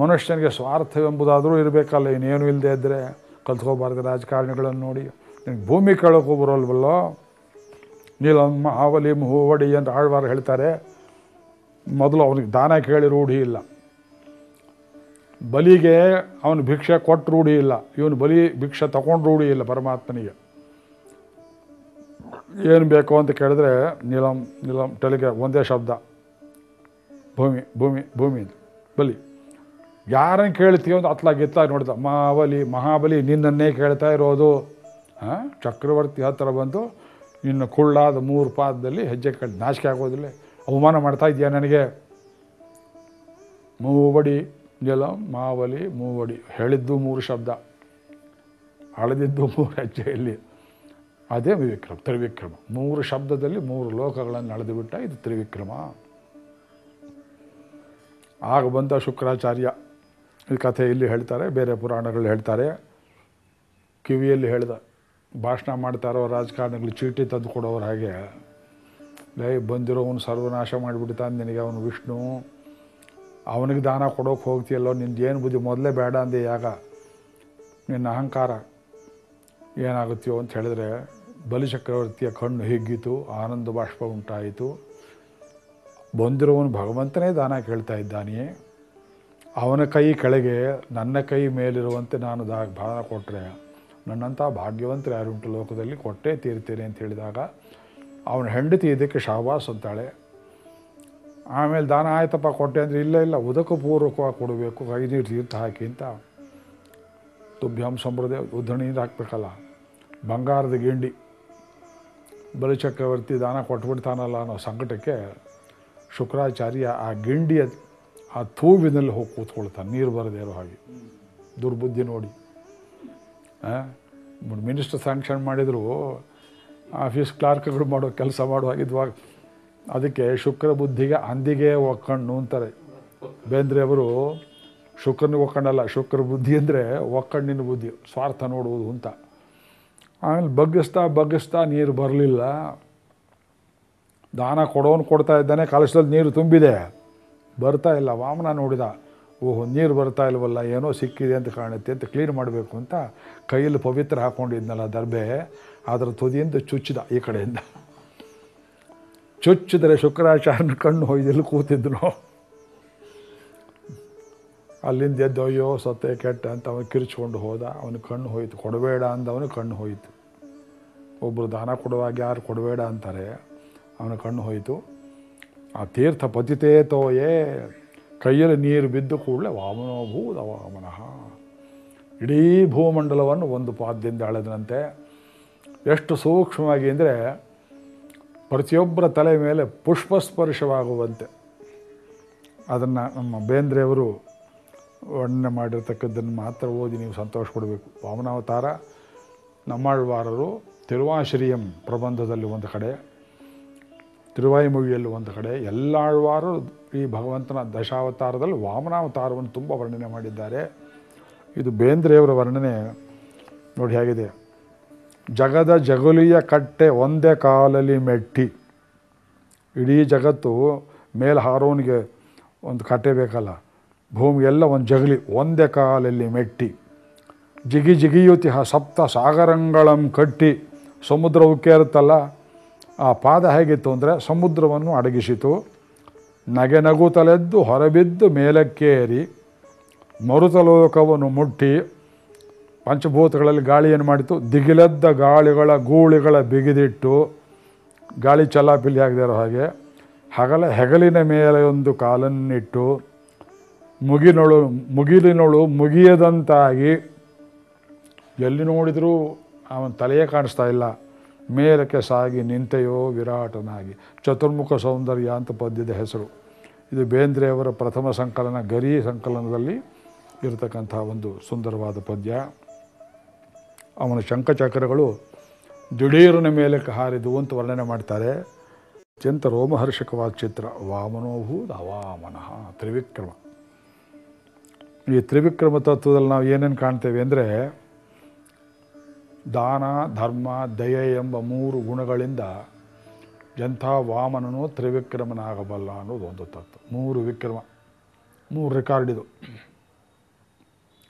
ಮನುಷ್ಯನಿಗೆ ಸ್ವಾರ್ಥವೆಂಬುದಾದರೂ ಇರಬೇಕಲ್ಲ, ಇನ್ನೇನು ಇಲ್ಲದೆ ಇದ್ದರೆ ಕಲ್ತ್ಕೋಬಾರ್ದು ರಾಜಕಾರಣಿಗಳನ್ನು ನೋಡಿ. ನಿನಗೆ ಭೂಮಿ ಕೇಳೋಕ್ಕೂ ಬರೋಲ್ವಲ್ಲೋ? ನೀಲಮ್ಮ ಮಹಾವಲಿ ಮುಹುವಡಿ ಅಂತ ಆಳ್ವಾರ ಹೇಳ್ತಾರೆ. ಮೊದಲು ಅವನಿಗೆ ದಾನ ಕೇಳಿ ರೂಢಿ ಇಲ್ಲ. ಬಲಿಗೆ ಅವನು ಭಿಕ್ಷೆ ಕೊಟ್ಟು ರೂಢಿ ಇಲ್ಲ. ಇವನು ಬಲಿ ಭಿಕ್ಷೆ ತಗೊಂಡು ರೂಢಿ ಇಲ್ಲ ಪರಮಾತ್ಮನಿಗೆ. ಏನು ಬೇಕು ಅಂತ ಕೇಳಿದ್ರೆ ನೀಲಂ ನೀಲಂ, ಟೆಲಿಗೆ ಒಂದೇ ಶಬ್ದ. ಭೂಮಿ ಭೂಮಿ ಭೂಮಿ. ಬಲಿ. ಯಾರನ್ನು ಕೇಳ್ತೀವಿ ಅಂತ ಅತ್ಲಾಗ ಗಿತ್ಲಾಗಿ ನೋಡ್ದ. ಮಹಾಬಲಿ ಮಹಾಬಲಿ ನಿನ್ನನ್ನೇ ಕೇಳ್ತಾ ಇರೋದು. ಹಾಂ? ಚಕ್ರವರ್ತಿ ಹತ್ತಿರ ಬಂದು ನಿನ್ನ ಕುಳ್ಳಾದ ಮೂರು ಪಾದದಲ್ಲಿ ಹೆಜ್ಜೆ ಕೇಳಿ ನಾಚಿಕೆ ಆಗೋದಿಲ್ಲ. ಅವಮಾನ ಮಾಡ್ತಾ ಇದೆಯಾ ನನಗೆ? ಮೂವಡಿ ಜಲ ಮಾವಲಿ ಮೂವಡಿ. ಹೇಳಿದ್ದು ಮೂರು ಶಬ್ದ. ಅಳೆದಿದ್ದು ಮೂರು ಹೆಜ್ಜೆಯಲ್ಲಿ ಅದೇ ವಿಕ್ರಮ ತ್ರಿವಿಕ್ರಮ. ಮೂರು ಶಬ್ದದಲ್ಲಿ ಮೂರು ಲೋಕಗಳನ್ನು ಅಳೆದು ಬಿಟ್ಟ ಇದು ತ್ರಿವಿಕ್ರಮ. ಆಗ ಬಂದ ಶುಕ್ರಾಚಾರ್ಯ, ಈ ಕಥೆ ಇಲ್ಲಿ ಹೇಳ್ತಾರೆ, ಬೇರೆ ಪುರಾಣಗಳು ಹೇಳ್ತಾರೆ. ಕಿವಿಯಲ್ಲಿ ಹೇಳ್ದ ಭಾಷಣ ಮಾಡ್ತಾರೋ ರಾಜಕಾರಣಿಗಳು ಚೀಟಿ ತಂದು ಕೊಡೋರು ಹಾಗೆ ಲೈ ಬಂದಿರೋವನು ಸರ್ವನಾಶ ಮಾಡಿಬಿಡ್ತಾನೆ ನಿನಗೆ ಅವನು ವಿಷ್ಣು. ಅವನಿಗೆ ದಾನ ಕೊಡೋಕೆ ಹೋಗ್ತೀಯಲ್ಲೋ ಏನು ಬುದ್ಧಿ? ಮೊದಲೇ ಬೇಡ ಅಂದೆ ಯಾಗ. ನಿನ್ನ ಅಹಂಕಾರ ಏನಾಗುತ್ತೆಯೋ ಅಂತ ಹೇಳಿದ್ರೆ ಬಲಿಚಕ್ರವರ್ತಿಯ ಕಣ್ಣು ಹಿಗ್ಗಿತು, ಆನಂದ ಬಾಷ್ಪ ಉಂಟಾಯಿತು. ಬಂದಿರೋವನು ಭಗವಂತನೇ ದಾನ ಕೇಳ್ತಾ ಇದ್ದಾನೆಯೇ ಅವನ ಕೈ ಕೆಳಗೆ ನನ್ನ ಕೈ ಮೇಲಿರುವಂತೆ ನಾನು ದಾ ದಾನ ಕೊಟ್ಟರೆ ನನ್ನಂಥ ಭಾಗ್ಯವಂತರು ಯಾರುಂಟು ಲೋಕದಲ್ಲಿ ಕೊಟ್ಟೇ ತೀರ್ತೀರಿ ಅಂತ ಹೇಳಿದಾಗ, ಅವನ ಹೆಂಡತಿ ಇದಕ್ಕೆ ಶಾಬಾಸ್ ಅಂತಾಳೆ. ಆಮೇಲೆ ದಾನ ಆಯ್ತಪ್ಪ, ಕೊಟ್ಟೆ ಅಂದರೆ ಇಲ್ಲ ಇಲ್ಲ, ಉದಕಪೂರ್ವಕವಾಗಿ ಕೊಡಬೇಕು ಕೈ ನೀರು ತೀರ್ಥ ಹಾಕಿ ಅಂತ ತುಭ್ಯಂ ಸಂಪ್ರದಾಯ ಉದ್ದಣಿಯಿಂದ ಹಾಕಬೇಕಲ್ಲ. ಬಂಗಾರದ ಗಿಂಡಿ ಬಲಿಚಕ್ರವರ್ತಿ ದಾನ ಕೊಟ್ಬಿಡ್ತಾನಲ್ಲ ಅನ್ನೋ ಸಂಕಟಕ್ಕೆ ಶುಕ್ರಾಚಾರ್ಯ ಆ ಗಿಂಡಿಯ, ಆ ತೂವಿನಲ್ಲಿ ಹೋಗಿ ಕೂತ್ಕೊಳ್ತಾನೆ, ನೀರು ಬರದೇ ಇರೋ ಹಾಗೆ. ದುರ್ಬುದ್ಧಿ ನೋಡಿ. ಮಿನಿಸ್ಟರ್ ಸ್ಯಾಂಕ್ಷನ್ ಮಾಡಿದ್ರು, ಆಫೀಸ್ ಕ್ಲಾರ್ಕ್ಗಳು ಮಾಡೋ ಕೆಲಸ ಮಾಡುವಾಗಿದ್ವಾಗ ಅದಕ್ಕೆ ಶುಕ್ರ ಬುದ್ಧಿಗೆ ಅಂದಿಗೆ ಒಕ್ಕಣ್ಣು ಅಂತಾರೆ. ಬೇಂದ್ರೆ ಅವರು, ಶುಕ್ರನಿಗೆ ಒಕ್ಕಣ್ಣಲ್ಲ, ಶುಕ್ರ ಬುದ್ಧಿ ಅಂದರೆ ಒಕ್ಕಣ್ಣಿನ ಬುದ್ಧಿ, ಸ್ವಾರ್ಥ ನೋಡುವುದು ಅಂತ. ಆಮೇಲೆ ಬಗ್ಗಿಸ್ತಾ ಬಗ್ಗಿಸ್ತಾ ನೀರು ಬರಲಿಲ್ಲ. ದಾನ ಕೊಡೋನು ಕೊಡ್ತಾ ಇದ್ದಾನೆ ಕಲಶದಲ್ಲಿ ನೀರು ತುಂಬಿದೆ. ಬರ್ತಾ ಇಲ್ಲ, ವಾಮನ ನೋಡಿದ. ಓಹೋ, ನೀರು ಬರ್ತಾ ಇಲ್ವಲ್ಲ, ಏನೋ ಸಿಕ್ಕಿದೆ ಅಂತ ಕಾಣುತ್ತೆ ಅಂತ ಕ್ಲೀನ್ ಮಾಡಬೇಕು ಅಂತ ಕೈಯಲ್ಲಿ ಪವಿತ್ರ ಹಾಕ್ಕೊಂಡಿದ್ನಲ್ಲ ದರ್ಬೆ ಅದರ ತುದಿಯಿಂದ ಚುಚ್ಚಿದ ಈ ಕಡೆಯಿಂದ. ಚುಚ್ಚಿದರೆ ಶುಕ್ರಾಚಾರ್ಯನ ಕಣ್ಣು ಹೊಯ್ದಲ್ಲಿ ಕೂತಿದ್ನು. ಅಲ್ಲಿಂದ ಎದ್ದು, ಅಯ್ಯೋ, ಸತ್ತೆ ಕೆಟ್ಟ ಅಂತ ಅವನು ಕಿರಿಚ್ಕೊಂಡು ಹೋದ. ಅವನ ಕಣ್ಣು ಹೋಯಿತು. ಕೊಡಬೇಡ ಅಂದವನು ಕಣ್ಣು ಹೋಯಿತು. ಒಬ್ಬರು ದಾನ ಕೊಡುವಾಗ ಯಾರು ಕೊಡಬೇಡ ಅಂತಾರೆ. ಅವನ ಕಣ್ಣು ಹೋಯಿತು. ಆ ತೀರ್ಥ ಪತಿತೇ ತೋಯೇ ಕೈಯಲ್ಲಿ ನೀರು ಬಿದ್ದು ಕೂಡಲೇ ವಾಮನೋಭೂತ ವಾಮನಃ ಇಡೀ ಭೂಮಂಡಲವನ್ನು ಒಂದು ಪಾದದಿಂದ ಅಳೆದನಂತೆ. ಎಷ್ಟು ಸೂಕ್ಷ್ಮವಾಗಿ ಅಂದರೆ ಪ್ರತಿಯೊಬ್ಬರ ತಲೆ ಮೇಲೆ ಪುಷ್ಪಸ್ಪರ್ಶವಾಗುವಂತೆ. ಅದನ್ನು ನಮ್ಮ ಬೇಂದ್ರೆಯವರು ವರ್ಣನೆ ಮಾಡಿರ್ತಕ್ಕದ್ದನ್ನು ಮಾತ್ರ ಓದಿ ನೀವು ಸಂತೋಷ ಕೊಡಬೇಕು ವಾಮನಾವತಾರ, ನಮ್ಮಾಳ್ವಾರರು ತಿರುವಾಶ್ರಿಯಂ ಪ್ರಬಂಧದಲ್ಲಿ ಒಂದು ಕಡೆ, ತಿರುವಾಯಿಮುಗಿಯಲ್ಲಿ ಒಂದು ಕಡೆ ಎಲ್ಲ ಆಳ್ವಾರು ಈ ಭಗವಂತನ ದಶಾವತಾರದಲ್ಲಿ ವಾಮನಾವತಾರವನ್ನು ತುಂಬ ವರ್ಣನೆ ಮಾಡಿದ್ದಾರೆ. ಇದು ಬೇಂದ್ರೆಯವರ ವರ್ಣನೆ ನೋಡಿ ಹೇಗಿದೆ. ಜಗದ ಜಗುಲಿಯ ಕಟ್ಟೆ ಒಂದೇ ಕಾಲಲ್ಲಿ ಮೆಟ್ಟಿ. ಇಡೀ ಜಗತ್ತು ಮೇಲೆ ಹಾರೋನಿಗೆ ಒಂದು ಕಟ್ಟೆ ಬೇಕಲ್ಲ. ಭೂಮಿಗೆಲ್ಲ ಒಂದು ಜಗಲಿ ಒಂದೇ ಕಾಲಲ್ಲಿ ಮೆಟ್ಟಿ. ಜಿಗಿ ಜಿಗಿಯುತಿಹ ಸಪ್ತ ಸಾಗರಂಗಳಂ ಕಟ್ಟಿ. ಸಮುದ್ರ ಉಕ್ಕೇರುತ್ತಲ್ಲ ಆ ಪಾದ ಹೇಗಿತ್ತು ಅಂದರೆ ಸಮುದ್ರವನ್ನು ಅಡಗಿಸಿತು. ನಗೆ ನಗುತ್ತಲೆದ್ದು ಹೊರಬಿದ್ದು ಮೇಲಕ್ಕೇರಿ, ಮರುತಲೋಕವನ್ನು ಮುಟ್ಟಿ, ಪಂಚಭೂತಗಳಲ್ಲಿ ಗಾಳಿ ಏನು ಮಾಡಿತು. ದಿಗಿಲೆದ್ದ ಗಾಳಿಗಳ ಗೂಳಿಗಳ ಬಿಗಿದಿಟ್ಟು, ಗಾಳಿ ಚಲ್ಲಾಪಿಲ್ಲಿ ಆಗದೆ ಇರೋ ಹಾಗೆ ಹಗಲ ಹೆಗಲಿನ ಮೇಲೆ ಒಂದು ಕಾಲನ್ನಿಟ್ಟು, ಮುಗಿನೊಳು, ಮುಗಿಲಿನೊಳು ಮುಗಿಯದಂತಾಗಿ ಎಲ್ಲಿ ನೋಡಿದರೂ ಅವನ ತಲೆಯೇ ಕಾಣಿಸ್ತಾ ಇಲ್ಲ. ಮೇಲಕ್ಕೆ ಸಾಗಿ ನಿಂತೆಯೋ ವಿರಾಟನಾಗಿ. ಚತುರ್ಮುಖ ಸೌಂದರ್ಯ ಅಂತ ಪದ್ಯದ ಹೆಸರು. ಇದು ಬೇಂದ್ರೆಯವರ ಪ್ರಥಮ ಸಂಕಲನ, ಗರಿ ಸಂಕಲನದಲ್ಲಿ ಇರತಕ್ಕಂಥ ಒಂದು ಸುಂದರವಾದ ಪದ್ಯ. ಅವನ ಶಂಖಚಕ್ರಗಳು ದಿಢೀರನ ಮೇಲಕ್ಕೆ ಹಾರಿದವು ಅಂತ ವರ್ಣನೆ ಮಾಡ್ತಾರೆ. ಅತ್ಯಂತ ರೋಮಹರ್ಷಕವಾದ ಚಿತ್ರ. ವಾಮನೋಭೂತ ಅವಾಮನಃ ತ್ರಿವಿಕ್ರಮ. ಈ ತ್ರಿವಿಕ್ರಮ ತತ್ವದಲ್ಲಿ ನಾವು ಏನೇನು ಕಾಣ್ತೇವೆ ಅಂದರೆ ದಾನ, ಧರ್ಮ, ದಯೆ ಎಂಬ ಮೂರು ಗುಣಗಳಿಂದ ಎಂಥ ವಾಮನನು ತ್ರಿವಿಕ್ರಮನಾಗಬಲ್ಲ ಅನ್ನೋದು ಒಂದು ತತ್ವ. ಮೂರು ವಿಕ್ರಮ, ಮೂರು ರೆಕಾರ್ಡ್ ಇದು.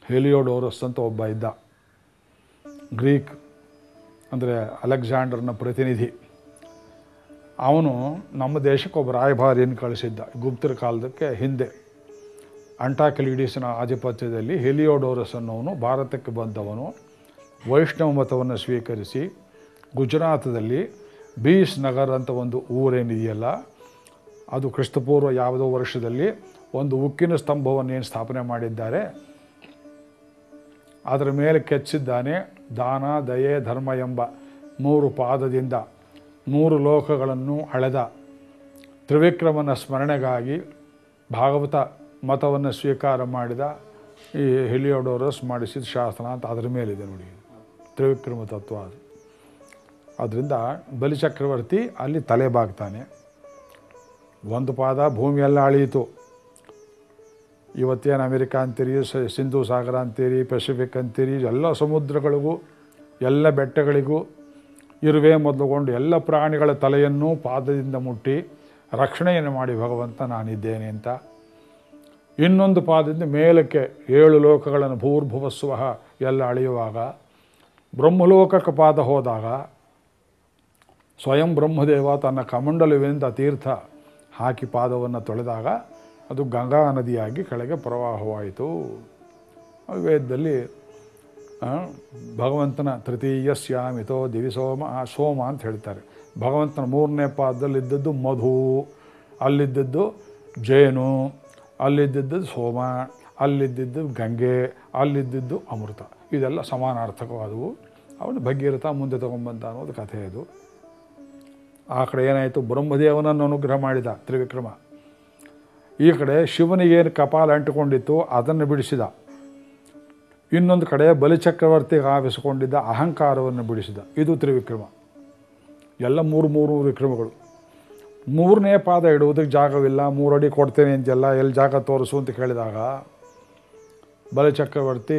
ಹೆಲಿಯೋಡೋರಸ್ ಅಂತ ಒಬ್ಬ ಇದ್ದ. ಗ್ರೀಕ್, ಅಂದರೆ ಅಲೆಕ್ಸಾಂಡರ್ನ ಪ್ರತಿನಿಧಿ. ಅವನು ನಮ್ಮ ದೇಶಕ್ಕೆ ಒಬ್ಬ ರಾಯಭಾರಿಯನ್ನು ಕಳಿಸಿದ್ದ. ಗುಪ್ತರ ಕಾಲದಕ್ಕೆ ಹಿಂದೆ ಅಂಟಾಕ್ಲಿಡೀಸ್ನ ಆಧಿಪತ್ಯದಲ್ಲಿ ಹೆಲಿಯೋಡೋರಸ್ ಅನ್ನೋನು ಭಾರತಕ್ಕೆ ಬಂದವನು. ವೈಷ್ಣವ ಮತವನ್ನು ಸ್ವೀಕರಿಸಿ ಗುಜರಾತದಲ್ಲಿ ಬೀಸ್ ನಗರ್ ಅಂತ ಒಂದು ಊರೇನಿದೆಯಲ್ಲ, ಅದು ಕ್ರಿಸ್ತಪೂರ್ವ ಯಾವುದೋ ವರ್ಷದಲ್ಲಿ ಒಂದು ಉಕ್ಕಿನ ಸ್ತಂಭವನ್ನು ಏನು ಸ್ಥಾಪನೆ ಮಾಡಿದ್ದಾರೆ. ಅದರ ಮೇಲೆ ಕೆಚ್ಚಿದ್ದಾನೆ, ದಾನ, ದಯೆ, ಧರ್ಮ ಎಂಬ ಮೂರು ಪಾದದಿಂದ ಮೂರು ಲೋಕಗಳನ್ನು ಅಳೆದ ತ್ರಿವಿಕ್ರಮನ ಸ್ಮರಣೆಗಾಗಿ ಭಾಗವತ ಮತವನ್ನು ಸ್ವೀಕಾರ ಮಾಡಿದ ಈ ಹೆಲಿಯೋಡೋರಸ್ ಮಾಡಿಸಿದ ಶಾಸನ ಅಂತ ಅದರ ಮೇಲಿದೆ ನೋಡಿ. ತ್ರಿವಿಕ್ರಮ ತತ್ವ ಅದು ಅದರಿಂದ ಬಲಿಚಕ್ರವರ್ತಿ ಅಲ್ಲಿ ತಲೆ ಬಾಗ್ತಾನೆ. ಒಂದು ಪಾದ ಭೂಮಿಯೆಲ್ಲ ಅಳಿಯಿತು. ಇವತ್ತೇನು ಅಮೆರಿಕ ಅಂತೀರಿ ಸಿಂಧು ಸಾಗರ ಅಂತೀರಿ, ಪೆಸಿಫಿಕ್ ಅಂತೀರಿ, ಎಲ್ಲ ಸಮುದ್ರಗಳಿಗೂ, ಎಲ್ಲ ಬೆಟ್ಟಗಳಿಗೂ, ಇರುವೆ ಮೊದಲುಗೊಂಡು ಎಲ್ಲ ಪ್ರಾಣಿಗಳ ತಲೆಯನ್ನು ಪಾದದಿಂದ ಮುಟ್ಟಿ ರಕ್ಷಣೆಯನ್ನು ಮಾಡಿ ಭಗವಂತ ನಾನಿದ್ದೇನೆ ಅಂತ. ಇನ್ನೊಂದು ಪಾದದಿಂದ ಮೇಲಕ್ಕೆ ಏಳು ಲೋಕಗಳನ್ನು ಭೂರ್ಭುವಸ್ವಹ ಎಲ್ಲ ಅಳೆಯುವಾಗ ಬ್ರಹ್ಮಲೋಕಕ್ಕೆ ಪಾದ ಹೋದಾಗ ಸ್ವಯಂ ಬ್ರಹ್ಮದೇವ ತನ್ನ ಕಮಂಡಲುವಿನಿಂದ ತೀರ್ಥ ಹಾಕಿ ಪಾದವನ್ನು ತೊಳೆದಾಗ ಅದು ಗಂಗಾ ನದಿಯಾಗಿ ಕೆಳಗೆ ಪ್ರವಾಹವಾಯಿತು. ವೇದದಲ್ಲಿ ಭಗವಂತನ ತೃತೀಯ ಸ್ಯಾಮಿತೋ ದಿವಿಸೋಮ ಆ, ಸೋಮ ಅಂತ ಹೇಳ್ತಾರೆ. ಭಗವಂತನ ಮೂರನೇ ಪಾದದಲ್ಲಿದ್ದದ್ದು ಮಧು, ಅಲ್ಲಿದ್ದದ್ದು ಜೇನು, ಅಲ್ಲಿದ್ದದ್ದು ಸೋಮ, ಅಲ್ಲಿದ್ದದ್ದು ಗಂಗೆ, ಅಲ್ಲಿದ್ದದ್ದು ಅಮೃತ. ಇದೆಲ್ಲ ಸಮಾನಾರ್ಥಕವಾದವು. ಅವನು ಭಗೀರಥ ಮುಂದೆ ತಗೊಂಬಂತ ಅನ್ನೋದು ಕಥೆ ಇದು ಆ ಕಡೆ ಏನಾಯಿತು? ಬ್ರಹ್ಮದೇವನನ್ನು ಅನುಗ್ರಹ ಮಾಡಿದ ತ್ರಿವಿಕ್ರಮ. ಈ ಕಡೆ ಶಿವನಿಗೇನು ಕಪಾಲ ಅಂಟಿಕೊಂಡಿತ್ತು, ಅದನ್ನು ಬಿಡಿಸಿದ. ಇನ್ನೊಂದು ಕಡೆ ಬಲಿಚಕ್ರವರ್ತಿಗೆ ಆವಿಸಿಕೊಂಡಿದ್ದ ಅಹಂಕಾರವನ್ನು ಬಿಡಿಸಿದ. ಇದು ತ್ರಿವಿಕ್ರಮ. ಎಲ್ಲ ಮೂರು ಮೂರು ವಿಕ್ರಮಗಳು. ಮೂರನೇ ಪಾದ ಇಡುವುದಕ್ಕೆ ಜಾಗವಿಲ್ಲ, ಮೂರಡಿ ಕೊಡ್ತೇನೆ ಅಂತೆಲ್ಲ ಎಲ್ಲಿ ಜಾಗ ತೋರಿಸು ಅಂತ ಕೇಳಿದಾಗ, ಬಲಿಚಕ್ರವರ್ತಿ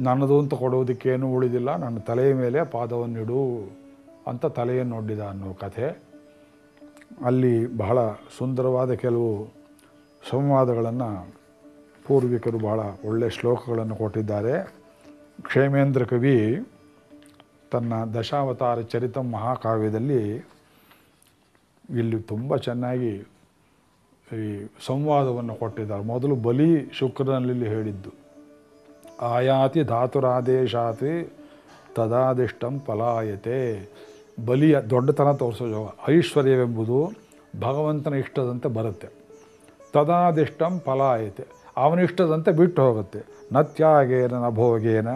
ನನ್ನದು ಅಂತ ಕೊಡೋದಕ್ಕೇನೂ ಉಳಿದಿಲ್ಲ. ನನ್ನ ತಲೆಯ ಮೇಲೆ ಪಾದವನ್ನಿಡು ಅಂತ ತಲೆಯನ್ನು ಒಡ್ಡಿದ ಅನ್ನೋ ಕಥೆ. ಅಲ್ಲಿ ಬಹಳ ಸುಂದರವಾದ ಕೆಲವು ಸಂವಾದಗಳನ್ನು ಪೂರ್ವಿಕರು ಬಹಳ ಒಳ್ಳೆಯ ಶ್ಲೋಕಗಳನ್ನು ಕೊಟ್ಟಿದ್ದಾರೆ. ಕ್ಷೇಮೇಂದ್ರ ಕವಿ ತನ್ನ ದಶಾವತಾರ ಚರಿತ ಮಹಾಕಾವ್ಯದಲ್ಲಿ ಇಲ್ಲಿ ತುಂಬ ಚೆನ್ನಾಗಿ ಈ ಸಂವಾದವನ್ನು ಕೊಟ್ಟಿದ್ದಾರೆ. ಮೊದಲು ಬಲಿ ಶುಕ್ರನಲ್ಲಿ ಹೇಳಿದ್ದು. ಆಯಾತಿ ಧಾತುರಾದೇಶಾತಿ ತದಾದಿಷ್ಟಂ ಪಲಾಯತೆ ಬಲಿಯ ದೊಡ್ಡತನ ತೋರಿಸೋ ಯೋಗ ಐಶ್ವರ್ಯವೆಂಬುದು ಭಗವಂತನ ಇಷ್ಟದಂತೆ ಬರುತ್ತೆ. ತದಾದಿಷ್ಟಂ ಫಲಾಯತೆ ಅವನಿಷ್ಟದಂತೆ ಬಿಟ್ಟು ಹೋಗುತ್ತೆ. ನ ತ್ಯಾಗೇನ ನ ಭೋಗೇನ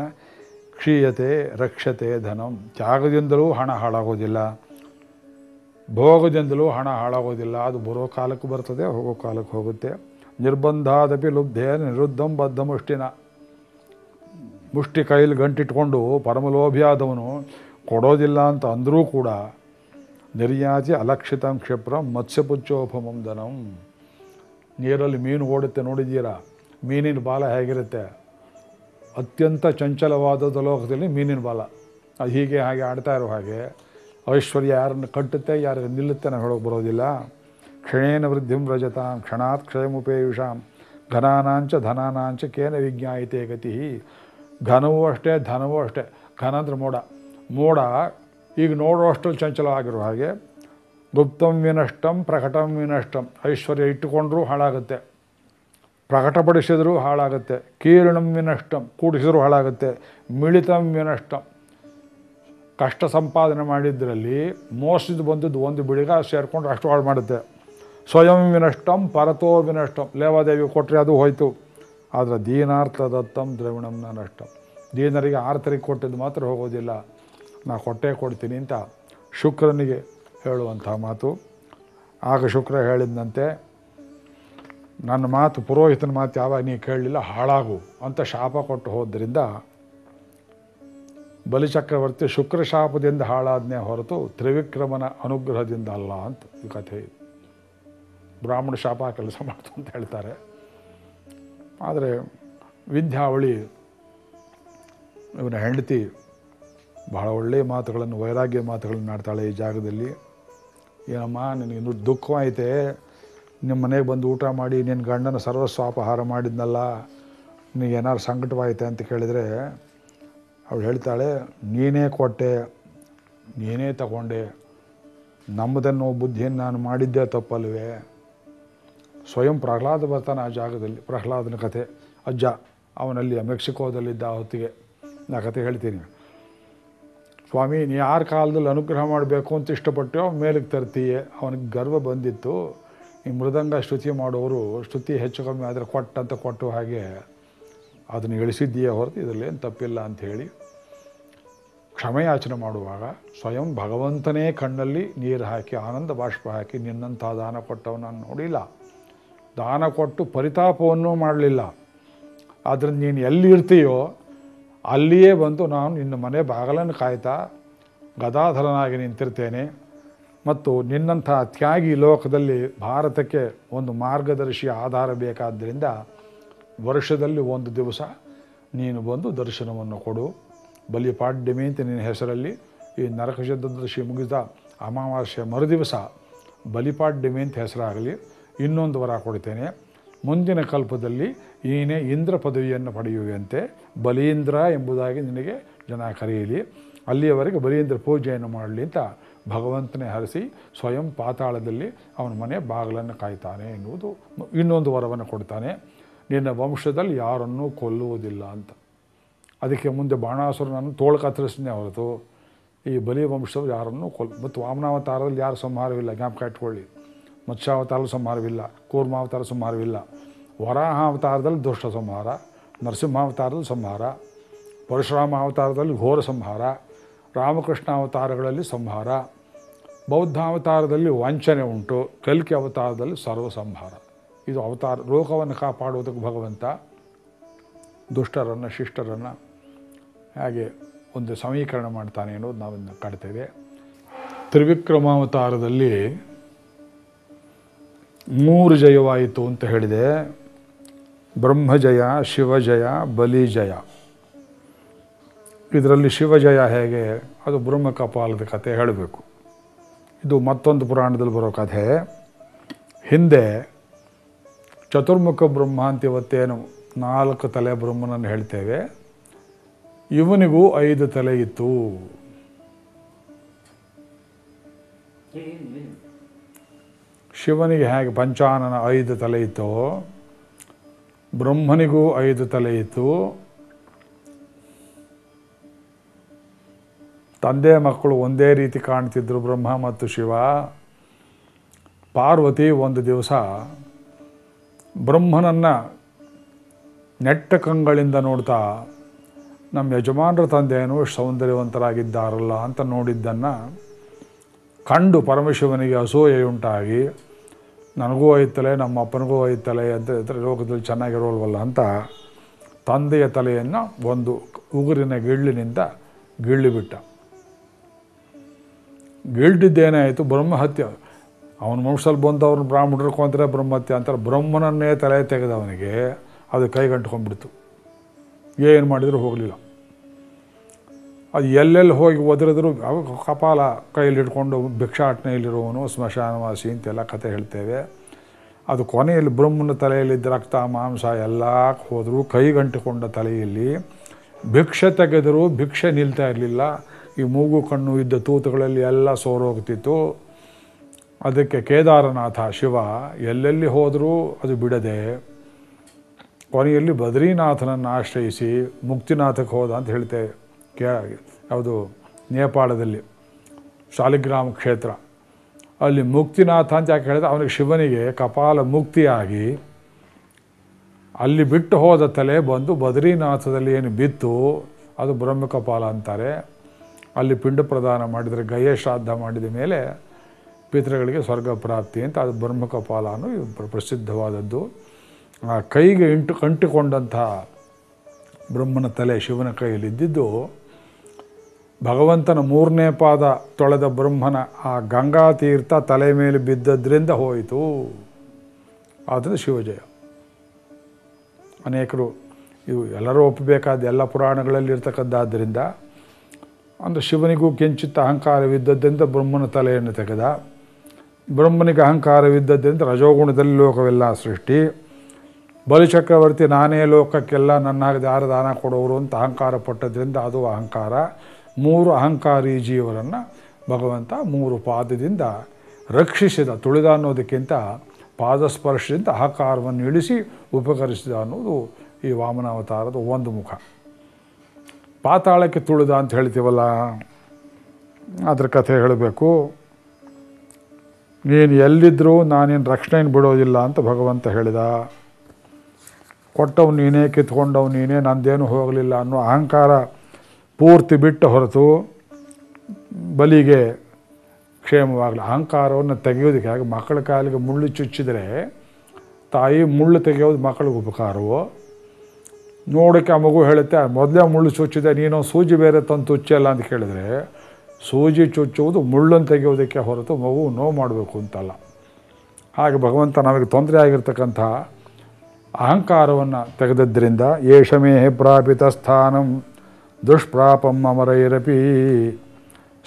ಕ್ಷೀಯತೆ ರಕ್ಷತೆ ಧನಂ. ತ್ಯಾಗದಿಂದಲೂ ಹಣ ಹಾಳಾಗೋದಿಲ್ಲ. ಭೋಗದಿಂದಲೂ ಹಣ ಹಾಳಾಗೋದಿಲ್ಲ. ಅದು ಬರೋ ಕಾಲಕ್ಕೆ ಬರ್ತದೆ, ಹೋಗೋ ಕಾಲಕ್ಕೆ ಹೋಗುತ್ತೆ. ನಿರ್ಬಂಧಾದಪಿ ಲುಬ್ಧೇ ನಿರುದ್ಧಂ ಬದ್ಧ ಮುಷ್ಟಿನ ಮುಷ್ಟಿ ಕೈಲಿ ಗಂಟಿಟ್ಕೊಂಡು ಪರಮಲೋಭಿಯಾದವನು ಕೊಡೋದಿಲ್ಲ ಅಂತ ಅಂದರೂ ಕೂಡ ನಿರ್ಯಾತಿ ಅಲಕ್ಷಿತಂ ಕ್ಷಿಪ್ರಂ ಮತ್ಸ್ಯಪುಚ್ಚೋಪಮಂ ದನಂ ನೀರಲ್ಲಿ ಮೀನು ಓಡುತ್ತೆ ನೋಡಿದ್ದೀರಾ? ಮೀನಿನ ಬಾಲ ಹೇಗಿರುತ್ತೆ? ಅತ್ಯಂತ ಚಂಚಲವಾದದ ಲೋಕದಲ್ಲಿ ಮೀನಿನ ಬಾಲ. ಅದು ಹೀಗೆ ಹಾಗೆ ಆಡ್ತಾ ಇರೋ ಹಾಗೆ ಐಶ್ವರ್ಯ ಯಾರನ್ನು ಕಟ್ಟುತ್ತೆ, ಯಾರಿಗೆ ನಿಲ್ಲುತ್ತೆ ನಾವು ಹೇಳೋಕೆ ಬರೋದಿಲ್ಲ. ಕ್ಷಣೇನ ವೃದ್ಧಿಂ ವ್ರಜತಾಂ, ಕ್ಷಣಾತ್ ಕ್ಷಯಮುಪೇಯುಷಾಂ, ಘನಾನಾಂಚ ಧನಾನಾಂಚ ಕೇನ ವಿಜ್ಞಾಯಿತೆ ಗತಿ. ಘನವೂ ಅಷ್ಟೇ, ಧನವೂ ಅಷ್ಟೇ. ಘನ ಅಂದರೆ ಮೋಡ. ಮೋಡ ಈಗ ನೋಡೋ ಅಷ್ಟಲ್ಲಿ ಚಂಚಲ ಆಗಿರೋ ಹಾಗೆ ಗುಪ್ತಂ ವಿನಷ್ಟಂ, ಪ್ರಕಟಂ ವಿನಷ್ಟಂ. ಐಶ್ವರ್ಯ ಇಟ್ಟುಕೊಂಡ್ರೂ ಹಾಳಾಗುತ್ತೆ. ಪ್ರಕಟಪಡಿಸಿದರೂ ಹಾಳಾಗುತ್ತೆ. ಕೀರ್ಣಂ ವಿನಷ್ಟಂ, ಕೂಡಿಸಿದರೂ ಹಾಳಾಗುತ್ತೆ. ಮಿಳಿತಂ ವಿನಷ್ಟಂ. ಕಷ್ಟ ಸಂಪಾದನೆ ಮಾಡಿದ್ದರಲ್ಲಿ ಮೋಸದ ಬಂದಿದ್ದು ಒಂದು ಬಿಳಿಗ ಸೇರಿಕೊಂಡು ಅಷ್ಟು ಹಾಳು ಮಾಡುತ್ತೆ. ಸ್ವಯಂ ವಿನಷ್ಟಂ, ಪರತೋ ವಿನಷ್ಟಂ. ಲೇವಾದೇವಿ ಕೊಟ್ಟರೆ ಅದು ಹೋಯ್ತು. ಆದರೆ ದೀನಾರ್ಥ ದತ್ತಂ ದ್ರವಿಣಂನ ನಷ್ಟಂ. ದೀನರಿಗೆ ಆರ್ತರಿಗೆ ಕೊಟ್ಟಿದ್ದು ಮಾತ್ರ ಹೋಗೋದಿಲ್ಲ. ನಾ ಕೊಟ್ಟೆ ಕೊಡ್ತೀನಿ ಅಂತ ಶುಕ್ರನಿಗೆ ಹೇಳುವಂಥ ಮಾತು. ಆಗ ಶುಕ್ರ ಹೇಳಿದಂತೆ ನನ್ನ ಮಾತು ಪುರೋಹಿತನ ಮಾತು ಯಾವಾಗ ನೀ ಕೇಳಲಿಲ್ಲ ಹಾಳಾಗು ಅಂತ ಶಾಪ ಕೊಟ್ಟು ಹೋದ್ರಿಂದ ಬಲಿಚಕ್ರವರ್ತಿ ಶುಕ್ರ ಶಾಪದಿಂದ ಹಾಳಾದನೇ ಹೊರತು ತ್ರಿವಿಕ್ರಮನ ಅನುಗ್ರಹದಿಂದ ಅಲ್ಲ ಅಂತ ಈ ಕಥೆ. ಬ್ರಾಹ್ಮಣ ಶಾಪ ಕೆಲಸ ಮಾಡ್ತು ಅಂತ ಹೇಳ್ತಾರೆ. ಆದರೆ ವಿದ್ಯಾವಳಿ ಇವನ ಹೆಂಡತಿ ಬಹಳ ಒಳ್ಳೆಯ ಮಾತುಗಳನ್ನು, ವೈರಾಗ್ಯ ಮಾತುಗಳನ್ನು ಆಡ್ತಾಳೆ ಈ ಜಾಗದಲ್ಲಿ. ಏನಮ್ಮ, ನಿನಗೆ ಇನ್ನೂ ದುಃಖವಾಯಿತೆ? ನಿಮ್ಮ ಮನೆಗೆ ಬಂದು ಊಟ ಮಾಡಿ ನಿನ್ನ ಗಂಡನ ಸರ್ವಸ್ವ ಅಪಹಾರ ಮಾಡಿದ್ನಲ್ಲ, ನಿನಗೆ ಏನಾದ್ರು ಸಂಕಟವಾಯಿತೆ ಅಂತ ಕೇಳಿದರೆ ಅವಳು ಹೇಳ್ತಾಳೆ, ನೀನೇ ಕೊಟ್ಟೆ, ನೀನೇ ತಗೊಂಡೆ. ನಮ್ಮದನ್ನೋ ಬುದ್ಧಿಯನ್ನು ನಾನು ಮಾಡಿದ್ದೇ ತಪ್ಪಲ್ವೇ? ಸ್ವಯಂ ಪ್ರಹ್ಲಾದ ಬರ್ತಾನೆ ಆ ಜಾಗದಲ್ಲಿ, ಪ್ರಹ್ಲಾದನ ಕಥೆ. ಅಜ್ಜ, ಅವನಲ್ಲಿ ಮೆಕ್ಸಿಕೋದಲ್ಲಿದ್ದ ಹೊತ್ತಿಗೆ ನಾ ಕತೆ ಹೇಳ್ತೀನಿ. ಸ್ವಾಮಿ, ನೀ ಯಾರ ಕಾಲದಲ್ಲಿ ಅನುಗ್ರಹ ಮಾಡಬೇಕು ಅಂತ ಇಷ್ಟಪಟ್ಟು ಅವ್ನು ಮೇಲಕ್ಕೆ ತರ್ತೀಯೇ. ಅವನಿಗೆ ಗರ್ವ ಬಂದಿತ್ತು. ಈ ಮೃದಂಗ ಶ್ರುತಿ ಮಾಡೋರು ಶ್ರುತಿ ಹೆಚ್ಚು ಕಮ್ಮಿ ಆದರೆ ಕೊಟ್ಟಂತ ಕೊಟ್ಟು ಹಾಗೆ ಅದನ್ನು ಇಳಿಸಿದ್ದೀಯೇ ಹೊರತು ಇದರಲ್ಲೇನು ತಪ್ಪಿಲ್ಲ ಅಂಥೇಳಿ ಕ್ಷಮೆಯಾಚನೆ ಮಾಡುವಾಗ ಸ್ವಯಂ ಭಗವಂತನೇ ಕಣ್ಣಲ್ಲಿ ನೀರು ಹಾಕಿ, ಆನಂದ ಬಾಷ್ಪ ಹಾಕಿ ನಿನ್ನಂಥ ದಾನ ಕೊಟ್ಟವನನ್ನು ನೋಡಿಲ್ಲ. ದಾನ ಕೊಟ್ಟು ಪರಿತಾಪವನ್ನು ಮಾಡಲಿಲ್ಲ. ಆದ್ದರಿಂದ ನೀನು ಎಲ್ಲಿ ಇರ್ತೀಯೋ ಅಲ್ಲಿಯೇ ಬಂದು ನಾನು ನಿನ್ನ ಮನೆ ಬಾಗಲನ್ನು ಕಾಯ್ತಾ ಗದಾಧರನಾಗಿ ನಿಂತಿರ್ತೇನೆ. ಮತ್ತು ನಿನ್ನಂಥ ತ್ಯಾಗಿ ಲೋಕದಲ್ಲಿ ಭಾರತಕ್ಕೆ ಒಂದು ಮಾರ್ಗದರ್ಶಿ ಆಧಾರ ಬೇಕಾದ್ದರಿಂದ ವರ್ಷದಲ್ಲಿ ಒಂದು ದಿವಸ ನೀನು ಬಂದು ದರ್ಶನವನ್ನು ಕೊಡು. ಬಲಿಪಾಡ್ಯಮಿ ಅಂತ ನಿನ್ನ ಹೆಸರಲ್ಲಿ ಈ ನರಕ ಮುಗಿದ ಅಮಾವಾಸ್ಯೆ ಮರುದಿವಸ ಬಲಿಪಾಡ್ಯಮಿ ಅಂತ ಹೆಸರಾಗಲಿ. ಇನ್ನೊಂದು ವರ ಕೊಡ್ತೇನೆ. ಮುಂದಿನ ಕಲ್ಪದಲ್ಲಿ ನೀನೇ ಇಂದ್ರ ಪದವಿಯನ್ನು ಪಡೆಯುವಂತೆ ಬಲೀಂದ್ರ ಎಂಬುದಾಗಿ ನಿನಗೆ ಜನ ಕರೆಯಲಿ. ಅಲ್ಲಿಯವರೆಗೆ ಬಲೀಂದ್ರ ಪೂಜೆಯನ್ನು ಮಾಡಲಿ ಅಂತ ಭಗವಂತನೇ ಹರಿಸಿ ಸ್ವಯಂ ಪಾತಾಳದಲ್ಲಿ ಅವನ ಮನೆ ಬಾಗಿಲನ್ನು ಕಾಯ್ತಾನೆ ಎನ್ನುವುದು ಇನ್ನೊಂದು ವರವನ್ನು ಕೊಡ್ತಾನೆ. ನಿನ್ನ ವಂಶದಲ್ಲಿ ಯಾರನ್ನೂ ಕೊಲ್ಲುವುದಿಲ್ಲ ಅಂತ. ಅದಕ್ಕೆ ಮುಂದೆ ಬಾಣಾಸುರನನ್ನು ತೋಳು ಕತ್ತರಿಸನೇ ಹೊರತು. ಈ ಬಲಿ ವಂಶದವ್ರು ಯಾರನ್ನೂ ಕೊಲ್, ಮತ್ತು ವಾಮನಾವತಾರದಲ್ಲಿ ಯಾರು ಸಂಹಾರವಿಲ್ಲ, ಜ್ಞಾಪಕ ಇಟ್ಕೊಳ್ಳಿ. ಮತ್ಸ್ಯಾವತಾರದ ಸಂಹಾರವಿಲ್ಲ ಕೂರ್ಮಾವತಾರ ಸಂಹಾರವಿಲ್ಲ ವರಾಹ ಅವತಾರದಲ್ಲಿ ದುಷ್ಟ ಸಂಹಾರ ನರಸಿಂಹಾವತಾರದಲ್ಲಿ ಸಂಹಾರ ಪರಶುರಾಮ ಅವತಾರದಲ್ಲಿ ಘೋರ ಸಂಹಾರ ರಾಮಕೃಷ್ಣ ಅವತಾರಗಳಲ್ಲಿ ಸಂಹಾರ ಬೌದ್ಧ ಅವತಾರದಲ್ಲಿ ವಂಚನೆ ಉಂಟು ಕಲ್ಕಿ ಅವತಾರದಲ್ಲಿ ಸರ್ವ ಸಂಹಾರ ಇದು ಅವತಾರ, ಲೋಕವನ್ನು ಕಾಪಾಡುವುದಕ್ಕೆ ಭಗವಂತ ದುಷ್ಟರನ್ನು, ಶಿಷ್ಟರನ್ನು ಹಾಗೆ ಒಂದು ಸಮೀಕರಣ ಮಾಡ್ತಾನೆ ಅನ್ನೋದು ನಾವಿನ್ನು ಕಾಡ್ತೇವೆ ತ್ರಿವಿಕ್ರಮಾವತಾರದಲ್ಲಿ ಮೂರು ಜಯವಾಯಿತು ಅಂತ ಹೇಳಿದೆ. ಬ್ರಹ್ಮಜಯ ಶಿವಜಯ ಬಲಿಜಯ ಇದರಲ್ಲಿ ಶಿವಜಯ ಹೇಗೆ? ಅದು ಬ್ರಹ್ಮ ಕಪಾಲದ ಕಥೆ ಹೇಳಬೇಕು. ಇದು ಮತ್ತೊಂದು ಪುರಾಣದಲ್ಲಿ ಬರೋ ಕಥೆ. ಹಿಂದೆ ಚತುರ್ಮುಖ ಬ್ರಹ್ಮ ಅಂತ ಇವತ್ತೇನು ನಾಲ್ಕು ತಲೆ ಬ್ರಹ್ಮನನ್ನು ಹೇಳ್ತೇವೆ. ಇವನಿಗೂ ಐದು ತಲೆ ಇತ್ತು. ಶಿವನಿಗೆ ಹೇಗೆ ಪಂಚಾನನ ಐದು ತಲೆ ಇತ್ತು, ಬ್ರಹ್ಮನಿಗೂ ಐದು ತಲೆ ಇತ್ತು, ತಂದೆ ಮಕ್ಕಳು ಒಂದೇ ರೀತಿ ಕಾಣ್ತಿದ್ರು ಬ್ರಹ್ಮ ಮತ್ತು ಶಿವ. ಪಾರ್ವತಿ ಒಂದು ದಿವಸ ಬ್ರಹ್ಮನನ್ನು ನೆಟ್ಟ ಕಂಗಳಿಂದ ನೋಡ್ತಾ, ನಮ್ಮ ಯಜಮಾನರ ತಂದೆಯನ್ನು ಸೌಂದರ್ಯವಂತರಾಗಿದ್ದಾರಲ್ಲ ಅಂತ ನೋಡಿದ್ದನ್ನು ಕಂಡು ಪರಮಶಿವನಿಗೆ ಅಸೂಯೆಯುಂಟಾಗಿ ನನಗೂ ಐತಲೆ ನಮ್ಮ ಅಪ್ಪನಿಗೂ ಐತಲೆ ಅಂತ ಲೋಕದಲ್ಲಿ ಚೆನ್ನಾಗಿರೋಲ್ವಲ್ಲ ಅಂತ ತಂದೆಯ ತಲೆಯನ್ನು ಒಂದು ಉಗುರಿನ ಗಿಳ್ಳಿನಿಂದ ಗಿಳ್ಳಿಬಿಟ್ಟ ಗಿಳ್ಳಿದ್ದೇನಾಯಿತು? ಬ್ರಹ್ಮಹತ್ಯೆ. ಅವನ ಮನುಷ್ಯಲ್ಲಿ ಬಂದು ಅವ್ರನ್ನ ಬ್ರಾಹ್ಮಣರು ಕೊಂತಾರೆ ಬ್ರಹ್ಮಹತ್ಯೆ ಅಂತಾರೆ. ಬ್ರಹ್ಮನನ್ನೇ ತಲೆ ತೆಗೆದವನಿಗೆ ಅದು ಕೈಗಂಟ್ಕೊಂಡ್ಬಿಡ್ತು. ಏನು ಮಾಡಿದರೂ ಹೋಗಲಿಲ್ಲ. ಅದು ಎಲ್ಲೆಲ್ಲಿ ಹೋಗಿ ಒದರಿದ್ರು ಕಪಾಲ ಕೈಯಲ್ಲಿ ಹಿಡ್ಕೊಂಡು ಭಿಕ್ಷಾಟನೆಯಲ್ಲಿರುವವನು ಸ್ಮಶಾನವಾಸಿ ಅಂತೆಲ್ಲ ಕತೆ ಹೇಳ್ತೇವೆ. ಅದು ಕೊನೆಯಲ್ಲಿ ಬ್ರಹ್ಮನ ತಲೆಯಲ್ಲಿದ್ದ ರಕ್ತ, ಮಾಂಸ ಎಲ್ಲ ಹೋದರೂ. ಕೈಗಂಟಿಕೊಂಡ ತಲೆಯಲ್ಲಿ ಭಿಕ್ಷೆ ತೆಗೆದರೂ ಭಿಕ್ಷೆ ನಿಲ್ತಾ ಇರಲಿಲ್ಲ. ಈ ಮೂಗು, ಕಣ್ಣು ಇದ್ದ ತೂತುಗಳಲ್ಲಿ ಎಲ್ಲ ಸೋರೋಗ್ತಿತ್ತು. ಅದಕ್ಕೆ ಕೇದಾರನಾಥ ಶಿವ ಎಲ್ಲೆಲ್ಲಿ ಹೋದರೂ ಅದು ಬಿಡದೆ ಕೊನೆಯಲ್ಲಿ ಬದ್ರೀನಾಥನನ್ನು ಆಶ್ರಯಿಸಿ ಮುಕ್ತಿನಾಥಕ್ಕೆ ಹೋದ ಅಂತ ಹೇಳ್ತೇವೆ. ಯಾವುದು ನೇಪಾಳದಲ್ಲಿ ಶಾಲಿಗ್ರಾಮ ಕ್ಷೇತ್ರ. ಅಲ್ಲಿ ಮುಕ್ತಿನಾಥ ಅಂತ ಯಾಕೆ ಹೇಳಿದ್ರೆ ಅವನಿಗೆ ಶಿವನಿಗೆ ಕಪಾಲ ಮುಕ್ತಿಯಾಗಿ ಅಲ್ಲಿ ಬಿಟ್ಟು ಹೋದ ತಲೆ ಬಂದು ಬದ್ರಿನಾಥದಲ್ಲಿ ಏನು ಬಿತ್ತು, ಅದು ಬ್ರಹ್ಮಕಪಾಲ ಅಂತಾರೆ. ಅಲ್ಲಿ ಪಿಂಡ ಪ್ರದಾನ ಮಾಡಿದರೆ ಗಯ್ಯ ಶ್ರಾದ್ದ ಮಾಡಿದ ಮೇಲೆ ಪಿತೃಗಳಿಗೆ ಸ್ವರ್ಗ ಪ್ರಾಪ್ತಿ ಅಂತ ಅದು ಬ್ರಹ್ಮಕಪಾಲ ಅನ್ನೋ ಇದು ಪ್ರಸಿದ್ಧವಾದದ್ದು. ಆ ಕೈಗೆ ಇಂಟು, ಕಂಟಿಕೊಂಡಂತಹ ಬ್ರಹ್ಮನ ತಲೆ ಶಿವನ ಕೈಯಲ್ಲಿದ್ದಿದ್ದು ಭಗವಂತನ ಮೂರನೇ ಪಾದ ತೊಳೆದ ಬ್ರಹ್ಮನ ಆ ಗಂಗಾ ತೀರ್ಥ ತಲೆ ಮೇಲೆ ಬಿದ್ದದ್ರಿಂದ ಹೋಯಿತು. ಆದ್ದರಿಂದ ಶಿವಜಯ. ಅನೇಕರು ಇವು ಎಲ್ಲರೂ ಒಪ್ಪಬೇಕಾದ ಎಲ್ಲ ಪುರಾಣಗಳಲ್ಲಿ ಇರ್ತಕ್ಕದ್ದಾದ್ದರಿಂದ ಅಂದರೆ ಶಿವನಿಗೂ ಕಿಂಚಿತ್ತ ಅಹಂಕಾರವಿದ್ದದ್ದರಿಂದ ಬ್ರಹ್ಮನ ತಲೆಯನ್ನು ತೆಗೆದ. ಬ್ರಹ್ಮನಿಗೆ ಅಹಂಕಾರವಿದ್ದದ್ದರಿಂದ ರಜೋಗುಣದಲ್ಲಿ ಲೋಕವೆಲ್ಲ ಸೃಷ್ಟಿ. ಬಲಿಚಕ್ರವರ್ತಿ ನಾನೇ ಲೋಕಕ್ಕೆಲ್ಲ ನನ್ನ ಯಾರು ದಾನ ಕೊಡೋರು ಅಂತ ಅಹಂಕಾರ ಪಟ್ಟದ್ರಿಂದ ಅದು ಅಹಂಕಾರ. ಮೂರು ಅಹಂಕಾರಿ ಜೀವರನ್ನು ಭಗವಂತ ಮೂರು ಪಾದದಿಂದ ರಕ್ಷಿಸಿದ, ತುಳಿದ ಅನ್ನೋದಕ್ಕಿಂತ ಪಾದಸ್ಪರ್ಶದಿಂದ ಅಹಂಕಾರವನ್ನು ಇಳಿಸಿ ಉಪಕರಿಸಿದ ಅನ್ನೋದು ಈ ವಾಮನಾವತಾರದ ಒಂದು ಮುಖ. ಪಾತಾಳಕ್ಕೆ ತುಳಿದ ಅಂತ ಹೇಳ್ತೀವಲ್ಲ, ಅದ್ರ ಕಥೆ ಹೇಳಬೇಕು. ನೀನು ಎಲ್ಲಿದ್ದರೂ ನಾನೇನು ರಕ್ಷಣೆಯನ್ನು ಬಿಡೋದಿಲ್ಲ ಅಂತ ಭಗವಂತ ಹೇಳಿದ. ಕೊಟ್ಟವು ನೀನೇ ಕಿತ್ಕೊಂಡವು ನೀನೇ ನಂದೇನು ಹೋಗಲಿಲ್ಲ ಅನ್ನೋ ಅಹಂಕಾರ ಪೂರ್ತಿ ಬಿಟ್ಟು ಹೊರತು ಬಲಿಗೆ ಕ್ಷೇಮವಾಗಲಿ ಅಹಂಕಾರವನ್ನು ತೆಗೆಯೋದಕ್ಕೆ ಹಾಗೆ ಮಕ್ಕಳ ಕಾಲಿಗೆ ಮುಳ್ಳು ಚುಚ್ಚಿದರೆ ತಾಯಿ ಮುಳ್ಳು ತೆಗೆಯೋದು ಮಕ್ಕಳಿಗೆ ಉಪಕಾರವೋ? ನೋಡೋಕ್ಕೆ ಆ ಮಗು ಹೇಳುತ್ತೆ, ಮೊದಲೇ ಮುಳ್ಳು ಚುಚ್ಚಿದೆ, ನೀನು ಸೂಜಿ ಬೇರೆ ತಂದು ಚುಚ್ಚಲ್ಲ ಅಂತ ಕೇಳಿದರೆ, ಸೂಜಿ ಚುಚ್ಚುವುದು ಮುಳ್ಳನ್ನು ತೆಗೆಯೋದಕ್ಕೆ ಹೊರತು ಮಗು ನೋವು ಮಾಡಬೇಕು ಅಂತಲ್ಲ. ಹಾಗೆ ಭಗವಂತ ನಮಗೆ ತೊಂದರೆ ಆಗಿರ್ತಕ್ಕಂಥ ಅಹಂಕಾರವನ್ನು ತೆಗೆದದ್ದರಿಂದ ಏಷಮೇ ಪ್ರಾಪಿತ ಸ್ಥಾನಂ ದುಷ್ಪ್ರಾಪಂ ಅಮರೈರಪಿ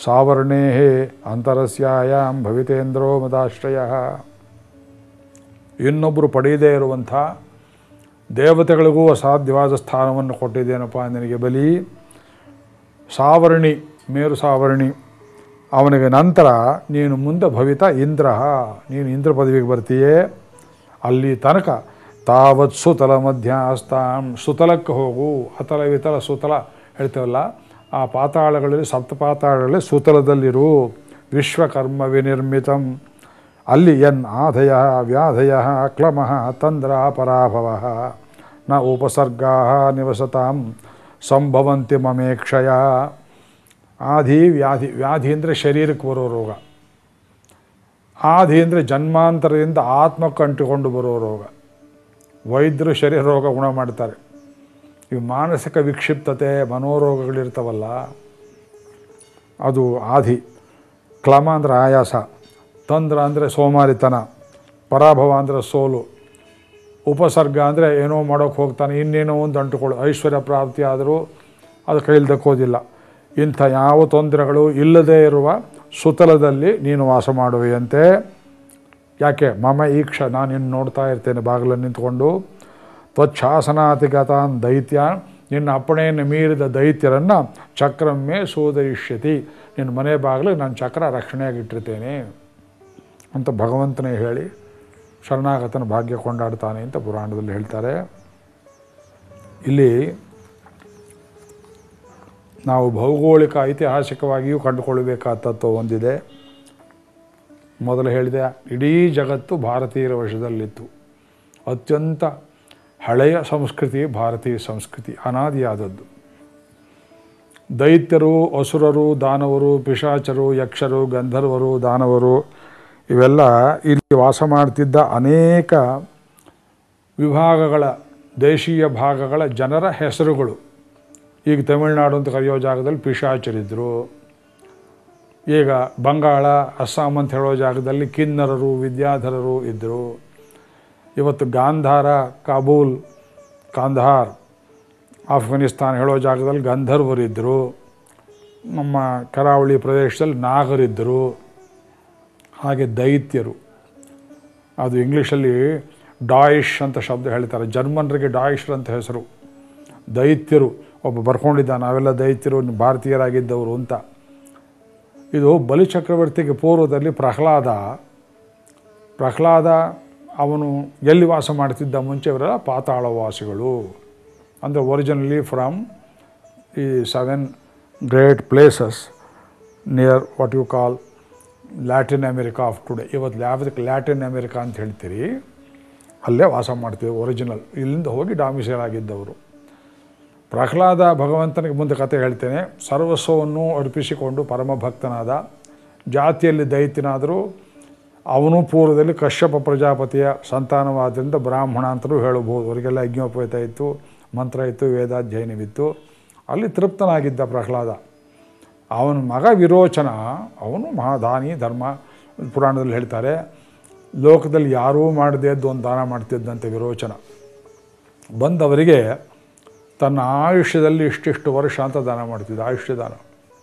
ಸಾವರ್ಣೇಹೇ ಅಂತರಸ್ಯಾಯಾಂ ಭವಿತೇಂದ್ರೋ ಮದಾಶ್ರಯ. ಇನ್ನೊಬ್ಬರು ಪಡೆಯದೇ ಇರುವಂಥ ದೇವತೆಗಳಿಗೂ ಅಸಾಧ್ಯವಾದ ಸ್ಥಾನವನ್ನು ಕೊಟ್ಟಿದ್ದೇನಪ್ಪ ನಿನಗೆ ಬಲಿ. ಸಾವರ್ಣಿ, ಮೇರು ಸಾವರ್ಣಿ, ಅವನಿಗೆ ನಂತರ ನೀನು ಮುಂದೆ ಭವಿತ ಇಂದ್ರ. ನೀನು ಇಂದ್ರ ಪದವಿಗೆ ಬರ್ತೀಯೇ? ಅಲ್ಲಿ ತನಕ ತಾವತ್ ಸುತಲ ಮಧ್ಯಾಸ್ತಾಂ ಸುತಲಕ್ಕೆ ಹೋಗು ಅತಲ ವಿತಲ ಸುತಲ ಹೇಳ್ತೇವಲ್ಲ, ಆ ಪಾತಾಳಗಳಲ್ಲಿ ಸಪ್ತ ಪಾತಾಳಗಳಲ್ಲಿ ಸೂತಲದಲ್ಲಿರು. ವಿಶ್ವಕರ್ಮ ವಿನಿರ್ಮಿತಂ ಅಲ್ಲಿ ಎನ್ ಆಧಯ, ವ್ಯಾಧಯ ಅಕ್ಲಮ ತಂದ್ರ, ಪರಾಭವ. ನ ಉಪಸರ್ಗಾ ನಿವಸತಾಂ. ಸಂಭವಂತಿ ಮಮೇಕ್ಷಯ. ಆಧಿ, ವ್ಯಾಧಿ ವ್ಯಾಧಿ ಅಂದರೆ ಶರೀರಕ್ಕೆ ಬರೋ ರೋಗ. ಆಧಿ ಅಂದರೆ ಜನ್ಮಾಂತರದಿಂದ ಆತ್ಮಕ್ಕೆ ಅಂಟಿಕೊಂಡು ಬರೋ ರೋಗ. ವೈದ್ಯರು ಶರೀರ ರೋಗ ಗುಣ ಮಾಡ್ತಾರೆ. ಇವು ಮಾನಸಿಕ ವಿಕ್ಷಿಪ್ತತೆ, ಮನೋರೋಗಗಳಿರ್ತಾವಲ್ಲ, ಅದು ಆದಿ ಕ್ಲಮ ಅಂದರೆ ಆಯಾಸ, ತಂದ್ರ ಅಂದರೆ ಸೋಮಾರಿತನ, ಪರಾಭವ ಅಂದರೆ ಸೋಲು, ಉಪಸರ್ಗ ಅಂದರೆ ಏನೋ ಮಾಡೋಕ್ಕೆ ಹೋಗ್ತಾನೆ, ಇನ್ನೇನೋ ಒಂದು ಅಂಟುಕೊಳ್ಳು, ಐಶ್ವರ್ಯ ಪ್ರಾಪ್ತಿ ಆದರೂ ಅದು ಕೈಯಲ್ಲಿ ದಕ್ಕೋದಿಲ್ಲ. ಇಂಥ ಯಾವ ತೊಂದರೆಗಳು ಇಲ್ಲದೇ ಇರುವ ಸುತಲದಲ್ಲಿ ನೀನು ವಾಸ ಮಾಡುವೆಯಂತೆ. ಯಾಕೆ? ಮಮ ಈಕ್ಷ ನಾನು ಇನ್ನು ನೋಡ್ತಾ ಇರ್ತೇನೆ, ಬಾಗಿಲಲ್ಲಿ ನಿಂತ್ಕೊಂಡು. ತ್ವಚ್ಛಾಸನಾತಿಗತಾನ್ ದೈತ್ಯ ನಿನ್ನ ಅಪ್ಪಣೆಯನ್ನು ಮೀರಿದ ದೈತ್ಯರನ್ನು ಚಕ್ರಮ್ಮೆ ಸೋದಯಿಷ್ಯತಿ ನಿನ್ನ ಮನೆ ಬಾಗಿಲಿಗೆ ನಾನು ಚಕ್ರ ರಕ್ಷಣೆಯಾಗಿಟ್ಟಿರ್ತೇನೆ ಅಂತ ಭಗವಂತನೇ ಹೇಳಿ ಶರಣಾಗತನ ಭಾಗ್ಯ ಕೊಂಡಾಡ್ತಾನೆ ಅಂತ ಪುರಾಣದಲ್ಲಿ ಹೇಳ್ತಾರೆ. ಇಲ್ಲಿ ನಾವು ಭೌಗೋಳಿಕ ಐತಿಹಾಸಿಕವಾಗಿಯೂ ಕಂಡುಕೊಳ್ಳಬೇಕಾದ ತತ್ವ ಹೊಂದಿದೆ ಮೊದಲು ಹೇಳಿದೆ, ಇಡೀ ಜಗತ್ತು ಭಾರತೀಯರ ವಶದಲ್ಲಿತ್ತು. ಅತ್ಯಂತ ಹಳೆಯ ಸಂಸ್ಕೃತಿ, ಭಾರತೀಯ ಸಂಸ್ಕೃತಿ, ಅನಾದಿಯಾದದ್ದು. ದೈತ್ಯರು, ಅಸುರರು, ದಾನವರು, ಪಿಶಾಚರು, ಯಕ್ಷರು, ಗಂಧರ್ವರು, ದಾನವರು, ಇವೆಲ್ಲ ಇಲ್ಲಿ ವಾಸ ಮಾಡ್ತಿದ್ದ ಅನೇಕ ವಿಭಾಗಗಳ, ದೇಶೀಯ ಭಾಗಗಳ ಜನರ ಹೆಸರುಗಳು. ಈಗ ತಮಿಳುನಾಡು ಅಂತ ಕರೆಯೋ ಜಾಗದಲ್ಲಿ ಪಿಶಾಚರಿದ್ದರು ಈಗ ಬಂಗಾಳ, ಅಸ್ಸಾಂ ಅಂತ ಹೇಳೋ ಜಾಗದಲ್ಲಿ ಕಿನ್ನರರು, ವಿದ್ಯಾಧರರು ಇದ್ದರು ಇವತ್ತು ಗಾಂಧಾರ, ಕಾಬೂಲ್, ಕಾಂಧಾರ್, ಆಫ್ಘಾನಿಸ್ತಾನ್ ಹೇಳೋ ಜಾಗದಲ್ಲಿ ಗಂಧರ್ವರಿದ್ದರು ನಮ್ಮ ಕರಾವಳಿ ಪ್ರದೇಶದಲ್ಲಿ ನಾಗರಿದ್ದರು ಹಾಗೆ ದೈತ್ಯರು. ಅದು ಇಂಗ್ಲೀಷಲ್ಲಿ ಡಾಯಿಶ್ ಅಂತ ಶಬ್ದ ಹೇಳ್ತಾರೆ. ಜರ್ಮನ್ರಿಗೆ ಡಾಯಿಷ್ ಅಂತ ಹೆಸರು. ದೈತ್ಯರು, ಒಬ್ಬ ಬರ್ಕೊಂಡಿದ್ದ ನಾವೆಲ್ಲ ದೈತ್ಯರು, ಭಾರತೀಯರಾಗಿದ್ದವರು ಅಂತ. ಇದು ಬಲಿಚಕ್ರವರ್ತಿಗೆ ಪೂರ್ವದಲ್ಲಿ ಪ್ರಹ್ಲಾದ ಪ್ರಹ್ಲಾದ ಅವನು ಎಲ್ಲಿ ವಾಸ ಮಾಡ್ತಿದ್ದ ಮುಂಚೆ ಇವರೆಲ್ಲ ಪಾತಾಳವಾಸಿಗಳು. ಅಂದರೆ ಒರಿಜಿನಲಿ ಫ್ರಮ್ ಈ seven great places near what you call Latin America of today ಇವತ್ತು ಯಾವುದಕ್ಕೆ ಲ್ಯಾಟಿನ್ ಅಮೇರಿಕಾ ಅಂತ ಹೇಳ್ತೀರಿ, ಅಲ್ಲೇ ವಾಸ ಮಾಡ್ತೀವಿ ಒರಿಜಿನಲ್ ಇಲ್ಲಿಂದ ಹೋಗಿ ಡಾಮಿಸೈಲ್ ಆಗಿದ್ದವರು. ಪ್ರಹ್ಲಾದ ಭಗವಂತನಿಗೆ ಮುಂದೆ ಕತೆ ಹೇಳ್ತೇನೆ, ಸರ್ವಸ್ವವನ್ನು ಅರ್ಪಿಸಿಕೊಂಡು ಪರಮಭಕ್ತನಾದ ಜಾತಿಯಲ್ಲಿ ದೈತ್ಯನಾದರೂ ಅವನು ಪೂರ್ವದಲ್ಲಿ ಕಶ್ಯಪ ಪ್ರಜಾಪತಿಯ ಸಂತಾನವಾದ್ದರಿಂದ ಬ್ರಾಹ್ಮಣ ಅಂತಲೂ ಹೇಳಬಹುದು. ಅವರಿಗೆಲ್ಲ ಯಜ್ಞೋಪೇತ ಇತ್ತು, ಮಂತ್ರ ಇತ್ತು ವೇದಾಧ್ಯಯನವಿತ್ತು ಅಲ್ಲಿ ತೃಪ್ತನಾಗಿದ್ದ ಪ್ರಹ್ಲಾದ. ಅವನ ಮಗ ವಿರೋಚನ, ಅವನು ಮಹಾದಾನಿ, ಧರ್ಮ, ಪುರಾಣದಲ್ಲಿ ಹೇಳ್ತಾರೆ, ಲೋಕದಲ್ಲಿ ಯಾರೂ ಮಾಡದೇ ಒಂದು ದಾನ ಮಾಡ್ತಿದ್ದಂತೆ ವಿರೋಚನ. ಬಂದವರಿಗೆ ತನ್ನ ಆಯುಷ್ಯದಲ್ಲಿ ಇಷ್ಟಿಷ್ಟು ವರ್ಷ ಅಂತ ದಾನ ಮಾಡ್ತಿದ್ದ. ಆಯುಷ್ಯ ದಾನ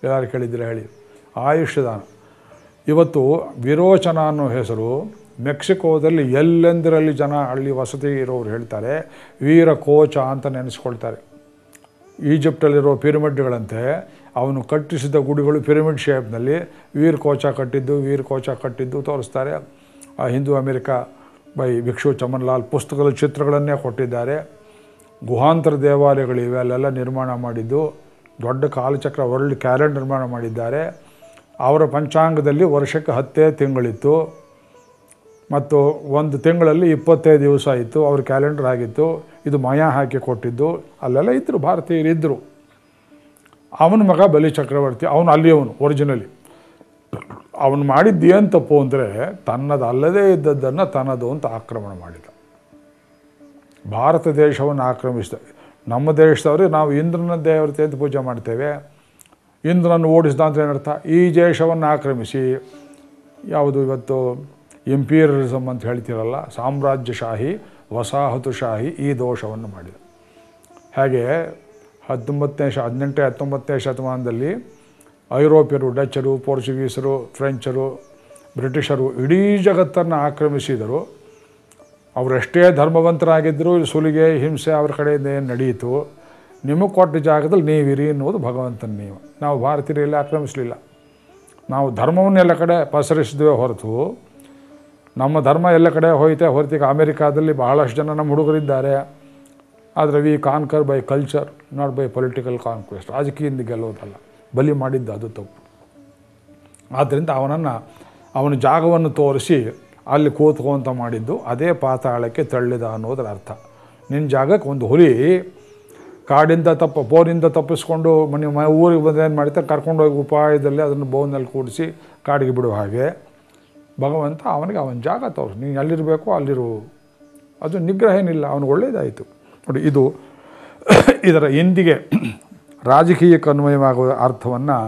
ಯಾರು ಕೇಳಿದ್ರೆ ಹೇಳಿ? ಆಯುಷ್ಯ ದಾನ ಇವತ್ತು ವಿರೋಚನ ಅನ್ನೋ ಹೆಸರು ಮೆಕ್ಸಿಕೋದಲ್ಲಿ ಎಲ್ಲೆಂದರಲ್ಲಿ ಜನ ಹಳ್ಳಿ ವಸತಿ ಇರೋರು ಹೇಳ್ತಾರೆ, ವೀರ ಕೋಚ ಅಂತ ನೆನೆಸ್ಕೊಳ್ತಾರೆ. ಈಜಿಪ್ಟಲ್ಲಿರೋ ಪಿರಮಿಡ್ಗಳಂತೆ ಅವನು ಕಟ್ಟಿಸಿದ ಗುಡಿಗಳು ಪಿರಮಿಡ್ ಶೇಪ್ನಲ್ಲಿ ವೀರ್ ಕೋಚ ಕಟ್ಟಿದ್ದು, ವೀರ್ ಕೋಚ ಕಟ್ಟಿದ್ದು ತೋರಿಸ್ತಾರೆ. ಆ ಹಿಂದೂ ಅಮೆರಿಕ ಬೈ ಭಿಕ್ಷು ಚಮನ್ಲಾಲ್ ಪುಸ್ತಕದ ಚಿತ್ರಗಳನ್ನೇ ಕೊಟ್ಟಿದ್ದಾರೆ. ಗುಹಾಂತರ ದೇವಾಲಯಗಳಿವೆ, ಅಲ್ಲೆಲ್ಲ ನಿರ್ಮಾಣ ಮಾಡಿದ್ದು, ದೊಡ್ಡ ಕಾಲಚಕ್ರ ವರ್ಲ್ಡ್ ಕ್ಯಾಲೆಂಡ್ ನಿರ್ಮಾಣ ಮಾಡಿದ್ದಾರೆ. ಅವರ ಪಂಚಾಂಗದಲ್ಲಿ ವರ್ಷಕ್ಕೆ ಹತ್ತೇ ತಿಂಗಳಿತ್ತು. ಮತ್ತು ಒಂದು ತಿಂಗಳಲ್ಲಿ ಇಪ್ಪತ್ತೈದು ದಿವಸ ಇತ್ತು. ಅವ್ರ ಕ್ಯಾಲೆಂಡರ್ ಆಗಿತ್ತು. ಇದು ಮಯ ಹಾಕಿ ಕೊಟ್ಟಿದ್ದು. ಅಲ್ಲೆಲ್ಲ ಇದ್ದರು ಭಾರತೀಯರು ಇದ್ದರು ಅವನ ಮಗ ಬಲಿ ಚಕ್ರವರ್ತಿ, ಅವನು ಅಲ್ಲಿಯವನು ಒರಿಜಿನಲಿ ಅವನು ಮಾಡಿದ್ದು ಏನು ತಪ್ಪು ಅಂದರೆ, ತನ್ನದು ಅಲ್ಲದೇ ಇದ್ದದ್ದನ್ನು ತನ್ನದು ಅಂತ ಆಕ್ರಮಣ ಮಾಡಿದ. ಭಾರತ ದೇಶವನ್ನು ಆಕ್ರಮಿಸಿದ. ನಮ್ಮ ದೇಶದವ್ರಿಗೆ ನಾವು ಇಂದ್ರನ ದೇವತೆ ಅಂತ ಪೂಜೆ ಮಾಡ್ತೇವೆ. ಇಂದ್ರನನ್ನು ಓಡಿಸಿದ ಅಂತ ಏನರ್ಥ, ಈ ದೇಶವನ್ನು ಆಕ್ರಮಿಸಿ. ಯಾವುದು ಇವತ್ತು ಇಂಪೀರಿಯಲಿಸಮ್ ಅಂತ ಹೇಳ್ತೀರಲ್ಲ, ಸಾಮ್ರಾಜ್ಯಶಾಹಿ, ವಸಾಹತುಶಾಹಿ ಈ ದೋಷವನ್ನು ಮಾಡಿದ. ಹಾಗೆ ಹತ್ತೊಂಬತ್ತನೇ ಶ, ಹದಿನೆಂಟನೇ, ಹತ್ತೊಂಬತ್ತನೇ ಶತಮಾನದಲ್ಲಿ ಐರೋಪ್ಯರು, ಡಚ್ಚರು, ಪೋರ್ಚುಗೀಸರು, ಫ್ರೆಂಚರು, ಬ್ರಿಟಿಷರು ಇಡೀ ಜಗತ್ತನ್ನು ಆಕ್ರಮಿಸಿದರು. ಅವರೆಷ್ಟೇ ಧರ್ಮವಂತರಾಗಿದ್ದರೂ ಸುಲಿಗೆ, ಹಿಂಸೆ ಅವ್ರ ಕಡೆಯಿಂದ ಏನು ನಡೆಯಿತು ನಿಮಗೆ ಕೊಟ್ಟ ಜಾಗದಲ್ಲಿ ನೀವಿರಿ ಅನ್ನೋದು ಭಗವಂತನ ನೀವು ನಾವು ಭಾರತೀಯರೆಲ್ಲ ಆಕ್ರಮಿಸಲಿಲ್ಲ. ನಾವು ಧರ್ಮವನ್ನು ಎಲ್ಲ ಕಡೆ ಪಸರಿಸಿದ್ವೇ ಹೊರತು, ನಮ್ಮ ಧರ್ಮ ಎಲ್ಲ ಕಡೆ ಹೋಯ್ತೆ ಹೊರತೀಗ ಅಮೇರಿಕಾದಲ್ಲಿ ಬಹಳಷ್ಟು ಜನ ನಮ್ಮ ಹುಡುಗರಿದ್ದಾರೆ. ಆದರೆ we conquer by culture, not by political conquest. ರಾಜಕೀಯದಿಂದ ಗೆಲ್ಲೋದಲ್ಲ. ಬಲಿ ಮಾಡಿದ್ದು ಅದು ತಪ್ಪು. ಆದ್ದರಿಂದ ಅವನನ್ನು, ಅವನ ಜಾಗವನ್ನು ತೋರಿಸಿ ಅಲ್ಲಿ ಕೂತ್ಕೊಂತ ಮಾಡಿದ್ದು ಅದೇ ಪಾತಾಳಕ್ಕೆ ತಳ್ಳಿದ ಅನ್ನೋದರ ಅರ್ಥ. ನಿನ್ನ ಜಾಗಕ್ಕೆ ಒಂದು ಹುಲಿ ಕಾಡಿಂದ ತಪ್ಪ ಬೋನಿಂದ ತಪ್ಪಿಸ್ಕೊಂಡು ಮನೆ ಮ ಊರಿಗೆ ಬಂದು ಏನು ಮಾಡ್ತಾರೆ ಕರ್ಕೊಂಡೋಗಿ ಉಪಾಯದಲ್ಲಿ ಅದನ್ನು ಬೋನಲ್ಲಿ ಕೂಡಿಸಿ ಕಾಡಿಗೆ ಬಿಡುವ ಹಾಗೆ. ಭಗವಂತ ಅವನಿಗೆ ಅವನ ಜಾಗ ತೋರಿಸಿ. ನೀನು ಎಲ್ಲಿರಬೇಕು ಅಲ್ಲಿರು. ಅದು ನಿಗ್ರಹ ಏನಿಲ್ಲ, ಅವನಿಗೆ ಒಳ್ಳೆಯದಾಯಿತು ನೋಡಿ, ಇದು ಇದರ ಎಂದಿಗೆ ರಾಜಕೀಯಕ್ಕೆ ಅನ್ವಯವಾಗುವ ಅರ್ಥವನ್ನು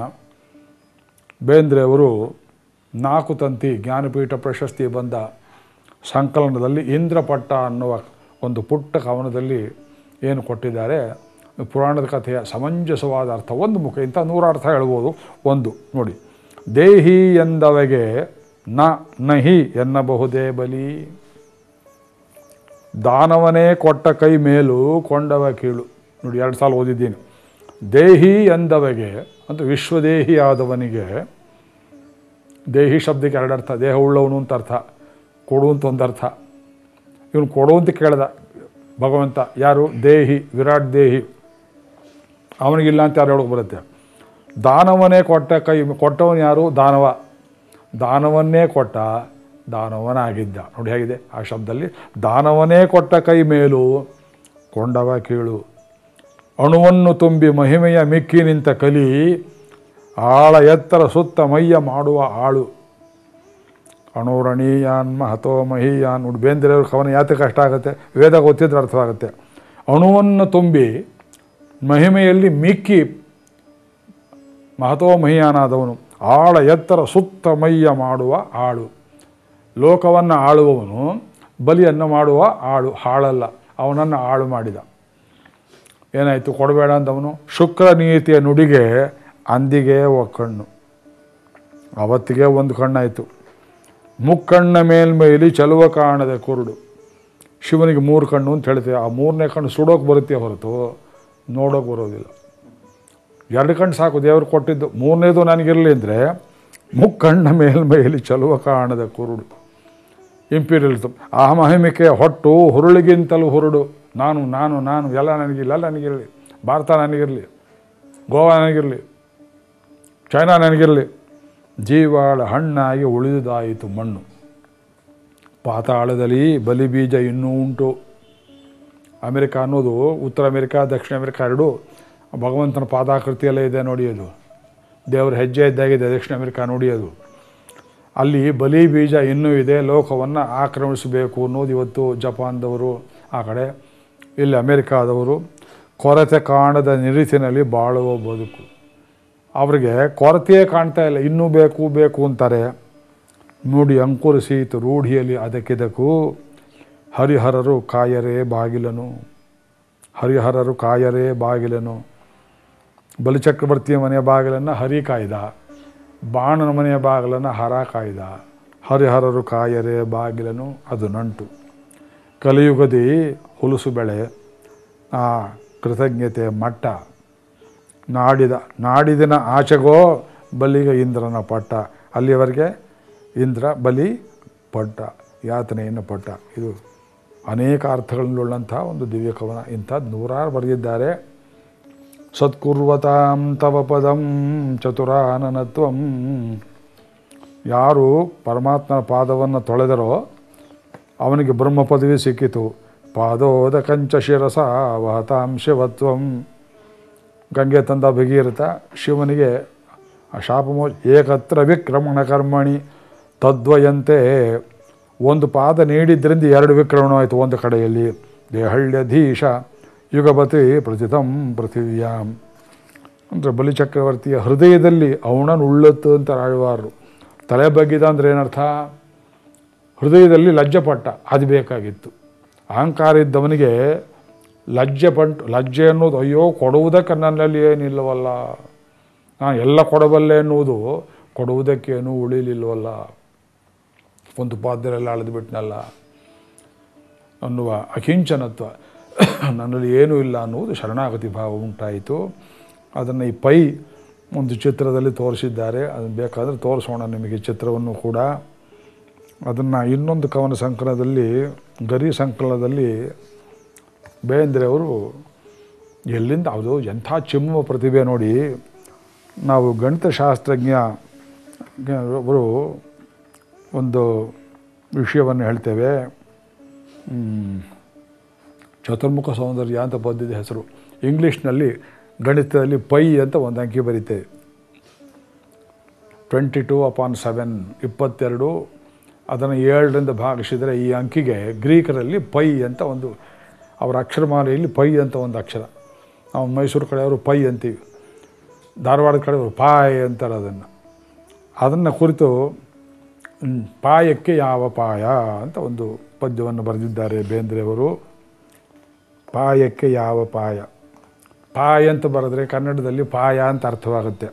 ಬೇಂದ್ರೆಯವರು ನಾಲ್ಕು ತಂತಿ ಜ್ಞಾನಪೀಠ ಪ್ರಶಸ್ತಿ ಬಂದ ಸಂಕಲನದಲ್ಲಿ ಇಂದ್ರಪಟ್ಟ ಅನ್ನುವ ಒಂದು ಪುಟ್ಟ ಕವನದಲ್ಲಿ ಏನು ಕೊಟ್ಟಿದ್ದಾರೆ? ಪುರಾಣದ ಕಥೆಯ ಸಮಂಜಸವಾದ ಅರ್ಥ, ಒಂದು ಮುಖ, ಇಂಥ ನೂರು ಅರ್ಥ ಹೇಳ್ಬೋದು. ಒಂದು, ನೋಡಿ. ದೇಹಿ ಎಂದವಗೆ ನ ನಹಿ ಎನ್ನಬಹುದೇ ಬಲಿ. ದಾನವನೇ ಕೊಟ್ಟ ಕೈ ಮೇಲು ಕೊಂಡವ ಕೀಳು. ನೋಡಿ, ಎರಡು ಸಾಲ ಓದಿದ್ದೀನಿ. ದೇಹಿ ಎಂದವಗೆ, ಅಂತ ವಿಶ್ವದೇಹಿ ಆದವನಿಗೆ, ದೇಹಿ ಶಬ್ದಕ್ಕೆ ಎರಡು ಅರ್ಥ, ದೇಹ ಉಳ್ಳವನು ಅಂತ ಅರ್ಥ, ಕೊಡು ಅಂತ ಒಂದು ಅರ್ಥ. ಇವನು ಕೊಡು ಅಂತ ಕೇಳ್ದ ಭಗವಂತ. ಯಾರು? ದೇಹಿ, ವಿರಾಟ್ ದೇಹಿ. ಅವನಿಗಿಲ್ಲ ಅಂತ ಯಾರು ಹೇಳೋಕೆ ಬರುತ್ತೆ? ದಾನವನೇ ಕೊಟ್ಟ ಕೈ, ಕೊಟ್ಟವನು ಯಾರು? ದಾನವ. ದಾನವನ್ನೇ ಕೊಟ್ಟ ದಾನವನಾಗಿದ್ದ. ನೋಡಿ ಹೇಗಿದೆ, ಆ ಶಬ್ದದಲ್ಲಿ ದಾನವನೇ ಕೊಟ್ಟ ಕೈ ಮೇಲು ಕೊಂಡವ ಕೀಳು. ಅಣುವನ್ನು ತುಂಬಿ ಮಹಿಮೆಯ ಮಿಕ್ಕಿ ನಿಂತ ಕಲಿ ಆಳ ಎತ್ತರ ಸುತ್ತ ಮೈಯ ಮಾಡುವ ಆಳು. ಅಣುರಣೀಯಾನ್ ಮಹತೋ ಮಹೀಯಾನ್. ಬೇಂದ್ರೆ ಅವರು ಕವನ ಯಾತಕ್ಕೆ ಕಷ್ಟ ಆಗುತ್ತೆ ವೇದ ಗೊತ್ತಿದ್ರೆ ಅರ್ಥವಾಗುತ್ತೆ. ಅಣುವನ್ನು ತುಂಬಿ ಮಹಿಮೆಯಲ್ಲಿ ಮಿಕ್ಕಿ ಮಹತೋಮಹಿಯಾನಾದವನು. ಆಳ ಎತ್ತರ ಸುತ್ತ ಮೈಯ ಮಾಡುವ ಆಳು. ಲೋಕವನ್ನು ಆಳುವವನು, ಬಲಿಯನ್ನು ಮಾಡುವ ಆಳು, ಹಾಳಲ್ಲ. ಅವನನ್ನು ಆಳು ಮಾಡಿದ. ಏನಾಯಿತು? ಕೊಡಬೇಡ ಅಂದವನು. ಶುಕ್ರ ನೀತಿಯ ನುಡಿಗೆ ಅಂದಿಗೆ ಒಕ್ಕಣ್ಣು ಅವತ್ತಿಗೆ ಒಂದು ಕಣ್ಣಾಯಿತು. ಮುಕ್ಕಣ್ಣ ಮೇಲ್ಮೈಲಿ ಚಲುವ ಕಾಣದ ಕುರುಡು. ಶಿವನಿಗೆ ಮೂರು ಕಣ್ಣು ಅಂತ ಹೇಳ್ತೀವಿ ಆ ಮೂರನೇ ಕಣ್ಣು ಸುಡೋಕೆ ಬರುತ್ತೆ ಹೊರತು? ನೋಡೋಕೆ ಬರೋದಿಲ್ಲ. ಎರಡು ಕಣ್ಣು ಸಾಕು, ದೇವರು ಕೊಟ್ಟಿದ್ದು. ಮೂರನೇದು ನನಗಿರಲಿ ಅಂದರೆ, ಮುಕ್ಕಣ್ಣ ಮೇಲ್ಮೈಯಲ್ಲಿ ಚಲುವ ಕಾಣದ ಕುರುಡು. ಇಂಪೀರಿಯಲ್ ಆ ಮಹಿಮಿಕೆ ಹೊಟ್ಟು, ಹುರುಳಿಗಿಂತಲೂ ಹುರುಡು. ನಾನು ನಾನು ನಾನು, ಎಲ್ಲ ನನಗಿಲ್ಲ ನನಗಿರಲಿ. ಭಾರತ ನನಗಿರಲಿ. ಗೋವಾ ನನಗಿರಲಿ. ಚೈನಾ ನನಗಿರಲಿ. ಜೀವಾಳ ಹಣ್ಣಾಗಿ ಉಳಿದುದಾಯಿತು ಮಣ್ಣು. ಪಾತಾಳದಲ್ಲಿ ಬಲಿ ಬೀಜ ಇನ್ನೂ ಉಂಟು. ಅಮೆರಿಕ ಅನ್ನೋದು ಉತ್ತರ ಅಮೆರಿಕ, ದಕ್ಷಿಣ ಅಮೆರಿಕ ಎರಡೂ ಭಗವಂತನ ಪಾದಾಕೃತಿಯಲ್ಲೇ ಇದೆ ನೋಡಿ ಅದು. ದೇವರ ಹೆಜ್ಜೆ ಇದ್ದಾಗಿದೆ ದಕ್ಷಿಣ ಅಮೆರಿಕ ನೋಡಿ ಅದು. ಅಲ್ಲಿ ಬಲಿ ಬೀಜ ಇನ್ನೂ ಇದೆ, ಲೋಕವನ್ನು ಆಕ್ರಮಿಸಬೇಕು ಅನ್ನೋದು ಇವತ್ತು ಜಪಾನ್ದವರು ಆ ಕಡೆ, ಇಲ್ಲಿ ಅಮೇರಿಕಾದವರು ಕೊರತೆ ಕಾಣದ ನಿರೀತಿನಲ್ಲಿ ಬಾಳುವ ಬದುಕು. ಅವರಿಗೆ ಕೊರತೆಯೇ ಕಾಣ್ತಾ ಇಲ್ಲ, ಇನ್ನೂ ಬೇಕು ಬೇಕು ಅಂತಾರೆ. ನೋಡಿ ಅಂಕುರಿಸೀತು ರೂಢಿಯಲ್ಲಿ ಅದಕ್ಕಿದಕ್ಕೂ ಹರಿಹರರು ಕಾಯರೇ ಬಾಗಿಲನು. ಹರಿಹರರು ಕಾಯರೇ ಬಾಗಿಲನು. ಬಲಿಚಕ್ರವರ್ತಿಯ ಮನೆಯ ಬಾಗಿಲನ್ನು ಹರಿ ಕಾಯ್ದ. ಬಾಣನ ಮನೆಯ ಬಾಗಿಲನ್ನು ಹರ ಕಾಯ್ದ. ಹರಿಹರರು ಕಾಯರೇ ಬಾಗಿಲನು, ಅದು ನಂಟು. ಕಲಿಯುಗದಿ ಹುಲುಸು ಬೆಳೆ, ಆ ಕೃತಜ್ಞತೆ ಮಟ್ಟ. ನಾಡಿದ, ನಾಡಿದಿನ ಆಚೆಗೋ ಬಲಿಗ ಇಂದ್ರನ ಪಟ್ಟ. ಅಲ್ಲಿಯವರೆಗೆ ಇಂದ್ರ ಬಲಿ ಪಟ್ಟ, ಯಾತನೆಯನ್ನು ಪಟ್ಟ. ಇದು ಅನೇಕ ಅರ್ಥಗಳನ್ನುಳ್ಳಂಥ ಒಂದು ದಿವ್ಯ ಕವನ. ಇಂಥದ್ದು ನೂರಾರು ಬರೆದಿದ್ದಾರೆ. ಸತ್ಕುರ್ವತಾಂ ತವ ಪದಂ ಚತುರಾನನತ್ವಂ. ಯಾರು ಪರಮಾತ್ಮನ ಪಾದವನ್ನು ತೊಳೆದರೋ ಅವನಿಗೆ ಬ್ರಹ್ಮ ಪದವಿ ಸಿಕ್ಕಿತು. ಪಾದೋದ ಕಂಚ ಶಿರಸ ವಹತಾಂ ಶಿವತ್ವಂ. ಗಂಗೆ ತಂದ ಭಗೀರಥ ಶಿವನಿಗೆ ಆ ಶಾಪಮೋ ಏಕತ್ರ ವಿಕ್ರಮಣ ಕರ್ಮಣಿ. ತದ್ವಯಂತೆ ಒಂದು ಪಾದ ನೀಡಿದ್ರಿಂದ ಎರಡು ವಿಕ್ರಮಣ ಆಯಿತು. ಒಂದು ಕಡೆಯಲ್ಲಿ ದೇಹಳ್ಯಧೀಶ ಯುಗಪತಿ ಪ್ರತಿತಂ ಪೃಥಿವ್ಯಾಂ. ಅಂದರೆ ಬಲಿಚಕ್ರವರ್ತಿಯ ಹೃದಯದಲ್ಲಿ ಅವನನ್ನುಳ್ಳತ್ತು ಅಂತ ಆಳ್ವಾರರು ತಲೆ ಬಗ್ಗಿದ ಅಂದರೆ ಏನರ್ಥ? ಹೃದಯದಲ್ಲಿ ಲಜ್ಜೆಪಟ್ಟ, ಅದು ಬೇಕಾಗಿತ್ತು. ಅಹಂಕಾರ ಇದ್ದವನಿಗೆ ಲಜ್ಜೆ ಪಂಟು, ಲಜ್ಜೆ ಅನ್ನೋದು, ಅಯ್ಯೋ, ಕೊಡುವುದಕ್ಕೆ ನನ್ನಲ್ಲಿ ಏನಿಲ್ಲವಲ್ಲ? ನಾನು ಎಲ್ಲ ಕೊಡಬಲ್ಲೆ ಎನ್ನುವುದು ಕೊಡುವುದಕ್ಕೇನು ಉಳಿಲಿಲ್ವಲ್ಲ? ಒಂದು ಪಾದ್ಯರೆಲ್ಲ ಅಳೆದು ಬಿಟ್ನಲ್ಲ ಅನ್ನುವ ಅಕಿಂಚನತ್ವ. ನನ್ನಲ್ಲಿ ಏನೂ ಇಲ್ಲ ಅನ್ನುವುದು ಶರಣಾಗತಿ ಭಾವ ಉಂಟಾಯಿತು. ಅದನ್ನು ಈ ಪೈ ಒಂದು ಚಿತ್ರದಲ್ಲಿ ತೋರಿಸಿದ್ದಾರೆ. ಅದನ್ನು ಬೇಕಾದರೆ ತೋರಿಸೋಣ ನಿಮಗೆ ಚಿತ್ರವನ್ನು ಕೂಡ. ಅದನ್ನು ಇನ್ನೊಂದು ಕವನ ಸಂಕಲನದಲ್ಲಿ, ಗರಿ ಸಂಕಲನದಲ್ಲಿ ಬೇಂದ್ರೆ ಅವರು ಎಲ್ಲಿಂದ ಅದು ಎಂಥ ಚಿಮ್ಮುವ ಪ್ರತಿಭೆ ನೋಡಿ. ನಾವು ಗಣಿತಶಾಸ್ತ್ರಜ್ಞ, ಅವರು ಒಂದು ವಿಷಯವನ್ನು ಹೇಳ್ತೇವೆ. ಚತುರ್ಮುಖ ಸೌಂದರ್ಯ ಅಂತ ಬಂದಿದ್ದ ಹೆಸರು. ಇಂಗ್ಲೀಷ್ನಲ್ಲಿ ಗಣಿತದಲ್ಲಿ ಪೈ ಅಂತ ಒಂದು ಅಂಕಿ ಬರೀತೇವೆ ಟ್ವೆಂಟಿ ಟು ಅಪಾನ್ ಸೆವೆನ್, ಇಪ್ಪತ್ತೆರಡು. ಅದನ್ನು ಏಳರಿಂದ ಭಾಗಿಸಿದರೆ ಈ ಅಂಕಿಗೆ ಗ್ರೀಕರಲ್ಲಿ ಪೈ ಅಂತ ಒಂದು, ಅವರ ಅಕ್ಷರಮಾಲೆಯಲ್ಲಿ ಪೈ ಅಂತ ಒಂದು ಅಕ್ಷರ. ನಾವು ಮೈಸೂರು ಕಡೆಯವರು ಪೈ ಅಂತೀವಿ. ಧಾರವಾಡದ ಕಡೆಯವರು ಪಾಯ್ ಅಂತಾರೆ ಅದನ್ನು. ಅದನ್ನು ಕುರಿತು ಪಾಯಕ್ಕೆ ಯಾವ ಪಾಯ ಅಂತ ಒಂದು ಪದ್ಯವನ್ನು ಬರೆದಿದ್ದಾರೆ ಬೇಂದ್ರೆಯವರು ಪಾಯಕ್ಕೆ ಯಾವ ಪಾಯ? ಪಾಯ ಅಂತ ಬರೆದ್ರೆ ಕನ್ನಡದಲ್ಲಿ ಪಾಯ ಅಂತ ಅರ್ಥವಾಗುತ್ತೆ.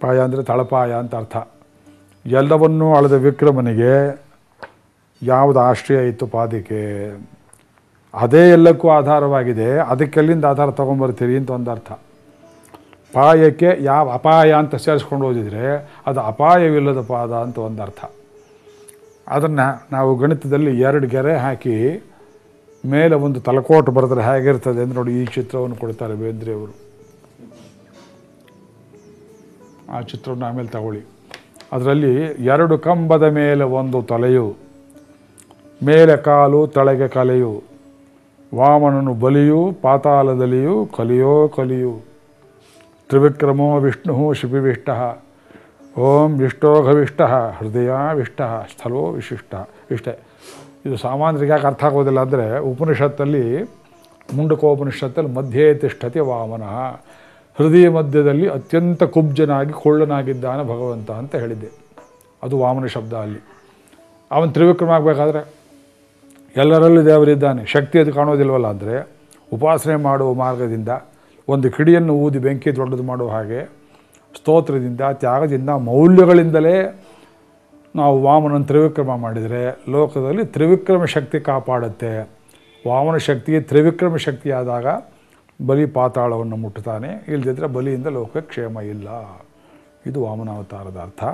ಪಾಯ ಅಂದರೆ ತಳಪಾಯ ಅಂತ ಅರ್ಥ. ಎಲ್ಲವನ್ನೂ ಅಳೆದ ವಿಕ್ರಮನಿಗೆ ಯಾವುದು ಆಶ್ರಯ ಇತ್ತು ಪಾದಕ್ಕೆ? ಅದೇ ಎಲ್ಲಕ್ಕೂ ಆಧಾರವಾಗಿದೆ. ಅದಕ್ಕೆಲ್ಲಿಂದ ಆಧಾರ ತೊಗೊಂಬರ್ತೀರಿ ಅಂತ ಒಂದು ಅರ್ಥ ಪಾಯಕ್ಕೆ ಯಾವ ಅಪಾಯ ಅಂತ ಸೇರಿಸ್ಕೊಂಡು ಹೋದಿದ್ರೆ ಅದು ಅಪಾಯವಿಲ್ಲದ ಪಾದ ಅಂತ ಒಂದು ಅರ್ಥ ಅದನ್ನು ನಾವು ಗಣಿತದಲ್ಲಿ ಎರಡು ಗೆರೆ ಹಾಕಿ ಮೇಲೆ ಒಂದು ತಲಕೋಟು ಬರೆದ್ರೆ ಹೇಗಿರ್ತದೆ ಅಂತ ನೋಡಿ ಈ ಚಿತ್ರವನ್ನು ಕೊಡ್ತಾರೆ ಬೇಂದ್ರೆಯವರು ಆ ಚಿತ್ರವನ್ನು ಆಮೇಲೆ ತಗೊಳ್ಳಿ. ಅದರಲ್ಲಿ ಎರಡು ಕಂಬದ ಮೇಲೆ ಒಂದು ತಲೆಯು, ಮೇಲೆ ಕಾಲು ತಳೆಗೆ ಕಲೆಯು ವಾಮನನು ಬಲಿಯು, ಪಾತಾಳದಲ್ಲಿಯೂ ಕಲಿಯೋ ಕಲಿಯು. ತ್ರಿವಿಕ್ರಮೋ ವಿಷ್ಣು ಶಿಪಿವಿಷ್ಟ ಓಂ ವಿಷ್ಟೋಘವಿಷ್ಟ ಹೃದಯಾವಿಷ್ಟ ಸ್ಥಳೋ ವಿಶಿಷ್ಟ, ಇಷ್ಟೆ. ಇದು ಸಾಮಾನ್ಯರಿಗೆ ಯಾಕೆ ಅರ್ಥ ಆಗೋದಿಲ್ಲ ಅಂದರೆ ಉಪನಿಷತ್ತಲ್ಲಿ, ಮುಂಡಕೋಪನಿಷತ್ತಲ್ಲಿ ಮಧ್ಯೆ ತಿಷ್ಠತೆ ವಾಮನ. ಹೃದಯ ಮಧ್ಯದಲ್ಲಿ ಅತ್ಯಂತ ಕುಬ್ಜನಾಗಿ ಕೊಳ್ಳನಾಗಿದ್ದಾನೆ ಭಗವಂತ ಅಂತ ಹೇಳಿದ್ದೆ. ಅದು ವಾಮನ ಶಬ್ದ ಅಲ್ಲಿ. ಅವನು ತ್ರಿವಿಕ್ರಮ ಆಗಬೇಕಾದ್ರೆ? ಎಲ್ಲರಲ್ಲೂ ದೇವರಿದ್ದಾನೆ. ಶಕ್ತಿ ಅದು ಕಾಣೋದಿಲ್ವಲ್ಲ ಅಂದರೆ ಉಪಾಸನೆ ಮಾಡುವ ಮಾರ್ಗದಿಂದ ಒಂದು ಕಿಡಿಯನ್ನು ಊದಿ ಬೆಂಕಿ ದೊಡ್ಡದು ಮಾಡುವ ಹಾಗೆ ಸ್ತೋತ್ರದಿಂದ, ತ್ಯಾಗದಿಂದ, ಮೌಲ್ಯಗಳಿಂದಲೇ ನಾವು ವಾಮನ ತ್ರಿವಿಕ್ರಮ ಮಾಡಿದರೆ ಲೋಕದಲ್ಲಿ ತ್ರಿವಿಕ್ರಮ ಶಕ್ತಿ ಕಾಪಾಡುತ್ತೆ. ವಾಮನ ಶಕ್ತಿ ತ್ರಿವಿಕ್ರಮ ಶಕ್ತಿಯಾದಾಗ ಬಲಿ ಪಾತಾಳವನ್ನು ಮುಟ್ಟುತ್ತಾನೆ. ಇಲ್ಲದಿದ್ದರೆ ಬಲಿಯಿಂದ ಲೋಕಕ್ಕೆ ಕ್ಷೇಮ ಇಲ್ಲ. ಇದು ವಾಮನಾವತಾರದ ಅರ್ಥ.